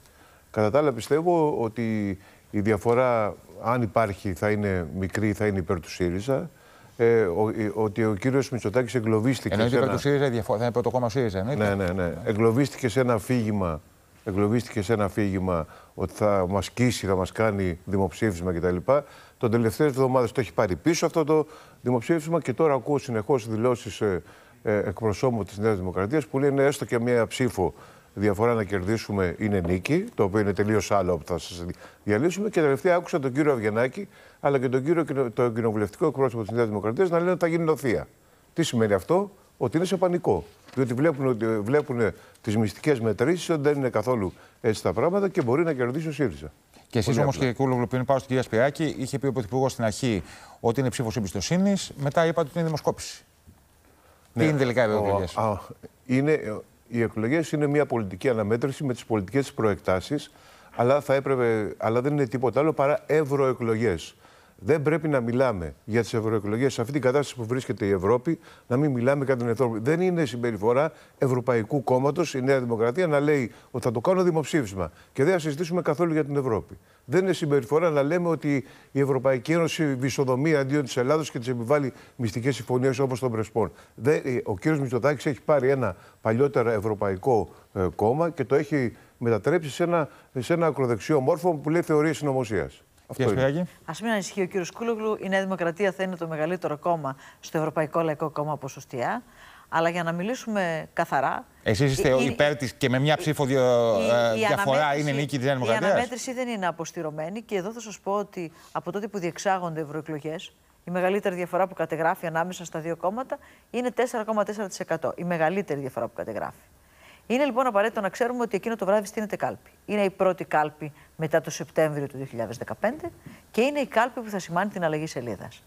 Κατά τα άλλα, πιστεύω ότι η διαφορά, αν υπάρχει, θα είναι μικρή, θα είναι υπέρ του ΣΥΡΙΖΑ. Ε, ο- ε, ότι ο κύριος Μητσοτάκης εγκλωβίστηκε Εννοείται σε υπέρ ένα... του ΣΥΡΙΖΑ η διαφορά. Θα είναι πρώτο κόμμα ΣΥΡΙΖΑ. εννοείται. Ναι, ναι, ναι. Εγκλωβίστηκε σε ένα αφήγημα, εγκλωβίστηκε σε ένα αφήγημα ότι θα μας κοίσει, θα μας κάνει δημοψήφισμα κτλ. Τον τελευταίες εβδομάδες το έχει πάρει πίσω αυτό το δημοψήφισμα και τώρα ακούω συνεχώς δηλώσεις ε, ε, εκπροσώπων της Νέας Δημοκρατίας που λένε έστω και μία ψήφο διαφορά να κερδίσουμε είναι νίκη, το οποίο είναι τελείως άλλο από θα σας διαλύσουμε. Και τελευταία άκουσα τον κύριο Αυγενάκη αλλά και τον κύριο κοινο- το κοινοβουλευτικό εκπρόσωπο της Νέας Δημοκρατίας να λένε ότι θα γίνει νοθεία. Τι σημαίνει αυτό, ότι είναι σε πανικό. Διότι βλέπουν, ότι- βλέπουν τις μυστικές μετρήσεις, ότι δεν είναι καθόλου έτσι τα πράγματα και μπορεί να κερδίσει ο ΣΥΡΙΖΑ. Και εσείς Πολύ όμως, απλά. κύριε Κούλογλου, πριν πάω στην κυρία Σπυράκη, είχε πει ο Πρωθυπουργός στην αρχή ότι είναι ψήφος εμπιστοσύνης. Μετά είπατε ότι είναι δημοσκόπηση. Τι είναι τελικά οι ευρωεκλογέ. Ναι. Ο- α, είναι, οι εκλογές είναι μια πολιτική αναμέτρηση με τις πολιτικές προεκτάσεις, αλλά, θα έπρεπε, αλλά δεν είναι τίποτα άλλο παρά ευρωεκλογές. Δεν πρέπει να μιλάμε για τις ευρωεκλογές σε αυτή την κατάσταση που βρίσκεται η Ευρώπη, να μην μιλάμε κατά την Ευρώπη. Δεν είναι συμπεριφορά Ευρωπαϊκού Κόμματος η Νέα Δημοκρατία να λέει ότι θα το κάνω δημοψήφισμα και δεν θα συζητήσουμε καθόλου για την Ευρώπη. Δεν είναι συμπεριφορά να λέμε ότι η Ευρωπαϊκή Ένωση βυσοδομεί αντίον της Ελλάδος και της επιβάλλει μυστικές συμφωνίες όπως τον Πρεσπών. Δεν, ε, ο κ. Μητσοτάκης έχει πάρει ένα παλιότερα ευρωπαϊκό ε, κόμμα και το έχει μετατρέψει σε ένα, σε ένα ακροδεξιό μόρφο που λέει θεωρίες συνωμοσίας. Αυτό είναι. Α μην ανησυχεί ο κύριος Κούλογλου, η Νέα Δημοκρατία θα είναι το μεγαλύτερο κόμμα στο Ευρωπαϊκό Λαϊκό Κόμμα ποσοστιά. Αλλά για να μιλήσουμε καθαρά. Εσείς είστε η- η- υπέρ της και με μια ψήφο διο- η- ε, η διαφορά αναμέτρηση- είναι νίκη της Νέας Η Δημοκρατίας. αναμέτρηση δεν είναι αποστηρωμένη και εδώ θα σας πω ότι από τότε που διεξάγονται ευρωεκλογές, η μεγαλύτερη διαφορά που κατεγράφει ανάμεσα στα δύο κόμματα είναι 4,4%. Η μεγαλύτερη διαφορά που κατεγράφει. Είναι λοιπόν απαραίτητο να ξέρουμε ότι εκείνο το βράδυ στείνεται κάλπη. Είναι η πρώτη κάλπη μετά το Σεπτέμβριο του 2015 και είναι η κάλπη που θα σημάνει την αλλαγή σελίδας.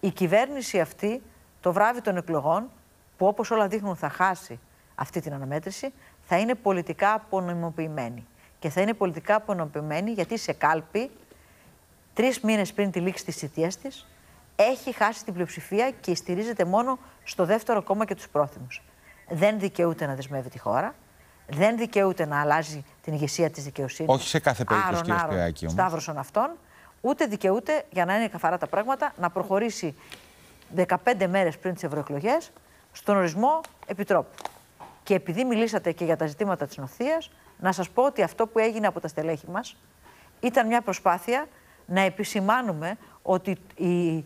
Η κυβέρνηση αυτή το βράδυ των εκλογών, που όπως όλα δείχνουν θα χάσει αυτή την αναμέτρηση, θα είναι πολιτικά απονομιμοποιημένη. Και θα είναι πολιτικά απονομιμοποιημένη γιατί σε κάλπη, τρεις μήνες πριν τη λήξη της θητείας της, έχει χάσει την πλειοψηφία και στηρίζεται μόνο στο δεύτερο κόμμα και τους πρόθυμους. Δεν δικαιούται να δεσμεύει τη χώρα, δεν δικαιούται να αλλάζει την ηγεσία της δικαιοσύνης. Όχι σε κάθε περίπτωση, κύριε Σπυράκη, όμως. Σταύρωσον αυτών, ούτε δικαιούται, για να είναι καθαρά τα πράγματα, να προχωρήσει 15 μέρες πριν τις ευρωεκλογές στον ορισμό επιτρόπου. Και επειδή μιλήσατε και για τα ζητήματα της νοθείας, να σας πω ότι αυτό που έγινε από τα στελέχη μας ήταν μια προσπάθεια να επισημάνουμε ότι η,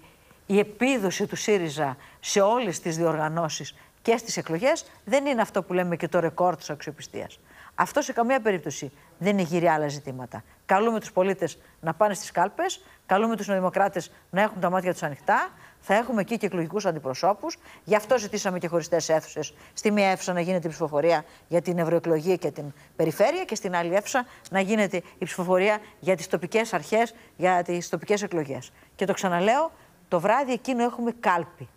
η επίδοση του ΣΥΡΙΖΑ σε όλες τις διοργανώσεις και στις εκλογές δεν είναι αυτό που λέμε και το ρεκόρ της αξιοπιστίας. Αυτό σε καμία περίπτωση δεν είναι γύρει άλλα ζητήματα. Καλούμε τους πολίτες να πάνε στις κάλπες, καλούμε τους νοδημοκράτες να έχουν τα μάτια τους ανοιχτά, θα έχουμε εκεί και εκλογικούς αντιπροσώπους. Γι' αυτό ζητήσαμε και χωριστές αίθουσες. Στη μία αίθουσα να γίνεται η ψηφοφορία για την ευρωεκλογία και την περιφέρεια και στην άλλη αίθουσα να γίνεται η ψηφοφορία για τις τοπικές αρχές, για τις τοπικές εκλογές. Και το ξαναλέω, το βράδυ εκείνο έχουμε κάλπη.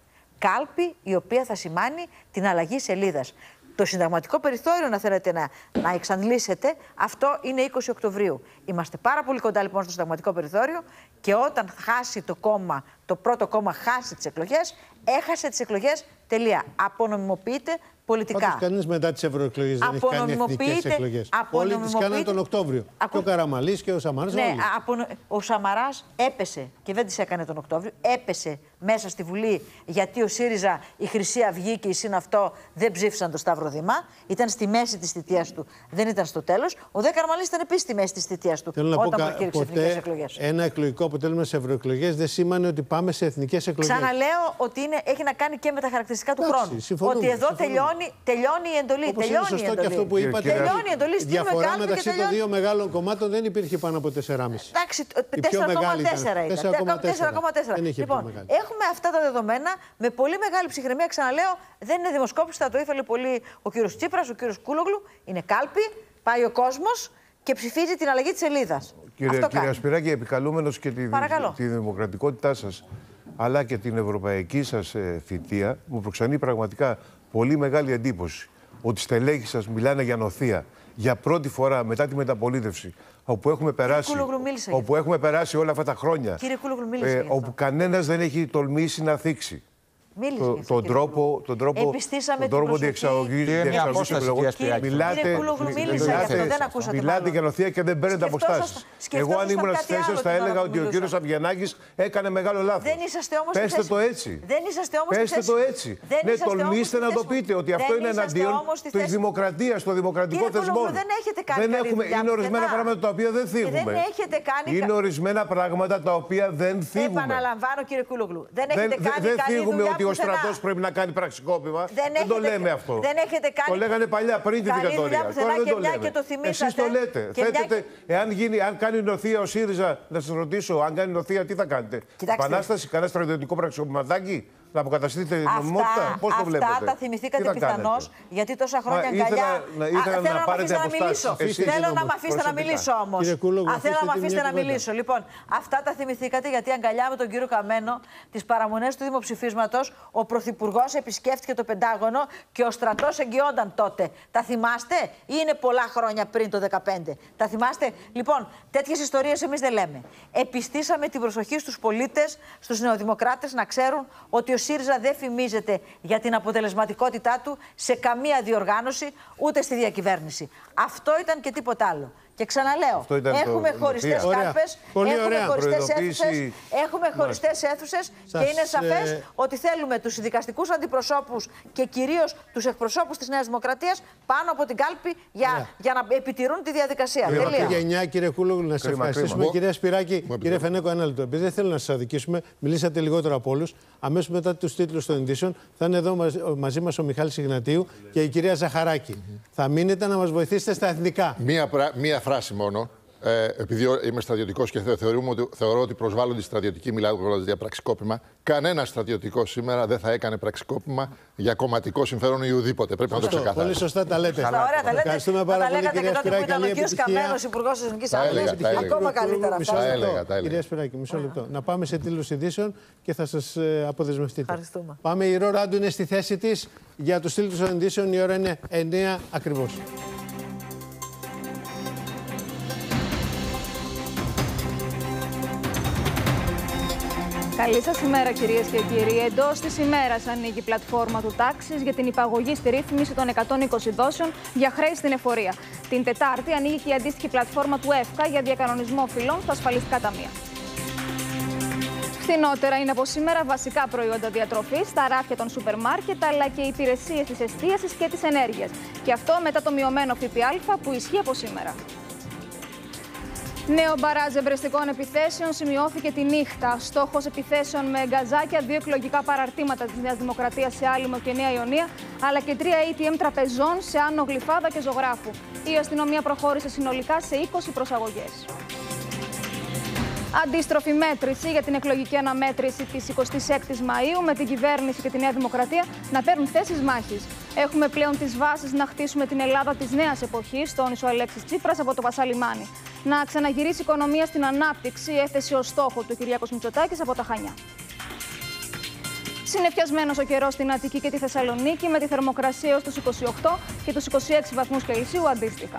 Κάλπη η οποία θα σημάνει την αλλαγή σελίδας. Το συνταγματικό περιθώριο, να θέλετε να, να εξαντλήσετε, αυτό είναι 20 Οκτωβρίου. Είμαστε πάρα πολύ κοντά λοιπόν στο συνταγματικό περιθώριο και όταν χάσει το κόμμα, το πρώτο κόμμα χάσει τις εκλογές, έχασε τις εκλογές. Τελεία. Απονομιμοποιείται πολιτικά. Πάντως κανείς μετά τις ευρωεκλογές δεν έχει κάνει εθνικές Απονομιμοποιείται- εκλογές. Όλοι τις κάνανε απονομιμοποιείται- τον Οκτώβριο. Ακού- Και ο Καραμαλής και ο Σαμάρας Ναι, όλοι. απο- ο Σαμαράς έπεσε και δεν τις έκανε τον Οκτώβριο. Έπεσε μέσα στη Βουλή γιατί ο ΣΥΡΙΖΑ, η Χρυσή Αυγή και η ΣΥΝ αυτό δεν ψήφισαν το Σταύρο Δήμα. Ήταν στη μέση της θητείας του, δεν ήταν στο τέλος. Ο Δε Καραμαλής ήταν επίσης στη μέση της θητείας του Θέλω να πω όταν κα- προκήρυξε εθνικές ποτέ εκλογές. ένα εκλογικό αποτέλεσμα σε ευρωεκλογές δεν σημαίνει ότι πάμε σε εθνικές εκλογές. Ξαναλέω ότι είναι, έχει να κάνει και με τα χαρακτηριστικά του Εντάξει, χρόνου. συμφωνούμε, ότι εδώ συμφωνούμε. Τελειώνει, τελειώνει η εντολή. Όπως είναι τελειώνει η σωστό εντολή. και αυτό που είπατε. Τελειώνει η εντολή. Η Στείλουμε διαφορά κάλπη και μεταξύ των τελειώνει. δύο μεγάλων κομμάτων δεν υπήρχε πάνω από 4,5. Εντάξει, Η πιο μεγάλη ήταν. 4,4 ήταν. 4,4. Δεν είχε πιο Λοιπόν, μεγάλη. έχουμε αυτά τα δεδομένα με πολύ μεγάλη ψυχραιμία. Ξαναλέω, δεν είναι δημοσκόπηση, θα το ήθελε πολύ ο κύριος Τσίπρας, ο κύριος Κούλογλου. Είναι κάλπη, πάει ο κόσμος και ψηφίζει την αλλαγή της σελίδας. Κύριε, Αυτό κύριε κάνει. Ασπυράκη, επικαλούμενος και τη, Παρακαλώ. τη δημοκρατικότητά σας αλλά και την ευρωπαϊκή σας ε, θητεία, μου προξενεί πραγματικά πολύ μεγάλη εντύπωση ότι στελέχοι σας μιλάνε για νοθεία. Για πρώτη φορά μετά τη μεταπολίτευση, όπου έχουμε περάσει, Κούλογλου, μίλησα γι' όπου έχουμε περάσει όλα αυτά τα χρόνια, Κύριε Κούλογλου, μίλησε γι' αυτό. όπου κανένας δεν έχει τολμήσει να θίξει Μίλησε το- γι' αυτό, τον κύριε τρόπο, τον τρόπο, Επιστήσαμε τον την τρόπο προσοχή. διεξαγωγής Κύριε, μια διεξαγωγής απόσταση, επιλογών. κυρία Σπυράκη. Μιλάτε, Κύριε Κούλογλου, μίλησα μιλάτε- γι' αυτό, δεν ακούσατε Μιλάτε μάλλον. για νοθεία και δεν παίρνετε Σκεφτόσασταν- αποστάσεις. Εγώ, αν σκεφτόσασταν ήμουν κάτι στη θέση άλλο σα, θα την ώρα έλεγα που ότι ο μιλούσα. κύριος Αβγενάκη έκανε μεγάλο λάθος. Δεν είσαστε όμως Πέστε το έτσι. Δεν είσαστε όμως Πέστε το έτσι. Ναι, τολμήστε να το πείτε ότι αυτό είναι εναντίον της δημοκρατίας, των δημοκρατικών Κύριε Κούλογλου, θεσμών. δεν έχετε κάνει Δεν καλή έχουμε, δουλειά είναι ορισμένα πουθενά. πράγματα τα οποία δεν θίγουμε. Δεν έχετε κάνει κα- Είναι ορισμένα πράγματα τα οποία δεν θίγουμε. Επαναλαμβάνω, κύριε Κούλογλου. Δεν Δεν, έχετε δεν, κάνει δεν καλή θίγουμε δουλειά ότι ο πουθενά. στρατός πρέπει να κάνει πραξικόπημα. Δεν, Δεν, το έχετε- λέμε αυτό. Δεν έχετε κάνει. Το λέγανε παλιά πριν τη καλή δουλειά δικτατορία. πουθενά Τώρα δεν και το μια λέμε. και το θυμήσατε. Εσείς το λέτε. Και μια Θέτετε, και- εάν, γίνει, αν κάνει νοθεία ο ΣΥΡΙΖΑ, να σας ρωτήσω, αν κάνει νοθεία, τι θα κάνετε; Κοιτάξτε. Επανάσταση, κανένα στρατιωτικό πραξικοπηματάκι, να αποκαταστήσετε νομιμότητα. Πώς το βλέπετε; αυτά τα Τι θυμηθήκατε θα κάνετε; πιθανώς, γιατί τόσα χρόνια ήθελα αγκαλιά. να- ήθελα Α, να θέλω να με πάρετε αφήσετε να αποστάσεις. μιλήσω. Εσείς Θέλω να όμως, με αφήσετε να προσωπικά. μιλήσω όμως. Κύριε Κούλογλου, Θέλω να αφήστε με τη αφήσετε μια να κουβέντα. μιλήσω. Λοιπόν, αυτά τα θυμηθήκατε γιατί αγκαλιά με τον κύριο Καμένο τις παραμονές του δημοψηφίσματος ο Πρωθυπουργός επισκέφτηκε το Πεντάγωνο και ο στρατός εγγυόνταν τότε. Τα θυμάστε ή είναι πολλά χρόνια πριν το 2015. Τα θυμάστε; Λοιπόν, τέτοιες ιστορίες εμείς δεν λέμε. Επιστήσαμε την προσοχή στους πολίτες, στους νεοδημοκράτες να ξέρουν ότι ο ΣΥΡΙΖΑ δεν φημίζεται για την αποτελεσματικότητά του σε καμία διοργάνωση ούτε στη διακυβέρνηση. Αυτό ήταν και τίποτα άλλο. Και ξαναλέω, Αυτό ήταν το- έχουμε το χωριστές νοθεία. Ωραία. κάλπε, Πολύ έχουμε ωραία. χωριστές Προειδοποίηση. αίθουσες έχουμε χωριστές αίθουσες και Σας, είναι σαφές ε, ότι θέλουμε τους δικαστικού αντιπροσώπους και κυρίως τους εκπροσώπους της Νέας Δημοκρατίας πάνω από την κάλπη για, για να επιτηρούν τη διαδικασία. Κρίμα Τελεία. και γενιά, κύριε Κούλογλου, να σα Κρίμα, ευχαριστήσουμε. κρίμα. Κυρία Σπυράκη, Μου κύριε επιτρέπετε. Φενέκο, ένα λεπτό. Επειδή δεν θέλω να σας αδικήσουμε, μιλήσατε λιγότερο από όλους. Αμέσως μετά τους τίτλους των ειδήσεων θα είναι εδώ μαζ- ο- μαζί μας ο Μιχάλης Ιγνατίου και η κυρία Ζαχαράκη. Θα μείνετε να μας βοηθήσετε στα εθνικά. Μία, πρα- μία φράση μόνο. Ε, επειδή ο- είμαι στρατιωτικός και θε- θεωρούμε ότι, θεωρώ ότι προσβάλλονται οι στρατιωτικοί, μιλάω για πραξικόπημα. Κανένας στρατιωτικός σήμερα δεν θα έκανε πραξικόπημα για κομματικό συμφέρον ή ουδήποτε. Πρέπει να το Σωστό, ξεκαθαρίσω. πολύ σωστά τα λέτε. Στα ωραία τα λέτε. Ευχαριστούμε Θα πάρα τα πολύ, λέγατε και κυρία τότε που Σπυράκη. ήταν ο Καλή κ. επιτυχία. Καμένος Υπουργός Εθνικής Τα έλεγα, Άμυνα. τα έλεγα. Ακόμα καλύτερα Μισό αυτά. Τα λεπτό. έλεγα, τα έλεγα. Κυρία Σπυράκη, μισό λεπτό. Να πάμε σε τίτλους ειδήσεων και θα σας αποδεσμευτείτε. Ευχαριστούμε. Πάμε. Η Ρο Ράντου είναι στη θέση της. Για τους τίτλους των ειδήσεων η ώρα είναι 9 ακριβώς. Καλή σας ημέρα, κυρίες και κύριοι. Εντός της ημέρας ανοίγει η πλατφόρμα του τάξης για την υπαγωγή στη ρύθμιση των 120 δόσεων για χρέη στην εφορία. Την Τετάρτη ανοίγει και η αντίστοιχη πλατφόρμα του ΕΦΚΑ για διακανονισμό φυλών στα ασφαλιστικά ταμεία. Φθηνότερα είναι από σήμερα βασικά προϊόντα διατροφής, τα ράφια των σούπερ μάρκετ αλλά και οι υπηρεσίες της εστίασης και της ενέργειας. Και αυτό μετά το μειωμένο ΦΠΑ που ισχύει από σήμερα. Νέο μπαράζ εμπρεστικών επιθέσεων σημειώθηκε τη νύχτα. Στόχος επιθέσεων με γκαζάκια, δύο εκλογικά παραρτήματα της Νέας Δημοκρατίας σε Άλυμο και Νέα Ιωνία, αλλά και τρία ATM τραπεζών σε Άνω Γλυφάδα και Ζωγράφου. Η αστυνομία προχώρησε συνολικά σε 20 προσαγωγές. Αντίστροφη μέτρηση για την εκλογική αναμέτρηση της 26η Μαου με την κυβέρνηση και τη Νέα Δημοκρατία να παίρνουν θέσεις μάχης. Έχουμε πλέον τις βάσεις να χτίσουμε την Ελλάδα της νέας εποχής, τόνισε ο Αλέξης Τσίπρας από το Πασαλιμάνι. Να ξαναγυρίσει η οικονομία στην ανάπτυξη, έθεσε ω στόχο του Κυριάκο Μητσοτάκης από τα Χανιά. Συνεφιασμένος ο καιρός στην Αττική και τη Θεσσαλονίκη με τη θερμοκρασία έω τους 28 και τους 26 βαθμούς Κελσίου αντίστοιχα.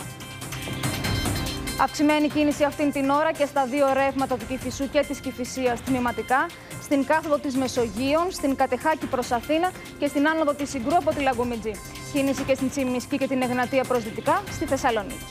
Αυξημένη κίνηση αυτήν την ώρα και στα δύο ρεύματα του Κηφισού και της Κηφισίας τμηματικά, στην κάθοδο της Μεσογείων, στην Κατεχάκη προς Αθήνα και στην άνοδο της Συγκρού από τη Λαγκομιτζή. Κίνηση και στην Τσιμισκή και την Εγνατία προς Δυτικά, στη Θεσσαλονίκη.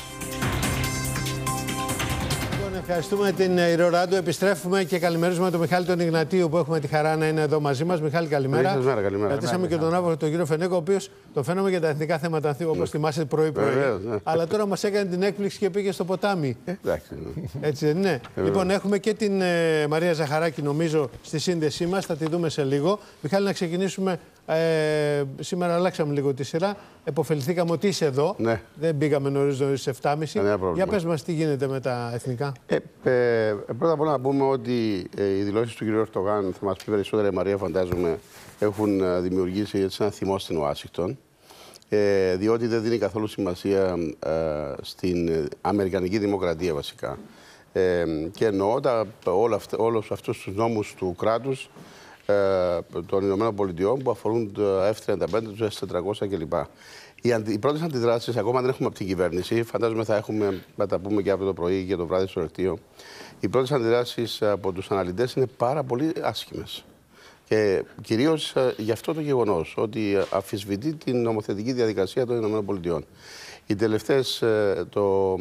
Λοιπόν, ευχαριστούμε την Ρο Ράντου. Επιστρέφουμε και καλημερίζουμε τον Μιχάλη τον Ιγνατίου που έχουμε τη χαρά να είναι εδώ μαζί μας. Μιχάλη, καλημέρα. Καλή σας μέρα, καλημέρα. Κρατήσαμε και τον Άβρο τον κύριο Φενέκο, ο οποίος τον φαίνομαι για τα εθνικά θέματα, όπως θυμάσαι πρωί-πρωί. Βεβαίως, ναι. Αλλά τώρα μας έκανε την έκπληξη και πήγε στο ποτάμι. Εντάξει. Έτσι δεν είναι. Λοιπόν, έχουμε και την ε, Μαρία Ζαχαράκη, νομίζω, στη σύνδεσή μας. Θα τη δούμε σε λίγο. Μιχάλη, να ξεκινήσουμε. Ε, σήμερα αλλάξαμε λίγο τη σειρά. Εποφεληθήκαμε ότι είσαι εδώ. Ναι. Δεν πήγαμε νωρίς νωρίς στι 7.30. Κανένα πρόβλημα. Για πες μας, τι γίνεται με τα εθνικά. Ε, ε, πρώτα απ' όλα να πούμε ότι ε, οι δηλώσεις του κ. Ερτογάν, θα μας πει περισσότερα η Μαρία, φαντάζομαι, έχουν ε, δημιουργήσει έτσι, ένα θυμό στην Ουάσιγκτον. Ε, διότι δεν δίνει καθόλου σημασία ε, στην ε, Αμερικανική Δημοκρατία βασικά. Ε, και εννοώ τα, όλα αυτα, όλους αυτούς τους νόμους του κράτους ε, των Ηνωμένων Πολιτειών που αφορούν το F-35, το S-400 κλπ. Οι, αντι, οι πρώτες αντιδράσεις, ακόμα δεν έχουμε από την κυβέρνηση, φαντάζομαι θα έχουμε, θα τα πούμε και από το πρωί και το βράδυ στο ρεκτείο. Οι πρώτες αντιδράσεις από τους αναλυτές είναι πάρα πολύ άσχημες. Και Και κυρίω γι' αυτό το γεγονός ότι αφισβητεί την νομοθετική διαδικασία των ΗΠΑ. Οι τελευταίες, ε, το,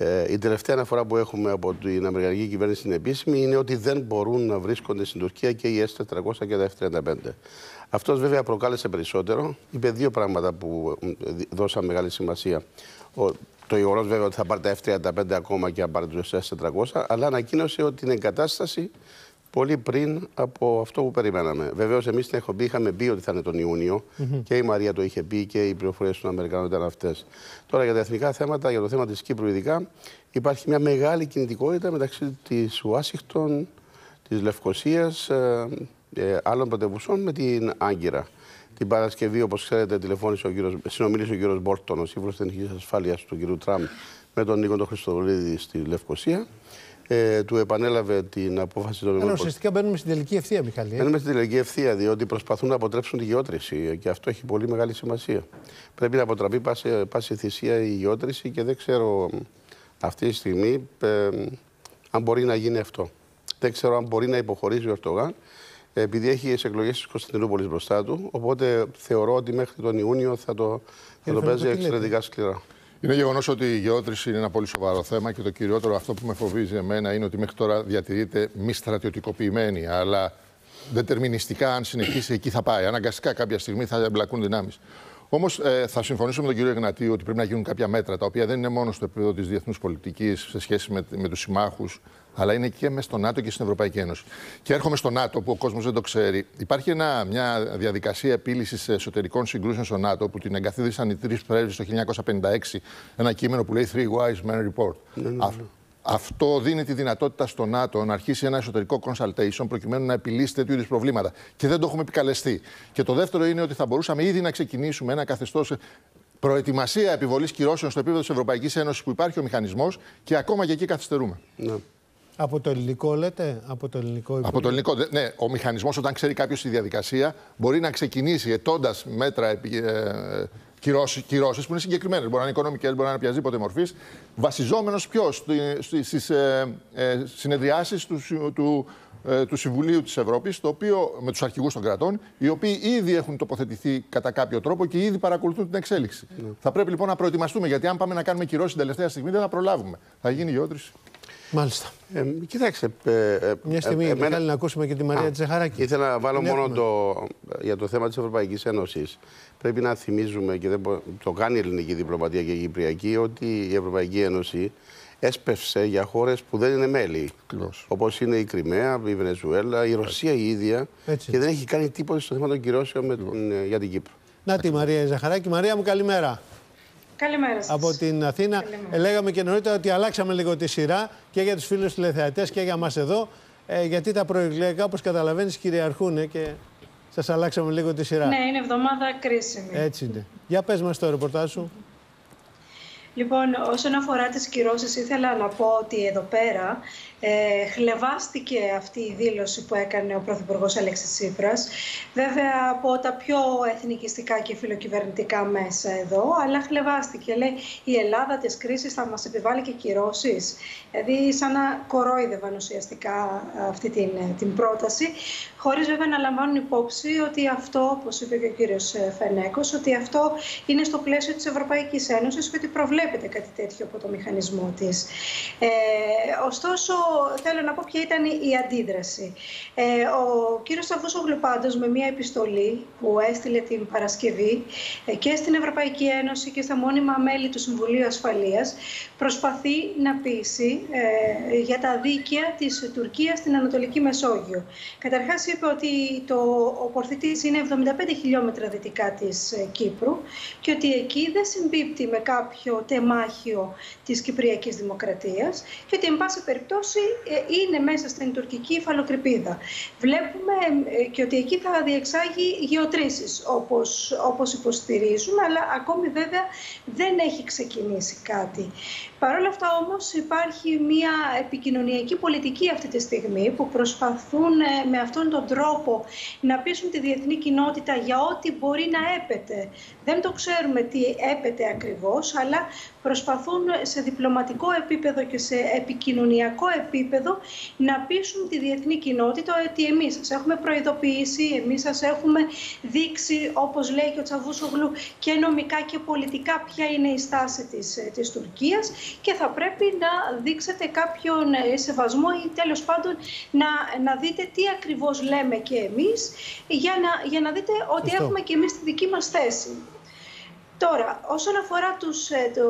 ε, η τελευταία αναφορά που έχουμε από την Αμερικανική κυβέρνηση στην επίσημη είναι ότι δεν μπορούν να βρίσκονται στην Τουρκία και οι S400 και τα F35. Αυτός βέβαια προκάλεσε περισσότερο. Είπε δύο πράγματα που ε, δώσαν μεγάλη σημασία. Ο, το γεγονός βέβαια ότι θα πάρει τα F35 ακόμα και αν πάρει τους S400, αλλά ανακοίνωσε ότι την εγκατάσταση πολύ πριν από αυτό που περιμέναμε. Βεβαίως, εμείς στην ΕΧΟΠΗ είχαμε πει ότι θα είναι τον ιουνιο Μμμ. και η Μαρία το είχε πει και οι πληροφορίες των Αμερικανών ήταν αυτές. Τώρα για τα εθνικά θέματα, για το θέμα της Κύπρου ειδικά, υπάρχει μια μεγάλη κινητικότητα μεταξύ της Ουάσιγκτον, της Λευκοσίας, ε, ε, άλλων πρωτευουσών με την Άγκυρα. Την Παρασκευή, όπως ξέρετε, τηλεφώνησε ο κύριος, συνομίλησε ο κύριος Μπόρτον, ο σύμβουλος Εθνική Ασφάλειας του κ. Τραμπ, με τον Νίκο τον Χριστοδουλίδη στη Λευκοσία. Ε, του επανέλαβε την απόφαση των Αλλά ΗΠΑ. ουσιαστικά μπαίνουμε στην τελική ευθεία, Μιχαλή. ε. Μπαίνουμε στην τελική ευθεία, διότι προσπαθούν να αποτρέψουν τη γεώτρηση και αυτό έχει πολύ μεγάλη σημασία. Πρέπει να αποτραπεί πάση, πάση θυσία η γεώτρηση και δεν ξέρω αυτή τη στιγμή ε, αν μπορεί να γίνει αυτό. Δεν ξέρω αν μπορεί να υποχωρήσει ο Ερτογάν, ε, επειδή έχει τις εκλογές της Κωνσταντινούπολης μπροστά του. Οπότε θεωρώ ότι μέχρι τον Ιούνιο θα το, θα Κύριε το παίζει Φερνάκο, τι λέτε; εξαιρετικά σκληρά. Είναι γεγονός ότι η γεώτρηση είναι ένα πολύ σοβαρό θέμα και το κυριότερο αυτό που με φοβίζει εμένα είναι ότι μέχρι τώρα διατηρείται μη στρατιωτικοποιημένη. Αλλά δετερμινιστικά, αν συνεχίσει, εκεί θα πάει. Αναγκαστικά κάποια στιγμή θα εμπλακούν δυνάμεις. Όμως ε, θα συμφωνήσω με τον κύριο Εγνατίου ότι πρέπει να γίνουν κάποια μέτρα τα οποία δεν είναι μόνο στο επίπεδο της διεθνούς πολιτικής σε σχέση με, με τους συμμάχους, αλλά είναι και μέσα στο ΝΑΤΟ και στην Ευρωπαϊκή Ένωση. Και έρχομαι στο ΝΑΤΟ που ο κόσμος δεν το ξέρει. Υπάρχει ένα, μια διαδικασία επίλυσης εσωτερικών συγκρούσεων στο ΝΑΤΟ που την εγκαθίδρυσαν οι τρεις πρέσβεις το 1956, ένα κείμενο που λέει Three Wise Men Report. Αυ- αυτό δίνει τη δυνατότητα στο ΝΑΤΟ να αρχίσει ένα εσωτερικό consultation προκειμένου να επιλύσει τέτοιου είδους προβλήματα. Και δεν το έχουμε επικαλεστεί. Και το δεύτερο είναι ότι θα μπορούσαμε ήδη να ξεκινήσουμε ένα καθεστώς προετοιμασία επιβολής κυρώσεων στο επίπεδο της Ευρωπαϊκής Ένωσης που υπάρχει ο μηχανισμός και ακόμα και εκεί καθυστερούμε. Από το ελληνικό λέτε, από το ελληνικό Από το ελληνικό. δε- Ναι, ο μηχανισμός, όταν ξέρει κάποιος τη διαδικασία, μπορεί να ξεκινήσει ετώντας μέτρα επί- ε, κυρώσει που είναι συγκεκριμένες. Μπορεί να είναι οικονομικές, μπορεί να είναι οποιασδήποτε μορφής. Βασιζόμενος ποιος; Στις ε, ε, συνεδριάσεις του, Συ- του, ε, του Συμβουλίου της Ευρώπης, με τους αρχηγούς των κρατών, οι οποίοι ήδη έχουν τοποθετηθεί κατά κάποιο τρόπο και ήδη παρακολουθούν την εξέλιξη. Θα πρέπει λοιπόν να προετοιμαστούμε, γιατί αν πάμε να κάνουμε κυρώσεις την τελευταία στιγμή, δεν θα προλάβουμε. Θα γίνει γεώτρηση. Μάλιστα. Ε, κοιτάξτε. Ε, ε, Μια στιγμή, ε, εμένα- Μιχάλη, να ακούσουμε και τη Μαρία Α, Τσεχαράκη. Ήθελα να βάλω Ναι, μόνο έχουμε. το, για το θέμα της Ευρωπαϊκής Ένωσης. Πρέπει να θυμίζουμε, και δεν μπο- το κάνει η ελληνική διπλωματία και η Κυπριακή, ότι η Ευρωπαϊκή Ένωση έσπευσε για χώρες που δεν είναι μέλη. Όπως είναι η Κρυμαία, η Βενεζουέλα, η Ρωσία η ίδια. Έτσι. Και δεν έχει κάνει τίποτα στο θέμα των κυρώσεων με την, ε, για την Κύπρο. Να τη Μαρία Ζαχαράκη. Μαρία μου, καλημέρα. Καλημέρα σας. Από την Αθήνα. Ε, λέγαμε και νωρίτερα ότι αλλάξαμε λίγο τη σειρά και για τους φίλους τηλεθεατές και για μας εδώ. Ε, γιατί τα προεκλογικά, όπως καταλαβαίνεις, κυριαρχούν ε, και σας αλλάξαμε λίγο τη σειρά. Ναι, είναι εβδομάδα κρίσιμη. Έτσι είναι. Για πες μας το ρεπορτάζ σου. Λοιπόν, όσον αφορά τις κυρώσεις, ήθελα να πω ότι εδώ πέρα ε, χλεβάστηκε αυτή η δήλωση που έκανε ο Πρωθυπουργός Αλέξης Τσίπρας. Βέβαια από τα πιο εθνικιστικά και φιλοκυβερνητικά μέσα εδώ, αλλά χλεβάστηκε. Λέει η Ελλάδα της κρίσης θα μας επιβάλλει και κυρώσεις. Δηλαδή σαν να κορόιδευαν ουσιαστικά αυτή την, την πρόταση, χωρίς βέβαια να λαμβάνουν υπόψη ότι αυτό, όπως είπε και ο κύριος ε, Φενέκος, ότι αυτό είναι στο πλαίσιο της Ευρωπαϊκής Ένωσης και ότι προβλέπεται κάτι τέτοιο από το μηχανισμό της. Ε, ωστόσο, θέλω να πω ποια ήταν η αντίδραση. Ε, ο κύριος Σαββούσογλου πάντως με μια επιστολή που έστειλε την Παρασκευή ε, και στην Ευρωπαϊκή Ένωση και στα μόνιμα μέλη του Συμβουλίου Ασφαλείας προσπαθεί να πείσει ε, για τα δίκαια της Τουρκίας στην Ανατολική Μεσόγειο. Καταρχάς είπε ότι το, ο Πορθητής είναι 75 χιλιόμετρα δυτικά της ε, Κύπρου και ότι εκεί δεν συμπίπτει με κάποιο τεμάχιο της Κυπριακής Δημοκρατίας και ότι εν πάση περιπτώσει ε, είναι μέσα στην τουρκική υφαλοκρηπίδα. Βλέπουμε ε, και ότι εκεί θα διεξάγει γεωτρήσεις όπως, όπως υποστηρίζουν, αλλά ακόμη βέβαια δεν έχει ξεκινήσει κάτι. Παρ' όλα αυτά όμως υπάρχει μια επικοινωνιακή πολιτική αυτή τη στιγμή που προσπαθούν ε, με αυτόν τον τρόπο να πείσουν τη διεθνή κοινότητα για ό,τι μπορεί να έπεται. Δεν το ξέρουμε τι έπεται ακριβώς, αλλά προσπαθούν σε διπλωματικό επίπεδο και σε επικοινωνιακό επίπεδο να πείσουν τη διεθνή κοινότητα ότι εμείς σας έχουμε προειδοποιήσει, εμείς σας έχουμε δείξει, όπως λέει και ο Τσαβούσογλου, και νομικά και πολιτικά ποια είναι η στάση της, ε, της Τουρκίας και θα πρέπει να δείξετε κάποιον ε, σεβασμό ή τέλος πάντων να, να δείτε τι ακριβώς λέμε και εμείς για να, για να δείτε ότι Σωστό. έχουμε και εμείς τη δική μας θέση. Τώρα, όσον αφορά τους, ε, το,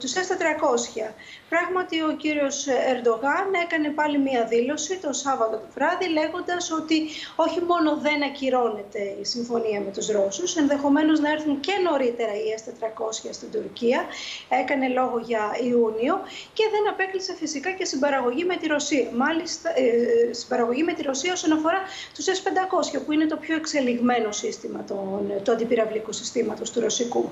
τους S400, πράγματι ο κύριος Ερντογάν έκανε πάλι μία δήλωση το Σάββατο το βράδυ λέγοντας ότι όχι μόνο δεν ακυρώνεται η συμφωνία με τους Ρώσους, ενδεχομένως να έρθουν και νωρίτερα οι S400 στην Τουρκία, έκανε λόγο για Ιούνιο και δεν απέκλεισε φυσικά και συμπαραγωγή με τη Ρωσία. Μάλιστα, ε, ε, συμπαραγωγή με τη Ρωσία όσον αφορά τους S500 που είναι το πιο εξελιγμένο σύστημα των, του αντιπυραυλικού συστήματος του ρωσικού.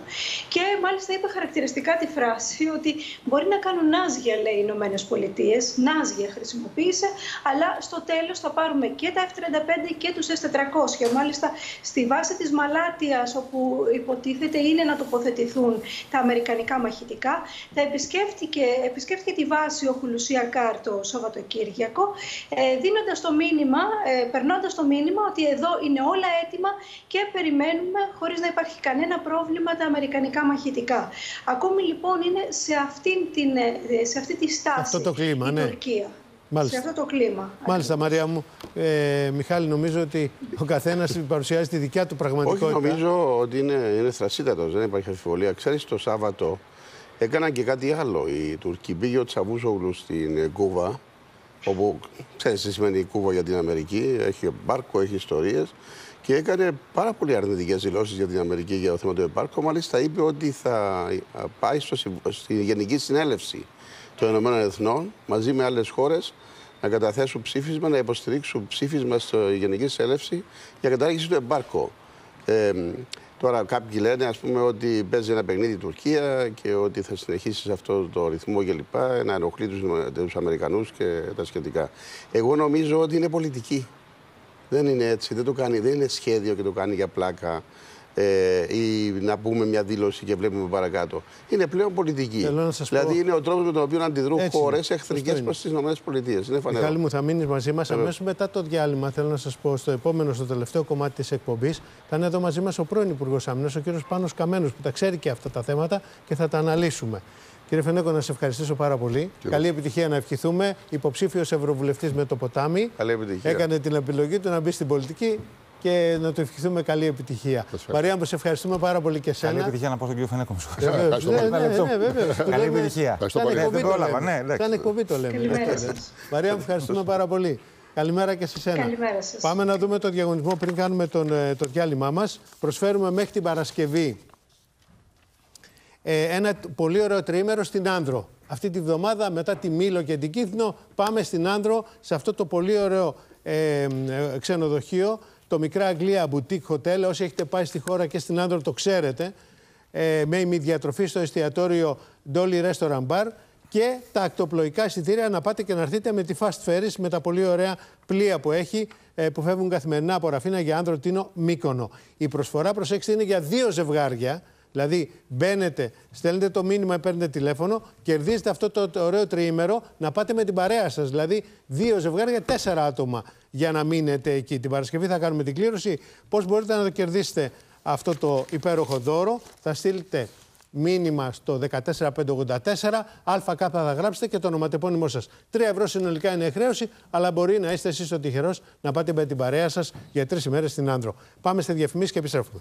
Και μάλιστα είπε χαρακτηριστικά τη φράση ότι μπορεί να κάνουν νάζια, λέει οι Ηνωμένες Πολιτείες, νάζια χρησιμοποίησε, αλλά στο τέλος θα πάρουμε και τα F-35 και τους S-400. Μάλιστα στη βάση της Μαλάτιας, όπου υποτίθεται είναι να τοποθετηθούν τα αμερικανικά μαχητικά, τα επισκέφτηκε, επισκέφτηκε τη βάση ο Χουλουσία Κάρ το Σαββατοκύριακο, ε, δίνοντας το μήνυμα, ε, περνώντας το μήνυμα ότι εδώ είναι όλα έτοιμα και περιμένουμε χωρίς να υπάρχει κανένα πρόβλημα τα αμερικανικά μαχητικά. Ακόμη λοιπόν είναι σε, αυτήν την, ε, σε αυτή τη στάση Αυτό το κλίμα, η ναι. Τουρκία. Μάλιστα. Σε αυτό το κλίμα. Μάλιστα, Μαρία μου. Ε, Μιχάλη, νομίζω ότι ο καθένας παρουσιάζει τη δικιά του Όχι, πραγματικότητα. νομίζω ότι είναι, είναι θρασίτατος, δεν υπάρχει αμφιβολία. Ξέρεις, το Σάββατο έκαναν και κάτι άλλο. Οι Τουρκοί πήγε ο Τσαβούσογλου στην ε, Κούβα, όπου ξέρεις τι σημαίνει η Κούβα για την Αμερική. Έχει μπάρκο, έχει ιστορίες. Και έκανε πάρα πολύ αρνητικές δηλώσεις για την Αμερική για το θέμα του εμπάρκου. Μάλιστα είπε ότι θα ε, πάει στο, Συμβ- στη Γενική Συνέλευση των Ηνωμένων Εθνών μαζί με άλλες χώρες να καταθέσουν ψήφισμα, να υποστηρίξουν ψήφισμα στη Γενική Συνέλευση για κατάργηση του εμπάρκου. Ε, τώρα κάποιοι λένε ας πούμε ότι παίζει ένα παιχνίδι η Τουρκία και ότι θα συνεχίσει σε αυτό το ρυθμό κλπ. Να ενοχλεί τους, τους Αμερικανούς και τα σχετικά. Εγώ νομίζω ότι είναι πολιτική. Δεν είναι έτσι, δεν το κάνει, δεν είναι σχέδιο και το κάνει για πλάκα ε, ή να πούμε μια δήλωση και βλέπουμε παρακάτω. Είναι πλέον πολιτική. Θέλω να σας δηλαδή πω- είναι ο τρόπος με τον οποίο αντιδρούν Έτσι χώρες είναι. εχθρικές Σωστό προς τις ΗΠΑ. Είναι φανερό. Μιχάλη μου, θα μείνεις μαζί μας Βεβαίως. αμέσως μετά το διάλειμμα. Θέλω να σας πω στο επόμενο, στο τελευταίο κομμάτι της εκπομπής. Θα είναι εδώ μαζί μας ο πρώην Υπουργός Άμυνας, ο κύριος Πάνος Καμένος, που τα ξέρει και αυτά τα θέματα και θα τα αναλύσουμε. Κύριε Φενέκο, να σε ευχαριστήσω πάρα πολύ. Καλή επιτυχία να ευχηθούμε. Υποψήφιος Ευρωβουλευτής με το ποτάμι. Καλή επιτυχία. Έκανε την επιλογή του να μπει στην πολιτική και να του ευχηθούμε καλή επιτυχία. Μαρία, μου σε ευχαριστούμε πάρα πολύ και εσένα. Καλή επιτυχία να πω στον κύριο Φενέκο. Βεβαίως. Ναι, ναι, ναι, βεβαίως. Το Καλή λέμε- επιτυχία. Σαν εκπομπή Δεν το πρόλαβα, λέμε. ναι, εντάξει. Σαν εκπομπή το λέμε. Καλημέρα Αυτό, σας. Μαρία, μου ευχαριστούμε πάρα πολύ. Καλημέρα και σε σένα. Καλημέρα σας. Πάμε να δούμε το διαγωνισμό πριν κάνουμε τον, ε, το διάλειμμά μας. Προσφέρουμε μέχρι την Παρασκευή ε, ένα τ- πολύ ωραίο τριήμερο στην Άνδρο. Αυτή τη βδομάδα μετά τη Μήλο και την Κύθνο πάμε στην Άνδρο σε αυτό το πολύ ωραίο ε, ε, ξενοδοχείο, το Μικρά Αγγλία Boutique Hotel. Όσοι έχετε πάει στη χώρα και στην Άνδρο το ξέρετε. Ε, με ημιδιατροφή στο εστιατόριο Dolly Restaurant Bar και τα ακτοπλοϊκά εισιτήρια να πάτε και να έρθετε με τη Fast Ferries με τα πολύ ωραία πλοία που έχει ε, που φεύγουν καθημερινά από Ραφίνα για Άνδρο Τίνο Μύκονο. Η προσφορά, προσέξτε, είναι για δύο ζευγάρια. Δηλαδή, μπαίνετε, στέλνετε το μήνυμα, παίρνετε τηλέφωνο, κερδίζετε αυτό το, το ωραίο τριήμερο να πάτε με την παρέα σας. Δηλαδή, δύο ζευγάρια, τέσσερα άτομα για να μείνετε εκεί. Την Παρασκευή θα κάνουμε την κλήρωση. Πώς μπορείτε να το κερδίσετε αυτό το υπέροχο δώρο, θα στείλετε μήνυμα στο 14584, ΑΚ θα γράψετε και το ονοματεπώνυμό σας. 3 ευρώ συνολικά είναι η χρέωση, αλλά μπορεί να είστε εσείς ο τυχερός να πάτε με την παρέα σας για τρεις ημέρες στην Άνδρο. Πάμε στη διαφημίση και επιστρέφουμε.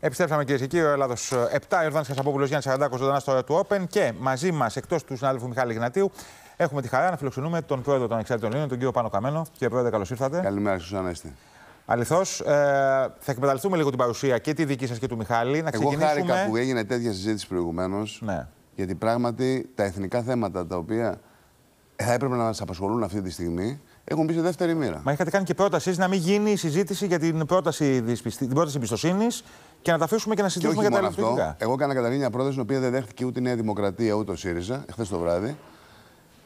Επιστρέψαμε κυρίες και κύριοι. Ο Ελλάδος 7, Ιορδάνης Κασαπόπουλος Γιάννης Σαραντάκο, ζωντανά στο ώρα του Open. Και μαζί μας, εκτός του συνάδελφου Μιχάλη Γνατίου, έχουμε τη χαρά να φιλοξενούμε τον πρόεδρο των Εξάρτητων Ελλήνων, τον κύριο Πάνο Καμένο. Κύριε Πρόεδρε, καλώς ήρθατε. Καλημέρα, σας Ανέστη. Αληθώς, ε, θα εκμεταλλευτούμε λίγο την παρουσία και τη δική σας και του Μιχάλη. Να Εγώ ξεκινήσουμε. χάρηκα που έγινε τέτοια συζήτηση προηγουμένως. Ναι. Γιατί πράγματι τα εθνικά θέματα τα οποία θα έπρεπε να μας απασχολούν αυτή τη στιγμή Έχουν μπει σε δεύτερη μοίρα. Μα είχατε κάνει και πρόταση εσείς να μην γίνει η συζήτηση για την πρόταση, δυσπιστη- την πρόταση εμπιστοσύνης και να τα αφήσουμε και να Και συζητήσουμε όχι για τα μόνο αυτό. ηλεκτρονικά. Εγώ έκανα καταρχήν μια πρόταση την οποία δεν δέχτηκε ούτε η Νέα Δημοκρατία ούτε ο ΣΥΡΙΖΑ εχθές το βράδυ.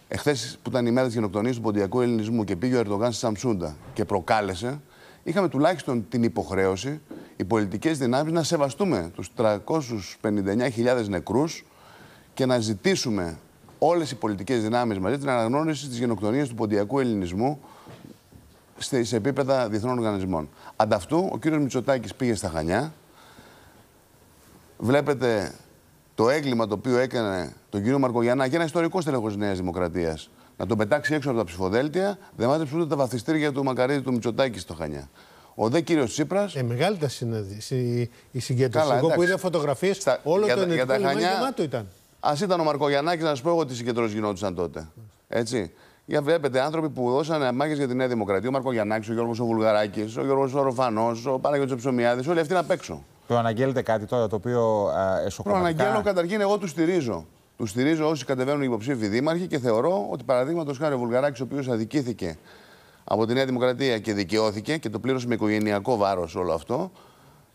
Εχθές που ήταν η μέρα της γενοκτονίας του ποντιακού ελληνισμού και πήγε ο Ερντογάν στη Σαμσούντα και προκάλεσε, είχαμε τουλάχιστον την υποχρέωση οι πολιτικές δυνάμεις να σεβαστούμε τους 359.000 νεκρούς και να ζητήσουμε όλες οι πολιτικές δυνάμεις μαζί την αναγνώριση της γενοκτονίας του ποντιακού ελληνισμού σε σε επίπεδα διεθνών οργανισμών. Ανταυτού, ο κύριος Μητσοτάκης πήγε στα Χανιά. Βλέπετε το έγκλημα το οποίο έκανε τον κύριο Μαρκογιαννάκη, ένα ιστορικό στελεχό της Νέας Δημοκρατίας, να τον πετάξει έξω από τα ψηφοδέλτια, δεν μάζεψε ούτε τα βαθιστήρια του Μακαρίδη του Μητσοτάκη στο Χανιά. Ο δε κύριος Τσίπρα. Ε, μεγάλη τα συναντήση, η, η συγκέντρωση. Καλά, Εγώ που εντάξει. είδα φωτογραφίες, όλο για το τα- για ενεργικό τα λιμάνι Χανιά- γεμάτο ήταν. Α ήταν ο Μαρκογιαννάκης, να σα πω εγώ τι συγκεντρώσεις γινόντουσαν τότε. Έτσι. Για βλέπετε άνθρωποι που δώσανε μάχε για τη Νέα Δημοκρατία. Ο Μαρκογιαννάκης, ο Γιώργος ο Βουλγαράκης, ο Γιώργος ο Ροφανός, ο Παναγιώτης Ψωμιάδης, όλοι αυτοί να παίξουν. Προαναγγέλλετε κάτι τώρα το οποίο α, εσωκομματικά... Προαναγγέλνω καταρχήν, εγώ τους στηρίζω. Τους στηρίζω όσοι κατεβαίνουν υποψήφοι δήμαρχοι και θεωρώ ότι παραδείγματος χάρη ο Βουλγαράκης, ο οποίος αδικήθηκε από τη Νέα Δημοκρατία και δικαιώθηκε και το πλήρωσε με οικογενειακό βάρος όλο αυτό,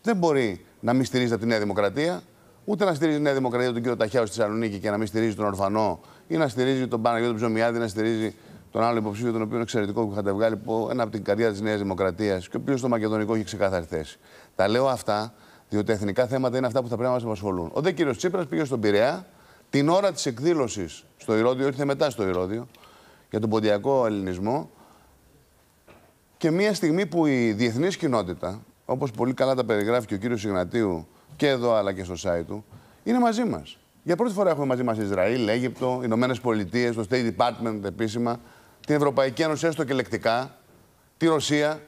δεν μπορεί να μην στηρίζει από τη Νέα Δημοκρατία, ούτε να στηρίζει τη Νέα Δημοκρατία τον κύριο Ταχιάου στη Θεσσαλονίκη και να μην στηρίζει τον Ορφανό ή να στηρίζει τον Παναγιώτη Ψωμιάδη, να στηρίζει τον άλλο υποψήφιο, τον οποίο είναι εξαιρετικό που είχατε βγάλει από ένα από την καρδιά της Νέας Δημοκρατίας και ο οποίος στο Μακεδονικό έχει ξεκάθαρη θέση. Τα λέω αυτά διότι τα εθνικά θέματα είναι αυτά που θα πρέπει να μας απασχολούν. Ο δε κύριος Τσίπρας πήγε στον Πειραιά την ώρα της εκδήλωσης στο Ηρόδιο, ήρθε μετά στο Ηρόδιο, για τον ποντιακό ελληνισμό. Και μια στιγμή που η διεθνής κοινότητα, όπως πολύ καλά τα περιγράφει και ο κύριος Ιγνατίου και εδώ αλλά και στο site του, είναι μαζί μας. Για πρώτη φορά έχουμε μαζί μας Ισραήλ, Αίγυπτο, Ηνωμένες Πολιτείες, το State Department επίσημα, την Ευρωπαϊκή Ένωση έστω και λεκτικά, τη Ρωσία.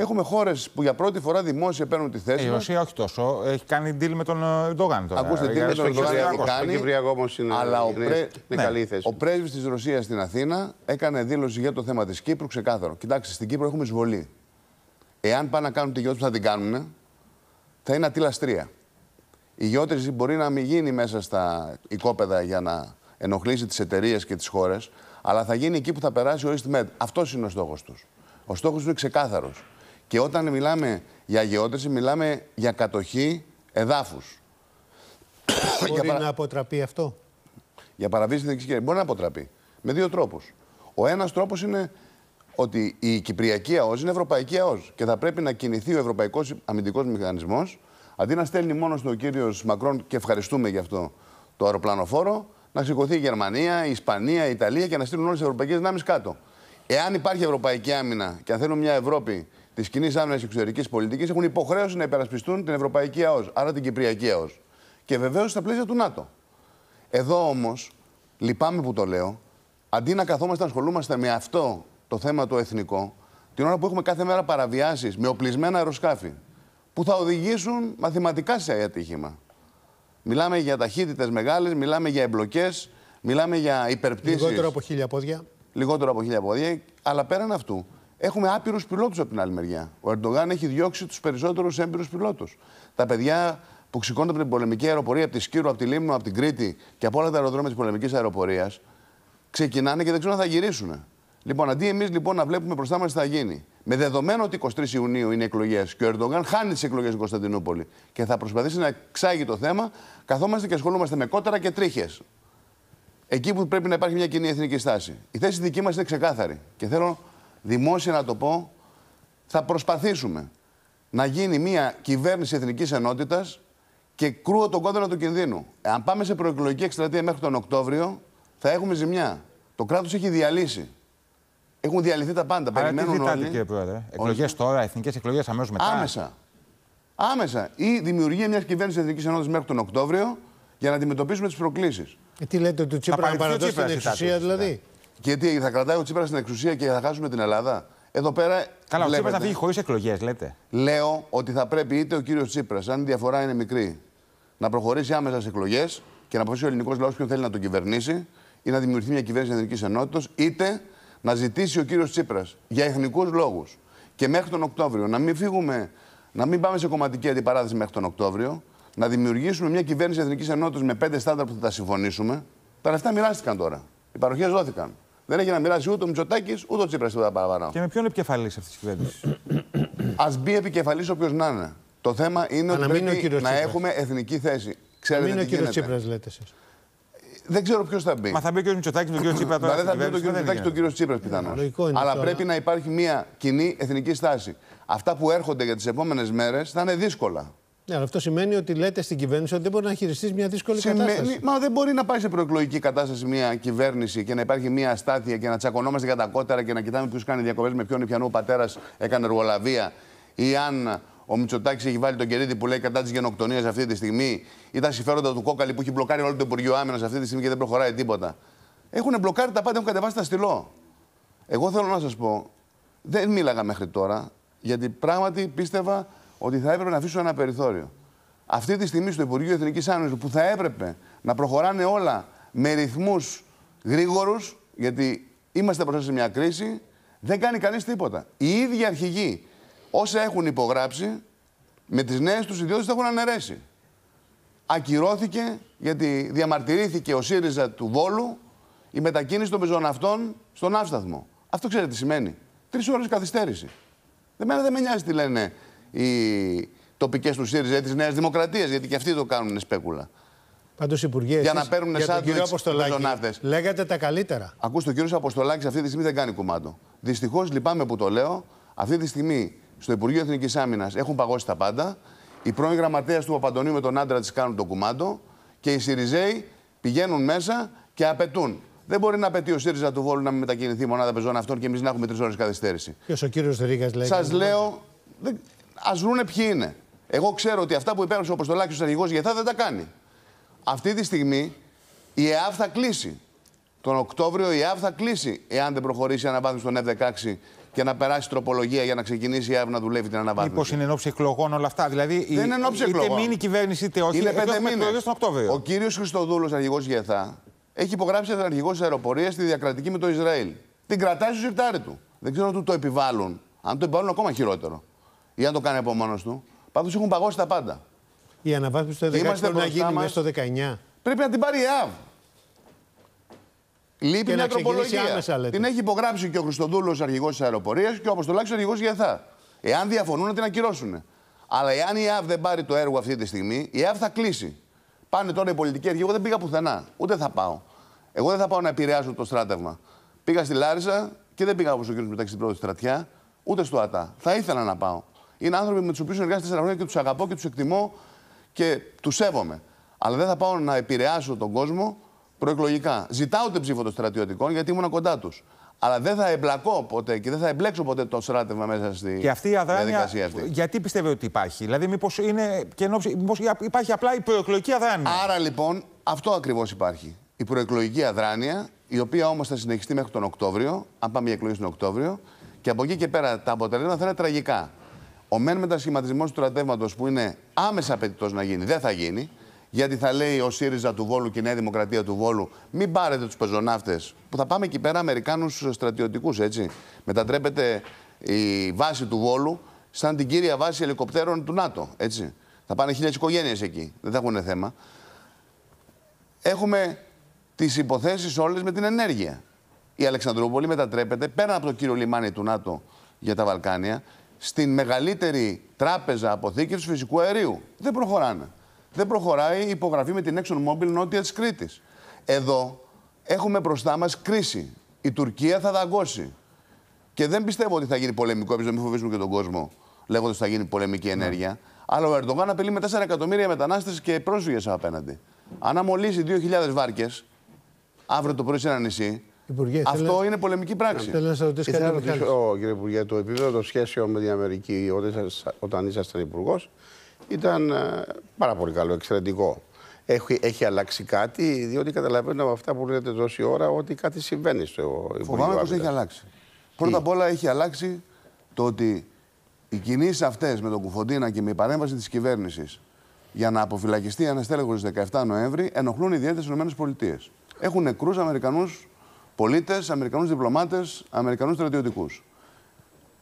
Έχουμε χώρες που για πρώτη φορά δημόσια παίρνουν τη Ε, θέση η μας. Ρωσία όχι τόσο. Έχει κάνει deal με τον ε, Ερντογάν τώρα. Ακούστε, τι Για- με τον στο Ερντογάν Κυπριακό. κάνει. Κυπριακό όμως είναι- αλλά ο, είναι- πρέ... είναι ναι, καλή η θέση. ο πρέσβης της Ρωσίας στην Αθήνα έκανε δήλωση για το θέμα της Κύπρου ξεκάθαρο. Κοιτάξτε, στην Κύπρο έχουμε εισβολή. Εάν πάνε να κάνουν τη γεώτρηση που θα την κάνουν, θα είναι ατήλαστρία. Η γεώτρηση μπορεί να μην γίνει μέσα στα οικόπεδα για να ενοχλήσει τις εταιρείες και τις χώρες, αλλά θα γίνει εκεί που θα περάσει ο EastMed. Αυτός είναι ο στόχος τους. Ο στόχος τους είναι ξεκάθαρος. Και όταν μιλάμε για γεώτρηση, μιλάμε για κατοχή εδάφους. [coughs] Μπορεί παρα- να αποτραπεί αυτό; για παραβίαση της εθνική κυριαρχία. Μπορεί να αποτραπεί. Με δύο τρόπους. Ο ένας τρόπος είναι ότι η Κυπριακή ΑΟΣ είναι Ευρωπαϊκή ΑΟΣ και θα πρέπει να κινηθεί ο Ευρωπαϊκός Αμυντικός Μηχανισμός αντί να στέλνει μόνο στο κύριο Μακρόν και ευχαριστούμε γι' αυτό το αεροπλανοφόρο, να σηκωθεί η Γερμανία, η Ισπανία, η Ιταλία και να στείλουν όλες τις ευρωπαϊκές δυνάμεις κάτω. Εάν υπάρχει ευρωπαϊκή άμυνα και αν θέλουν μια Ευρώπη της κοινής άμυνας και εξωτερικής πολιτικής, έχουν υποχρέωση να υπερασπιστούν την Ευρωπαϊκή ΑΟΣ, άρα την Κυπριακή ΑΟΣ. Και βεβαίως στα πλαίσια του ΝΑΤΟ. Εδώ όμως, λυπάμαι που το λέω, αντί να καθόμαστε να ασχολούμαστε με αυτό το θέμα το εθνικό, την ώρα που έχουμε κάθε μέρα παραβιάσεις με οπλισμένα αεροσκάφη, που θα οδηγήσουν μαθηματικά σε ατύχημα. Μιλάμε για ταχύτητες μεγάλες, μιλάμε για εμπλοκές, μιλάμε για υπερπτήσεις. Λιγότερο από χίλια πόδια. Λιγότερο από χίλια πόδια. Αλλά πέραν αυτού, έχουμε άπειρους πιλότους από την άλλη μεριά. Ο Ερντογάν έχει διώξει τους περισσότερους έμπειρους πιλότους. Τα παιδιά που ξηκώνονται από την πολεμική αεροπορία, από τη Σκύρου, από τη Λίμνο, από την Κρήτη και από όλα τα αεροδρόμια της πολεμικής αεροπορίας, ξεκινάνε και δεν ξέρουν αν θα γυρίσουν. Λοιπόν, αντί εμείς λοιπόν να βλέπουμε μπροστά μας τι θα γίνει, με δεδομένο ότι 23 Ιουνίου είναι εκλογές και ο Ερντογάν χάνει τις εκλογές στην Κωνσταντινούπολη και θα προσπαθήσει να εξάγει το θέμα, καθόμαστε και ασχολούμαστε με κότερα και τρίχες. Εκεί που πρέπει να υπάρχει μια κοινή εθνική στάση. Η θέση δική μας είναι ξεκάθαρη. Και θέλω δημόσια να το πω, θα προσπαθήσουμε να γίνει μια κυβέρνηση εθνικής ενότητας και κρούω τον κόδωνα του κινδύνου. Αν πάμε σε προεκλογική εκστρατεία μέχρι τον Οκτώβριο, θα έχουμε ζημιά. Το κράτος έχει διαλύσει. Έχουν διαλυθεί τα πάντα. Άρα τι Περιμένουν ζητάτε, όλοι. κύριε Πρόεδρε; Εκλογές τώρα, εθνικές εκλογές αμέσως μετά; Άμεσα. Άμεσα. Ή δημιουργία μιας κυβέρνησης εθνικής ενότητας μέχρι τον Οκτώβριο για να αντιμετωπίσουμε τις προκλήσεις. Ε, τι λέτε, του Τσίπρα να παραδώσει την εξουσία δηλαδή; Και τι, θα κρατάει ο Τσίπρας στην εξουσία και θα χάσουμε την Ελλάδα. Εδώ πέρα. Καλά, ο Τσίπρας βλέπετε. θα φύγει χωρίς εκλογές, λέτε. Λέω ότι θα πρέπει είτε ο κύριος Τσίπρας, αν η διαφορά είναι μικρή, να προχωρήσει άμεσα σε εκλογές και να αποφασίσει ο ελληνικός λαός ποιον θέλει να τον κυβερνήσει ή να δημιουργηθεί μια κυβέρνηση εθνικής ενότητας, είτε να ζητήσει ο κύριος Τσίπρας για εθνικούς λόγους και μέχρι τον Οκτώβριο να μην φύγουμε, να μην πάμε σε κομματική αντιπαράθεση μέχρι τον Οκτώβριο, να δημιουργήσουμε μια κυβέρνηση εθνικής ενότητας με πέντε στάνταρ που θα τα συμφωνήσουμε. Τα λεφτά μοιράστηκαν τώρα. Οι παροχές δόθηκαν. Δεν έχει να μοιράσει ούτε ο Μητσοτάκης ούτε ο Τσίπρας τίποτα παραπάνω. Και με ποιον επικεφαλής αυτής της κυβέρνησης; Α μπει επικεφαλής όποιος να είναι. Το θέμα είναι ότι να μείνει ο πρέπει κύριος να Τσίπρας. έχουμε εθνική θέση. Να Ξέρετε μην είναι ο τι κύριος γίνεται. Τσίπρας, λέτε εσείς. Δεν ξέρω ποιος θα μπει. Μα θα μπει ο κ. Μητσοτάκης με τον κ. Τσίπρα τώρα. Μα δεν στην θα μπει τον κυβέρνηση, κύριος δεν Μητσοτάκης είναι. τον κύριο Τσίπρας πιθανώς. λογικό είναι Αλλά τώρα. πρέπει να υπάρχει μια κοινή εθνική στάση. Αυτά που έρχονται για τις επόμενες μέρες θα είναι δύσκολα. Ναι, αλλά αυτό σημαίνει ότι λέτε στην κυβέρνηση ότι δεν μπορεί να χειριστείς μια δύσκολη κατάσταση. Σημαίνει, μα δεν μπορεί να πάει σε προεκλογική κατάσταση μια κυβέρνηση και να υπάρχει μια αστάθεια και να τσακωνόμαστε για τα κότερα και να κοιτάμε ποιος κάνει διακοπές με ποιον ή ποιανού ο πατέρας έκανε εργολαβία ή αν ο Μητσοτάκης έχει βάλει τον κερίδι που λέει κατά της γενοκτονίας αυτή τη στιγμή ή τα συμφέροντα του κόκαλη που έχει μπλοκάρει όλο το Υπουργείο Άμυνας αυτή τη στιγμή και δεν προχωράει τίποτα. Έχουν μπλοκάρει τα πάντα, έχουν κατεβάσει τα στυλό. Εγώ θέλω να σας πω, δεν μίλαγα μέχρι τώρα, γιατί πράγματι πίστευα ότι θα έπρεπε να αφήσω ένα περιθώριο. Αυτή τη στιγμή στο Υπουργείο Εθνικής Άμυνα, που θα έπρεπε να προχωράνε όλα με ρυθμούς γρήγορους, γιατί είμαστε μπροστά σε μια κρίση, δεν κάνει κανείς τίποτα. Οι ίδιοι αρχηγοί, όσα έχουν υπογράψει, με τις νέες τους ιδιότητες τα έχουν αναιρέσει. Ακυρώθηκε γιατί διαμαρτυρήθηκε ο ΣΥΡΙΖΑ του Βόλου η μετακίνηση των πεζοναυτών στον Αύσταθμο. Αυτό ξέρετε τι σημαίνει. Τρεις ώρες καθυστέρηση. Εμένα δεν με νοιάζει τι λένε οι τοπικές του ΣΥΡΙΖΑ της Νέας Δημοκρατίας, γιατί και αυτοί το κάνουν σπέκουλα. Πάντως, Υπουργέ, Για να εσείς παίρνουν για τον κύριο σάντουιτς Αποστολάκη, πεζοναύτες. λέγατε τα καλύτερα. Ακούστε, ο κύριος Αποστολάκης αυτή τη στιγμή δεν κάνει κουμάντο. Δυστυχώς λυπάμαι που το λέω. Αυτή τη στιγμή στο Υπουργείο Εθνικής Άμυνας έχουν παγώσει τα πάντα. Η πρώην γραμματέας του Παπαντονίου με τον άντρα της κάνουν το κουμάντο και οι Σιριζέοι πηγαίνουν μέσα και απαιτούν. Δεν μπορεί να απαιτεί ο ΣΥΡΙΖΑ του Βόλου να μην μετακινηθεί η μονάδα πεζών αυτών και εμείς να έχουμε τρεις ώρες καθυστέρηση. Ποιος ο κύριος Ρίγα λέει. Σας λέω, ας βρούνε ποιοι είναι. Εγώ ξέρω ότι αυτά που υπέγραψε ο Αποστολάκης ο αρχηγός Γεθά δεν τα κάνει. Αυτή τη στιγμή η ΕΑΒ θα κλείσει. Τον Οκτώβριο η ΕΑΒ θα κλείσει εάν δεν προχωρήσει η αναβάθμιση των F-16 και να περάσει τροπολογία για να ξεκινήσει η ΕΑΒ να δουλεύει την αναβάθμιση. Μήπως είναι εν ώψη εκλογών όλα αυτά. Δηλαδή, η- Δεν είναι εν ώψη είτε εκλογών. μείνει η κυβέρνηση είτε όχι. Είναι εδώ πέντε έχουμε μήνες. εκλογές τον Οκτώβριο. Ο κύριος Χριστοδούλος, αρχηγός Γεθά, έχει υπογράψει σαν αρχηγό τη αεροπορία στη διακρατική με το Ισραήλ. Την κρατάει στο σιρτάρι του. Δεν ξέρω αν του το επιβάλλουν. Αν το επιβάλλουν, ακόμα χειρότερο. Ή αν το κάνει από μόνος του. Πάντως έχουν παγώσει τα πάντα. Η αναβάθμιση του 11 Είμαστε πρέπει να μπροστά γίνει μας. μέσα στο 19. Πρέπει να την πάρει η ΕΑΒ. Λείπει Και μια να ξεκινήσει τροπολογία. άμεσα, λέτε. την έχει υπογράψει και ο Χριστοδούλος, αρχηγός της αεροπορίας, και ο Αποστολάκης, αρχηγός Γεθά. Εάν διαφωνούν, να την ακυρώσουν. Αλλά εάν η ΕΑΒ δεν πάρει το έργο αυτή τη στιγμή, η ΕΑΒ θα κλείσει. Πάνε τώρα οι πολιτικοί αρχηγοί. Εγώ δεν πήγα πουθενά. Ούτε θα πάω. Εγώ δεν θα πάω να επηρεάσω το στράτευμα. Πήγα στη Λάρισα και δεν πήγα όπως ο κ. Μεταξύ στην πρώτη στρατιά, ούτε στο ΑΤΑ. Θα ήθελα να πάω. Είναι άνθρωποι με τους οποίους εργάζομαι τέσσερα χρόνια και τους αγαπώ και τους εκτιμώ και τους σέβομαι. Αλλά δεν θα πάω να επηρεάσω τον κόσμο προεκλογικά. Ζητάω την ψήφο των στρατιωτικών γιατί ήμουν κοντά τους. Αλλά δεν θα εμπλακώ ποτέ και δεν θα εμπλέξω ποτέ το στράτευμα μέσα στη Και αυτή η αδράνεια, διαδικασία αυτή. γιατί πιστεύετε ότι υπάρχει; Δηλαδή, μήπως είναι και εν ώψη- μήπως υπάρχει απλά η προεκλογική αδράνεια; Άρα λοιπόν αυτό ακριβώς υπάρχει. Η προεκλογική αδράνεια, η οποία όμως θα συνεχιστεί μέχρι τον Οκτώβριο, αν πάμε για εκλογές τον Οκτώβριο, και από εκεί και πέρα τα αποτελέσματα θα είναι τραγικά. Ο μεν μετασχηματισμός του στρατεύματος που είναι άμεσα απαιτητός να γίνει, δεν θα γίνει. Γιατί θα λέει ο ΣΥΡΙΖΑ του Βόλου και η Νέα Δημοκρατία του Βόλου, μην πάρετε τους πεζοναύτες, που θα πάμε εκεί πέρα Αμερικάνους στρατιωτικούς, έτσι. Μετατρέπεται η βάση του Βόλου σαν την κύρια βάση ελικοπτέρων του ΝΑΤΟ, έτσι. Θα πάνε χίλιες οικογένειες εκεί. Δεν θα έχουν θέμα έχουμε τις υποθέσεις όλες με την ενέργεια. Η Αλεξανδρούπολη μετατρέπεται πέρα από το κύριο λιμάνι του ΝΑΤΟ για τα Βαλκάνια στην μεγαλύτερη τράπεζα αποθήκευσης φυσικού αερίου. Δεν προχωράνε. Δεν προχωράει η υπογραφή με την ExxonMobil νότια της Κρήτης. Εδώ έχουμε μπροστά μας κρίση. Η Τουρκία θα δαγκώσει. Και δεν πιστεύω ότι θα γίνει πολεμικό, εμεί να μην φοβήσουμε και τον κόσμο, λέγοντας ότι θα γίνει πολεμική ενέργεια. Αλλά ο Ερντογάν απειλεί με 4 εκατομμύρια μετανάστες και πρόσφυγες απέναντι. Αν αμολύσει 2.000 βάρκες αύριο το πρωί σε ένα νησί, Υπουργέ, αυτό θέλω- είναι πολεμική πράξη. Θέλω να σα ρωτήσω Ήθελα κάτι. να Μιχάλης; ρωτήσω, κύριε Υπουργέ, το επίπεδο των σχέσεων με την Αμερική όταν ήσασταν- όταν ήσασταν υπουργός ήταν ε, πάρα πολύ καλό, εξαιρετικό. Έχει, έχει αλλάξει κάτι, διότι καταλαβαίνω από αυτά που λέτε τόση ώρα ότι κάτι συμβαίνει στο Υπουργείο Φοβάμαι πως Άμυνας. έχει αλλάξει. Πρώτα απ' όλα έχει αλλάξει το ότι οι κινήσεις αυτές με τον Κουφοντίνα και με η παρέμβαση της κυβέρνησης για να αποφυλακιστεί ένας στέλεχο τη 17 Νοέμβρη ενοχλούν ιδιαίτερα τις ΗΠΑ. Έχουν νεκρούς Αμερικανούς πολίτες, Αμερικανούς διπλωμάτες, Αμερικανούς στρατιωτικούς.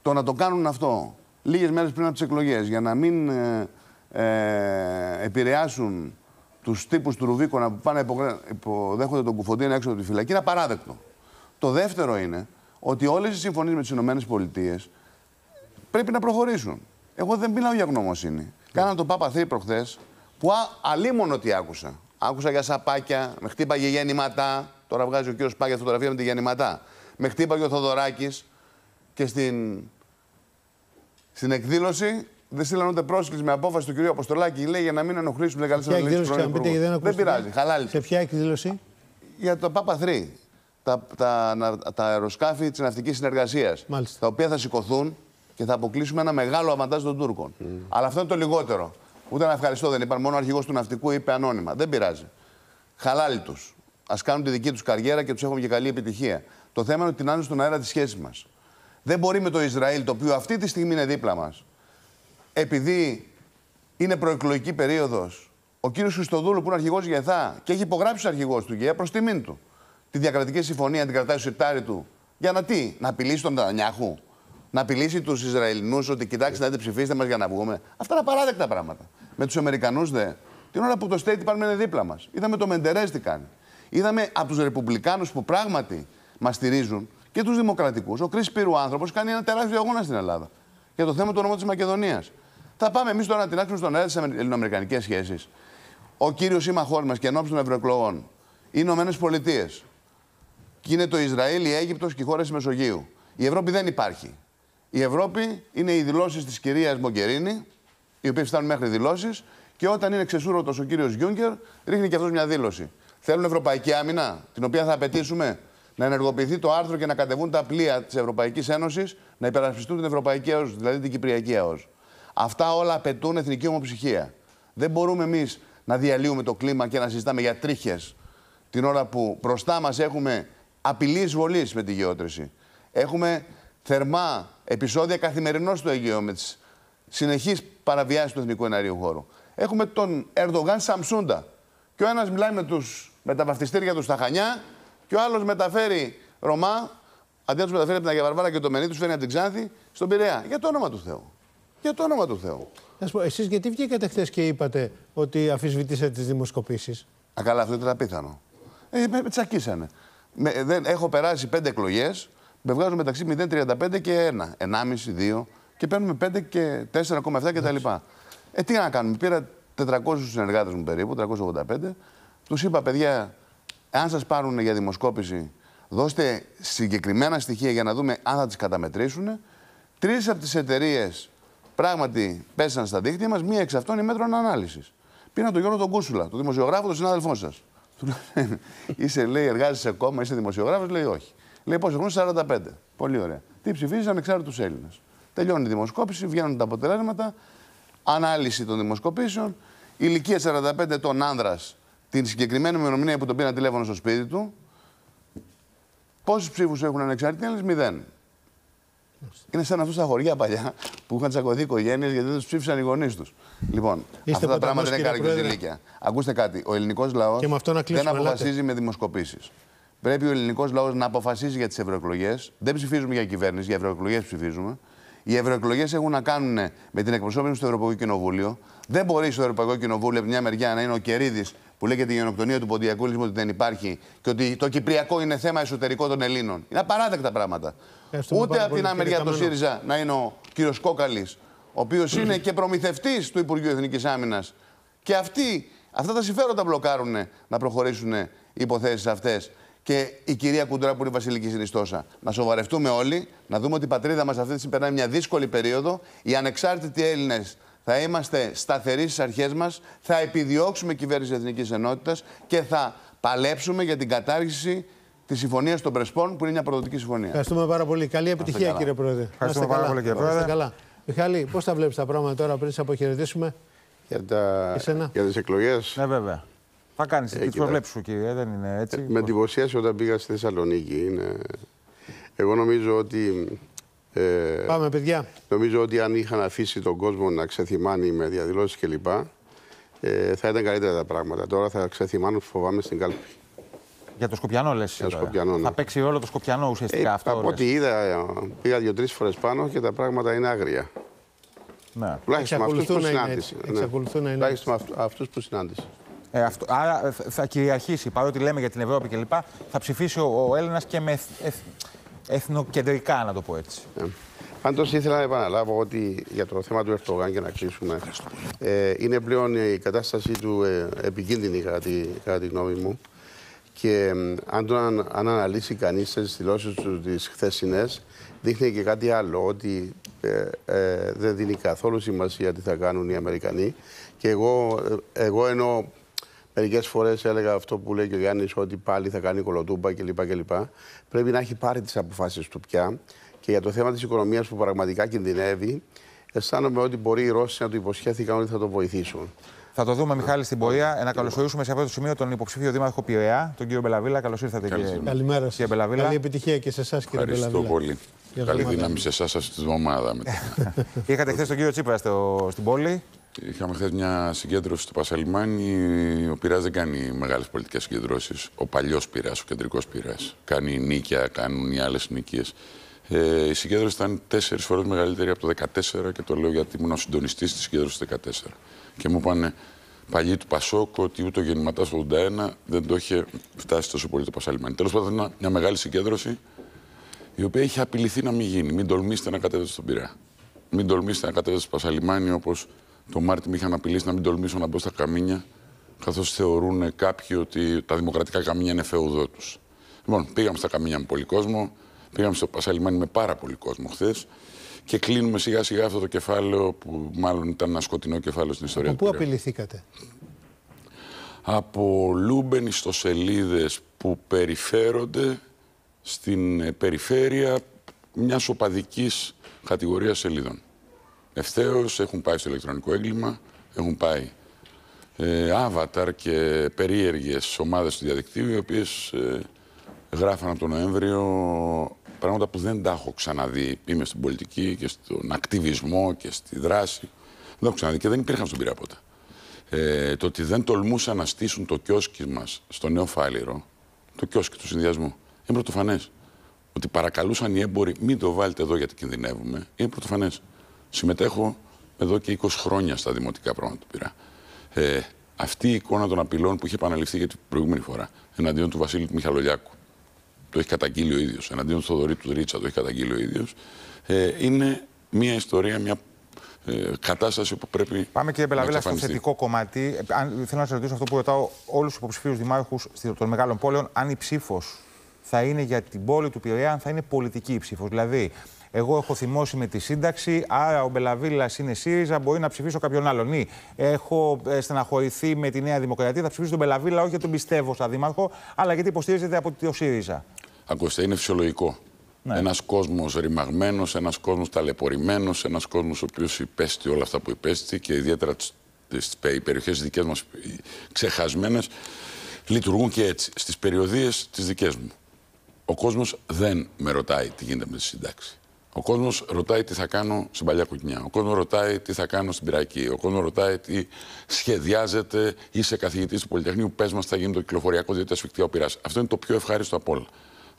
Το να το κάνουν αυτό λίγες μέρες πριν από τις εκλογές για να μην ε, ε, επηρεάσουν τους τύπους του Ρουβίκονα που πάνε υπογρα- υποδέχονται τον Κουφοντίνα έξω από τη φυλακή είναι απαράδεκτο. Το δεύτερο είναι ότι όλες οι συμφωνίες με τις ΗΠΑ πρέπει να προχωρήσουν. Εγώ δεν μιλάω για γνωμοσύνη. Κάναν τον Πάπα Θρή προχθές που α, αλίμονο τι άκουσα. Άκουσα για σαπάκια, με χτύπαγε γέννηματά. Τώρα βγάζει ο κύριος Πάγια φωτογραφία με τη γέννηματά. Με χτύπαγε ο Θοδωράκης και στην, στην εκδήλωση δεν στείλαν ούτε πρόσκληση με απόφαση του κυρίου Αποστολάκη. Λέει για να μην ενοχλήσουμε την Ποια εκδήλωση ξαναπείτε γιατί δεν Δεν ακούστηκε. πειράζει, χαλάλη. Σε ποια εκδήλωση; Για το Πάπα Θρή. Τα, τα, να- τα αεροσκάφη της ναυτικής συνεργασίας. Τα οποία θα σηκωθούν και θα αποκλείσουμε ένα μεγάλο αβαντάζ των Τούρκων. Αλλά αυτό είναι το λιγότερο. Ούτε ένα ευχαριστώ δεν είπαν. Μόνο ο αρχηγός του ναυτικού είπε ανώνυμα. Δεν πειράζει. Χαλάλη του. Α κάνουν τη δική τους καριέρα και τους έχουμε και καλή επιτυχία. Το θέμα είναι ότι τεινάζουν στον αέρα της σχέσης μας. Δεν μπορεί με το Ισραήλ, το οποίο αυτή τη στιγμή είναι δίπλα μας, επειδή είναι προεκλογική περίοδος, ο κύριος Χριστοδούλου που είναι αρχηγός ΓΕΘΑ και έχει υπογράψει ο αρχηγός του ΓΕΑ προς τιμήν του τη διακρατική συμφωνία, την κρατάει στο σιρτάρι του. Για να τι, να απειλήσει τον Νετανιάχου, να απειλήσει τους Ισραηλινούς ότι κοιτάξτε να δείτε ψηφίστε μας για να βγούμε. Αυτά είναι απαράδεκτα πράγματα. Με τους Αμερικανούς δε, την ώρα που το State Department είναι δίπλα μας. Είδαμε το Μεντερές τι κάνει. Είδαμε από τους Ρεπουμπλικάνους που πράγματι μας στηρίζουν και τους Δημοκρατικούς. Ο Κρι Πύρου άνθρωπος κάνει ένα τεράστιο αγώνα στην Ελλάδα για το θέμα του ονομού της Μακεδονίας. Θα πάμε εμείς τώρα να τεινάξουμε στον αέρα τι ελληνοαμερικανικές σχέσεις. Ο κύριος σύμμαχός μας και ενώπιση των ευρωεκλογών είναι οι Ηνωμένες Πολιτείες. Και είναι το Ισραήλ, η Αίγυπτος και οι χώρες της Μεσογείου. Η Ευρώπη δεν υπάρχει. Η Ευρώπη είναι οι δηλώσεις της κυρίας Μογκερίνη, οι οποίες φτάνουν μέχρι δηλώσεις, και όταν είναι ξεσούρωτος ο κύριος Γιούγκερ, ρίχνει και αυτός μια δήλωση. Θέλουν ευρωπαϊκή άμυνα, την οποία θα απαιτήσουμε να ενεργοποιηθεί το άρθρο και να κατεβούν τα πλοία της Ευρωπαϊκής Ένωσης να υπερασπιστούν την Ευρωπαϊκή Ένωση, δηλαδή την Κυπριακή ΑΟΣ. Αυτά όλα απαιτούν εθνική ομοψυχία. Δεν μπορούμε εμείς να διαλύουμε το κλίμα και να συζητάμε για τρίχες την ώρα που μπροστά μας έχουμε απειλή εισβολής με τη γεώτρηση. Έχουμε θερμά επεισόδια καθημερινώς στο Αιγαίο με τις συνεχείς παραβιάσεις του εθνικού εναερίου χώρου. Έχουμε τον Ερντογάν Σαμσούντα. Και ο ένας μιλάει με, τους, με τα βαφτιστήρια τους στα Χανιά, και ο άλλος μεταφέρει Ρωμά, αντί να τους μεταφέρει από την Αγία Βαρβάρα και το Μενί, τους φέρνει από την Ξάνθη στον Πειραιά. Για το όνομα του Θεού. Για το όνομα του Θεού. Να σου πω, εσείς γιατί βγήκατε χθες και είπατε ότι αφισβητήσατε τις δημοσκοπήσεις; Α, καλά, αυτό ήταν απίθανο. Ε, με, με τσακίσανε. Με, ε, δεν, έχω περάσει πέντε εκλογές, με βγάζουν μεταξύ 0,35 και 1, 1,5, 2 και παίρνουμε 5 και 4,7 κτλ. Ε, τι να κάνουμε, πήρα 400 συνεργάτες μου περίπου, 385, τους είπα, παιδιά, αν σας πάρουν για δημοσκόπηση, δώστε συγκεκριμένα στοιχεία για να δούμε αν θα τις καταμετρήσουν. Τρεις από τις εταιρείες πράγματι πέσαν στα δίκτυα μας, μία εξ αυτών η μέτρων ανάλυσης. Πήραν τον Γιώργο τον Κούσουλα, τον δημοσιογράφο, τον συνάδελφό σας. Του λέω, είσαι, λέει, εργάζεσαι κόμμα, είσαι δημοσιογράφος, λέει όχι. Λέει πόσο χρόνο, 45. Πολύ ωραία. Τι ψηφίζεις ανεξάρτητου Έλληνε. Τελειώνει η δημοσκόπηση, βγαίνουν τα αποτελέσματα, ανάλυση των δημοσκοπήσεων. Ηλικία 45 ετών άνδρας, την συγκεκριμένη ημερομηνία που τον πήραν τηλέφωνο στο σπίτι του. Πόσους ψήφους έχουν ανεξάρτητοι Έλληνες, μηδέν. Είναι σαν αυτούς τα χωριά παλιά που είχαν τσακωθεί οικογένειες γιατί δεν τους ψήφισαν οι γονείς τους. Λοιπόν, Είστε αυτά τα ποταμός, πράγματα είναι κύριε κάρικε Πρόεδρε. ηλικία. Ακούστε κάτι. Ο ελληνικός λαός Και με αυτό να δεν κλείσουμε, αποφασίζει ελάτε. με δημοσκοπήσεις. Πρέπει ο ελληνικός λαός να αποφασίζει για τις ευρωεκλογές. Δεν ψηφίζουμε για κυβέρνηση, για ευρωεκλογές ψηφίζουμε. Οι ευρωεκλογές έχουν να κάνουν με την εκπροσώπηση στο Ευρωπαϊκό Κοινοβούλιο. Δεν μπορεί στο Ευρωπαϊκό Κοινοβούλιο από μια μεριά να είναι ο Κερίδης που λέει για τη γενοκτονία του Ποντιακού Λύσμου ότι δεν υπάρχει και ότι το Κυπριακό είναι θέμα εσωτερικό των Ελλήνων. Είναι απαράδεκτα πράγματα. Ευχαριστούμε Ούτε πάρα από την πολύ, άλλη κύριε μεριά του Καμένο. ΣΥΡΙΖΑ να είναι ο κύριος Κόκαλης, ο οποίος είναι και προμηθευτής του Υπουργείου Εθνικής Άμυνας. Και αυτοί, αυτά τα συμφέροντα μπλοκάρουν να προχωρήσουν οι υποθέσεις αυτές. Και η κυρία Κουντρά που είναι η βασιλική συνιστόσα. Να σοβαρευτούμε όλοι, να δούμε ότι η πατρίδα μας αυτή τη στιγμή περνάει μια δύσκολη περίοδο. Οι ανεξάρτητοι Έλληνες θα είμαστε σταθεροί στις αρχές μας, θα επιδιώξουμε κυβέρνηση Εθνικής Ενότητας και θα παλέψουμε για την κατάργηση της συμφωνίας των Πρεσπών, που είναι μια προδοτική συμφωνία. Ευχαριστούμε πάρα πολύ. Καλή επιτυχία, καλά. κύριε Πρόεδρε. Ευχαριστούμε Να είστε πάρα καλά. πολύ, κύριε Να είστε Πρόεδρε. καλά. Μιχάλη, πώς τα βλέπεις τα πράγματα τώρα πριν σε αποχαιρετήσουμε; Για, τα... Εσένα. για τις εκλογές. Ναι, βέβαια. Θα κάνεις Ε, τις κοίτα. προβλέψεις σου, κύριε. Δεν είναι έτσι. Με εντυπωσίασε όταν πήγα στη Θεσσαλονίκη. Είναι... Εγώ νομίζω ότι. Ε, Πάμε, παιδιά. Νομίζω ότι αν είχαν αφήσει τον κόσμο να ξεθυμάνει με διαδηλώσεις κλπ. Ε, θα ήταν καλύτερα τα πράγματα. Τώρα θα ξεθυμάνουν, φοβάμαι, στην κάλπη. Για το Σκοπιανό λες. το Σκοπιανό, ναι. Θα παίξει ρόλο το Σκοπιανό ουσιαστικά Ε, αυτό. από λες. ό,τι είδα, ε, πήγα δύο-τρει φορές πάνω και τα πράγματα είναι άγρια. Ναι. Τουλάχιστον με αυτούς που Εξακολουθούν να είναι συνάντησα. έτσι. Εξακολουθούν να είναι Τουλάχιστον με αυτούς που συνάντησα. Ε, αυτό, άρα ε, θα κυριαρχήσει, παρότι λέμε για την Ευρώπη κλπ. Θα ψηφίσει ο, ο Έλληνας και με εθ- εθ- εθνοκεντρικά, να το πω έτσι. Πάντως ήθελα να επαναλάβω ότι για το θέμα του Ερτογάν και να κλείσουμε. Ε, είναι πλέον η κατάσταση του ε, επικίνδυνη κατά τη, κατά τη γνώμη μου. Και μ, αν, το, αν, αν αναλύσει κανείς τις δηλώσεις του τις χθεσινές, δείχνει και κάτι άλλο. Ότι ε, ε, δεν δίνει καθόλου σημασία τι θα κάνουν οι Αμερικανοί. Και εγώ, ε, εγώ ενώ μερικές φορές έλεγα αυτό που λέει και ο Γιάννης, ότι πάλι θα κάνει κολοτούμπα κλπ. κλπ. Πρέπει να έχει πάρει τις αποφάσεις του πια. Και για το θέμα της οικονομίας που πραγματικά κινδυνεύει, αισθάνομαι ότι μπορεί οι Ρώσοι να του υποσχέθηκαν ότι θα το βοηθήσουν. Θα το δούμε, Μιχάλη, στην πορεία. Ε, Να καλωσορίσουμε σε αυτό το σημείο τον υποψήφιο δήμαρχο Πειραιά, τον κύριο Μπελαβίλα. Καλώς ήρθατε, κύριε, Καλημέρα κύριε σας. Μπελαβίλα. Καλή επιτυχία και σε εσάς, κύριε Ευχαριστώ Μπελαβίλα. πολύ. Για Καλή βήματα. δύναμη σε εσάς αυτή τη βδομάδα. [laughs] Είχατε χθες τον κύριο Τσίπρα στο, στην πόλη. Είχαμε χθες μια συγκέντρωση στο Πασαλιμάνι. Ο Πειραιάς δεν κάνει μεγάλες πολιτικές συγκεντρώσεις. Ο παλιός Πειραιάς, ο κεντρικός Πειραιάς. Κάνει Νίκαια, κάνουν οι άλλες συνοικίες. Ε, η συγκέντρωση ήταν τέσσερις φορές μεγαλύτερη από το 2014 και το λέω γιατί ήμουν ο συντονιστής της συγκέντρωσης του 2014. Και μου είπαν παλιοί του Πασόκ ότι ούτε ο γεννηματάς του 81 δεν το είχε φτάσει τόσο πολύ το Πασαλιμάνι. Τέλος πάντων, ήταν μια μεγάλη συγκέντρωση η οποία είχε απειληθεί να μην γίνει. Μην τολμήσετε να κατέβετε στον Πειραιά. Μην τολμήσετε να κατέβετε στο Πασαλιμάνι όπως το Μάρτι με είχαν απειλήσει να μην τολμήσω να μπω στα καμίνια, καθώς θεωρούν κάποιοι ότι τα δημοκρατικά καμίνια είναι φεουδό του. Λοιπόν, πήγαμε στα καμίνια με πολύ κόσμο, πήγαμε στο Πασαλιμάνι με πάρα πολύ κόσμο χθες και κλείνουμε σιγά σιγά αυτό το κεφάλαιο που μάλλον ήταν ένα σκοτεινό κεφάλαιο στην ιστορία Από του πού Πειραιά. απειληθήκατε; Από Λούμπεν ιστοσελίδες που περιφέρονται στην ε, περιφέρεια μιας οπαδικής κατηγορίας σελίδων. Ευθέως έχουν πάει στο ηλεκτρονικό έγκλημα, έχουν πάει ε, avatar και περίεργες ομάδες του διαδικτύου οι οποίες ε, γράφαν από τον Νοέμβριο πράγματα που δεν τα έχω ξαναδεί. Είμαι στην πολιτική και στον ακτιβισμό και στη δράση. Δεν τα έχω ξαναδεί και δεν υπήρχαν στον Πειραιά ποτέ. Ε, το ότι δεν τολμούσαν να στήσουν το κιόσκι μας στο νέο Φάληρο, το κιόσκι του συνδυασμού, είναι πρωτοφανές. Ότι παρακαλούσαν οι έμποροι, μην το βάλετε εδώ γιατί κινδυνεύουμε, είναι πρωτοφανές. Συμμετέχω εδώ και 20 χρόνια στα δημοτικά πράγματα του Πειραιά. Ε, αυτή η εικόνα των απειλών που είχε επαναληφθεί για την προηγούμενη φορά εναντίον του Βασίλη του Μιχαλολιάκου, το έχει καταγγείλει ο ίδιος, εναντίον του Θοδωρή του Ρίτσα, το έχει καταγγείλει ο ίδιος, ε, είναι μια ιστορία, μια ε, κατάσταση που πρέπει Πάμε κύριε να Μπελαβίλα στο εξαφανιστεί. θετικό κομμάτι. Ε, Αν, θέλω να σα ρωτήσω αυτό που ρωτάω όλους τους υποψηφίους δημάρχους των μεγάλων πόλεων, αν η ψήφος θα είναι για την πόλη του Πειραιά, αν θα είναι πολιτική η ψήφος. Δηλαδή, εγώ έχω θυμώσει με τη σύνταξη, άρα ο Μπελαβίλας είναι ΣΥΡΙΖΑ, μπορεί να ψηφίσω κάποιον άλλον. Ή έχω ε, στεναχωρηθεί με τη Νέα Δημοκρατία, θα ψηφίσω τον Μπελαβίλα, όχι γιατί τον πιστεύω σαν δήμαρχο, αλλά γιατί υποστηρίζεται από το ΣΥΡΙΖΑ. Ακούστε, είναι φυσιολογικό. Ναι. Ένας κόσμος ρημαγμένος, ένας κόσμος ταλαιπωρημένος, ένας κόσμος ο οποίος υπέστη όλα αυτά που υπέστη και ιδιαίτερα στις περιοχές δικές μας ξεχασμένες, λειτουργούν και έτσι. Στις περιοχές τις δικές μου. Ο κόσμος δεν με ρωτάει τι γίνεται με τη σύνταξη. Ο κόσμος ρωτάει τι θα κάνω στην παλιά κουκκινιά. Ο κόσμος ρωτάει τι θα κάνω στην πυρακή. Ο κόσμος ρωτάει τι σχεδιάζεται. Είσαι καθηγητής του Πολυτεχνείου. Πες μας, τι θα γίνει το κυκλοφοριακό διότι ασφικτικά ο πειράς. Αυτό είναι το πιο ευχάριστο από όλα.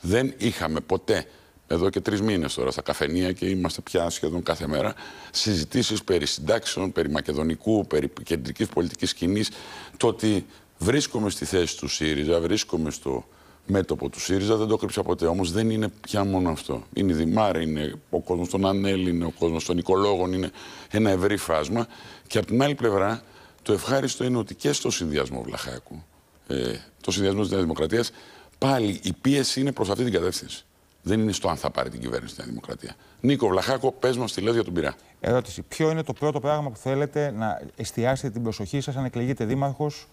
Δεν είχαμε ποτέ, εδώ και τρεις μήνες τώρα, στα καφενεία και είμαστε πια σχεδόν κάθε μέρα, συζητήσεις περί συντάξεων, περί μακεδονικού, περί κεντρικής πολιτικής σκηνής. Το ότι βρίσκομαι στη θέση του ΣΥΡΙΖΑ, βρίσκομαι στο μέτωπο του ΣΥΡΙΖΑ, δεν το κρύψα ποτέ. Όμως δεν είναι πια μόνο αυτό. Είναι η Δημάρ, είναι ο κόσμος των Ανέλ, είναι ο κόσμος των οικολόγων, είναι ένα ευρύ φάσμα. Και από την άλλη πλευρά, το ευχάριστο είναι ότι και στο συνδυασμό Βλαχάκου, ε, το συνδυασμό της Νέας Δημοκρατίας, πάλι η πίεση είναι προς αυτή την κατεύθυνση. Δεν είναι στο αν θα πάρει την κυβέρνηση τη Νέα Δημοκρατία. Νίκο Βλαχάκο, πες μας τι λες για τον Πειρά. Ερώτηση. Ποιο είναι το πρώτο πράγμα που θέλετε να εστιάσετε την προσοχή σας αν εκλεγείτε δήμαρχος,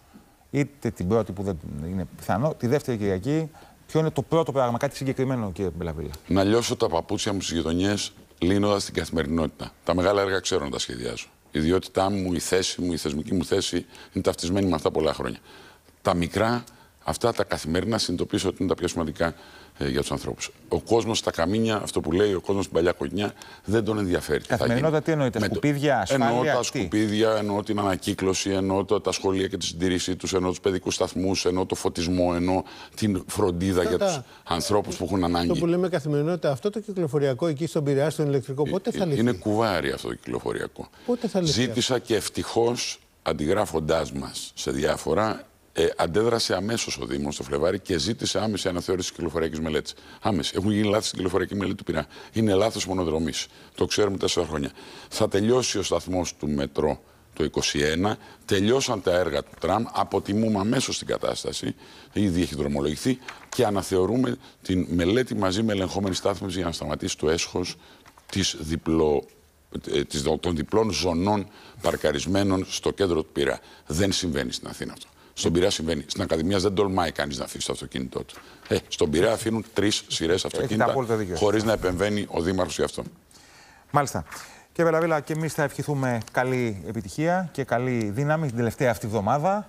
είτε την πρώτη που δεν είναι πιθανό, τη δεύτερη Κυριακή. Ποιο είναι το πρώτο πράγμα, κάτι συγκεκριμένο, κύριε Μπελαβίλα. Να λιώσω τα παπούτσια μου στις γειτονιές, λύνοντας την καθημερινότητα. Τα μεγάλα έργα ξέρω να τα σχεδιάζω. Η ιδιότητά μου, η θέση μου, η θεσμική μου θέση είναι ταυτισμένη με αυτά πολλά χρόνια. Τα μικρά, αυτά τα καθημερινά συνειδητοποιήσω ότι είναι τα πιο σημαντικά ε, για τους ανθρώπους. Ο κόσμος στα καμίνια, αυτό που λέει ο κόσμος στην παλιά κοκκινιά, δεν τον ενδιαφέρει. τι θα Καθημερινότητα γίνει. τι εννοείται, Με το- σκουπίδια, ασφάλεια, Εννοώ τα τι; σκουπίδια, εννοώ την ανακύκλωση, εννοώ το- τα σχολεία και τη συντήρησή τους, εννοώ τους παιδικούς σταθμούς, εννοώ το φωτισμό, εννοώ την φροντίδα για Αυτά. του ανθρώπους που έχουν ανάγκη. Αυτό που λέμε καθημερινότητα, αυτό το κυκλοφοριακό εκεί στον Πειραιά, στον ηλεκτρικό, πότε θα λυθεί; Είναι κουβάρι αυτό το κυκλοφοριακό. Πότε θα λυθεί. Ζήτησα και ευτυχώς αντιγράφοντάς μας σε διάφορα, ε, αντέδρασε αμέσως ο Δήμος το Φλεβάρι και ζήτησε άμεση αναθεώρηση της κυκλοφοριακής μελέτης. Άμεση. Έχουν γίνει λάθη στην κυκλοφοριακή μελέτη του Πειραιά. Είναι λάθος μονοδρομής. Το ξέρουμε τέσσερα χρόνια. Θα τελειώσει ο σταθμός του μετρό το 2021. Τελειώσαν τα έργα του τραμ. Αποτιμούμε αμέσως την κατάσταση. Ήδη έχει δρομολογηθεί και αναθεωρούμε την μελέτη μαζί με ελεγχόμενη στάθμευση για να σταματήσει το έσχος της διπλο, ε, της- των διπλών ζωνών παρκαρισμένων στο κέντρο του Πειραιά. Δεν συμβαίνει στην Αθήνα αυτό. Στον Πειραιά συμβαίνει. Στην Ακαδημία δεν τολμάει κανείς να αφήσει το αυτοκίνητό του. Ε, στον Πειραιά αφήνουν τρεις σειρές αυτοκίνητα απόλυτο δίκιο. χωρίς να επεμβαίνει ο Δήμαρχος γι' αυτό. Μάλιστα. Και Βελαβίλα, και εμείς θα ευχηθούμε καλή επιτυχία και καλή δύναμη την τελευταία αυτή εβδομάδα.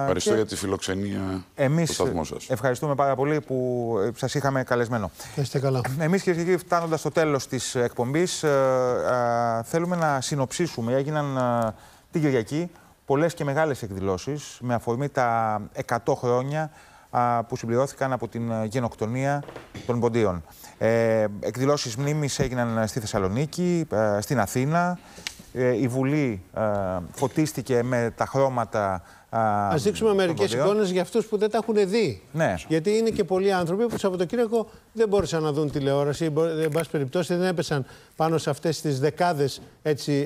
Ευχαριστώ και για τη φιλοξενία Εμείς στο σταθμό σας. ευχαριστούμε πάρα πολύ που σας είχαμε καλεσμένο. Να είστε καλά. Εμείς κυρίες και κύριοι, φτάνοντας στο τέλος της εκπομπής, θέλουμε να συνοψίσουμε. Έγιναν ε, την Κυριακή πολλές και μεγάλες εκδηλώσεις με αφορμή τα 100 χρόνια α, που συμπληρώθηκαν από την ε, γενοκτονία των Ποντίων. Ε, εκδηλώσεις μνήμης έγιναν στη Θεσσαλονίκη, ε, στην Αθήνα. Ε, η Βουλή ε, φωτίστηκε με τα χρώματα Α δείξουμε μερικές εικόνες για αυτούς που δεν τα έχουν δει. Ναι. Γιατί είναι και πολλοί άνθρωποι που το Σαββατοκύριακο δεν μπόρεσαν να δουν τηλεόραση, ή μπο- εν πάση περιπτώσει δεν έπεσαν πάνω σε αυτές τις δεκάδες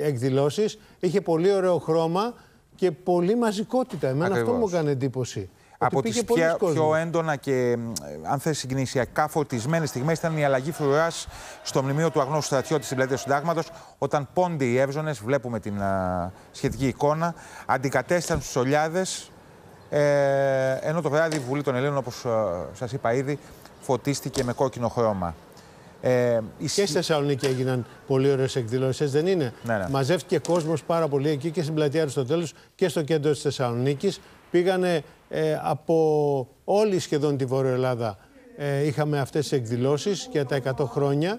εκδηλώσεις. Είχε πολύ ωραίο χρώμα και πολύ μαζικότητα. Εμένα αυτό Ακριβώς. μου έκανε εντύπωση. Από ότι τις πήγε πολλοί πιο, κόσμος. πιο έντονα και μ, αν θες συγκινησιακά φορτισμένες στιγμές ήταν η αλλαγή φρουράς στο μνημείο του αγνώστου στρατιώτη στην πλατεία του Συντάγματος όταν πόντι οι Εύζωνες, βλέπουμε την α, σχετική εικόνα, αντικατέστησαν στους Ολιάδες ε, ενώ το βράδυ η Βουλή των Ελλήνων, όπως α, σας είπα ήδη, φωτίστηκε με κόκκινο χρώμα. Ε, Και στη Θεσσαλονίκη έγιναν πολύ ωραίε εκδηλώσει, δεν είναι. Ναι, ναι. Μαζεύτηκε κόσμο πάρα πολύ εκεί και στην πλατεία Αριστοτέλους και στο κέντρο τη Θεσσαλονίκη. Πήγανε ε, από όλη σχεδόν τη Βόρεια Ελλάδα. Ε, είχαμε αυτές τις εκδηλώσεις για τα 100 χρόνια.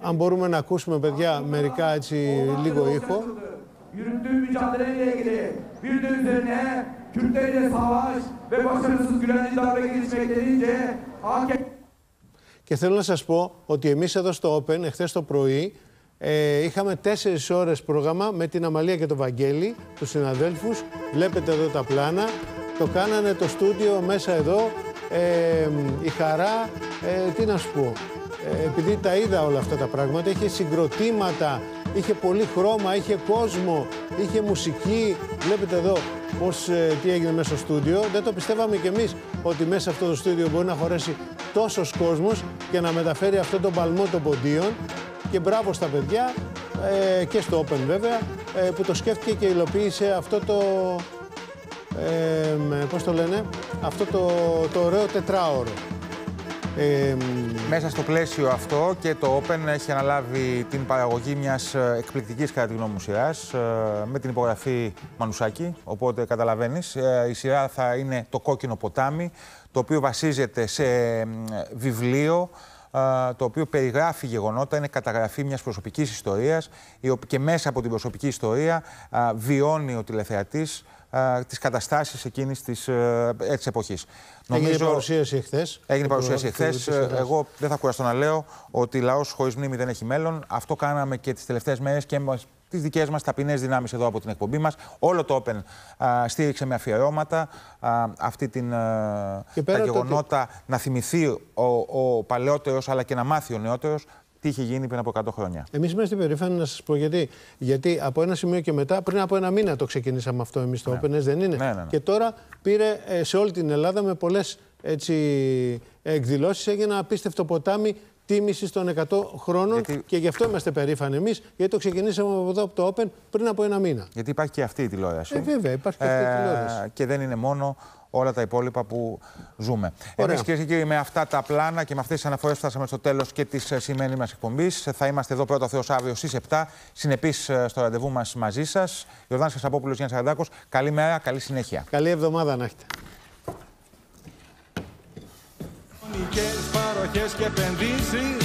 Αν μπορούμε να ακούσουμε, παιδιά, mερικά έτσι λίγο ήχο. Yürüttüğü mücadeleyle ilgili bir de üzerine Kürtlerle savaş ve başarısız Gülenci darbe girişimleriyle AKP Και θέλω να σας πω ότι εμείς εδώ στο Open, εχθές το πρωί, ε, είχαμε τέσσερις ώρες πρόγραμμα με την Αμαλία και τον Βαγγέλη, τους συναδέλφους. Βλέπετε εδώ τα πλάνα. Το κάνανε το στούντιο μέσα εδώ. Ε, η χαρά, ε, τι να σου πω, ε, επειδή τα είδα όλα αυτά τα πράγματα, είχε συγκροτήματα, είχε πολύ χρώμα, είχε κόσμο, είχε μουσική. Βλέπετε εδώ πώς, ε, τι έγινε μέσα στο στούντιο. Δεν το πιστεύαμε κι εμείς ότι μέσα αυτό το στούντιο μπορεί να χωρέσει τόσος κόσμος και να μεταφέρει αυτόν τον παλμό των ποντίων. Και μπράβο στα παιδιά ε, και στο Open βέβαια ε, που το σκέφτηκε και υλοποίησε αυτό το, ε, με- πώς το λένε, αυτό το, το ωραίο τετράωρο. Ε, Μέσα στο πλαίσιο αυτό και το Open έχει αναλάβει την παραγωγή μιας ε, εκπληκτικής κατά τη γνώμη μου σειράς ε, με την υπογραφή Μανουσάκη, οπότε καταλαβαίνεις. ε, Η σειρά θα είναι το κόκκινο ποτάμι, το οποίο βασίζεται σε μ, βιβλίο ε, το οποίο περιγράφει γεγονότα, είναι καταγραφή μιας προσωπικής ιστορίας η οπ- και μέσα από την προσωπική ιστορία ε, βιώνει ο τηλεθεατής ε, τις καταστάσεις εκείνης της ε, έτσι, εποχής. Έγινε παρουσίαση εχθές. Έγινε παρουσίαση Το- εχθές. το- το- το- Εγώ δεν θα κουραστώ να λέω ότι λαός χωρίς μνήμη δεν έχει μέλλον. Αυτό κάναμε και τις τελευταίες μέρες και τις δικές μας ταπεινές δυνάμεις εδώ από την εκπομπή μας. Όλο το Open α, στήριξε με αφιερώματα α, αυτή την, α, Και τα πέρα το γεγονότα να θυμηθεί ο, ο παλαιότερος αλλά και να μάθει ο νεότερος τι είχε γίνει πριν από 100 χρόνια. Εμείς είμαστε περήφανοι να σας πω γιατί. Γιατί από ένα σημείο και μετά, πριν από ένα μήνα το ξεκινήσαμε αυτό εμείς το Open, δεν είναι; Ναι, ναι, ναι. Και τώρα πήρε ε, σε όλη την Ελλάδα με πολλές εκδηλώσεις. Έγινε ένα απίστευτο ποτάμι τίμησης των 100 χρόνων και γι' αυτό είμαστε περήφανοι εμείς, γιατί το ξεκινήσαμε από εδώ από το Open πριν από ένα μήνα. Γιατί υπάρχει και αυτή η τηλεόραση. Ε, βέβαια, υπάρχει και αυτή η τηλεόραση. Και δεν είναι μόνο όλα τα υπόλοιπα που ζούμε. Ωραία. Εμείς, κυρίε και κύριοι, με αυτά τα πλάνα και με αυτές τις αναφορές φτάσαμε στο τέλος και της σημερινής μας εκπομπής. Θα είμαστε εδώ πρώτα Θεός αύριο στις 7. Συνεπεί στο ραντεβού μας μαζί σας. Ιωδάνη Χρυσαπόπουλο Γιάννης Σαραντάκος. Καλή μέρα, καλή συνέχεια. Καλή εβδομάδα να έχετε. Κοινωνικές παροχές και επενδύσεις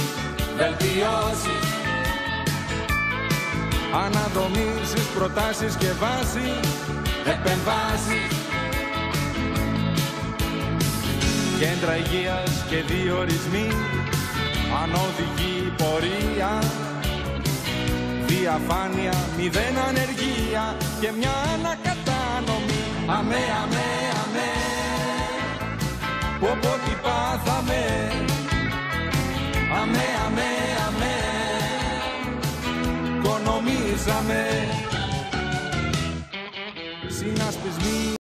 Βελτιώσεις Αναδομήσεις, προτάσεις και βάσεις Επεμβάσεις Κέντρα υγείας και διορισμοί Ανώδικη πορεία Διαφάνεια, μηδέν ανεργία και μια ανακατάνομή. Αμέ, αμέ, αμέ. Πω πω τι πάθαμε. Αμέ, αμέ, αμέ. Κονομίζαμε. Συνασπισμοί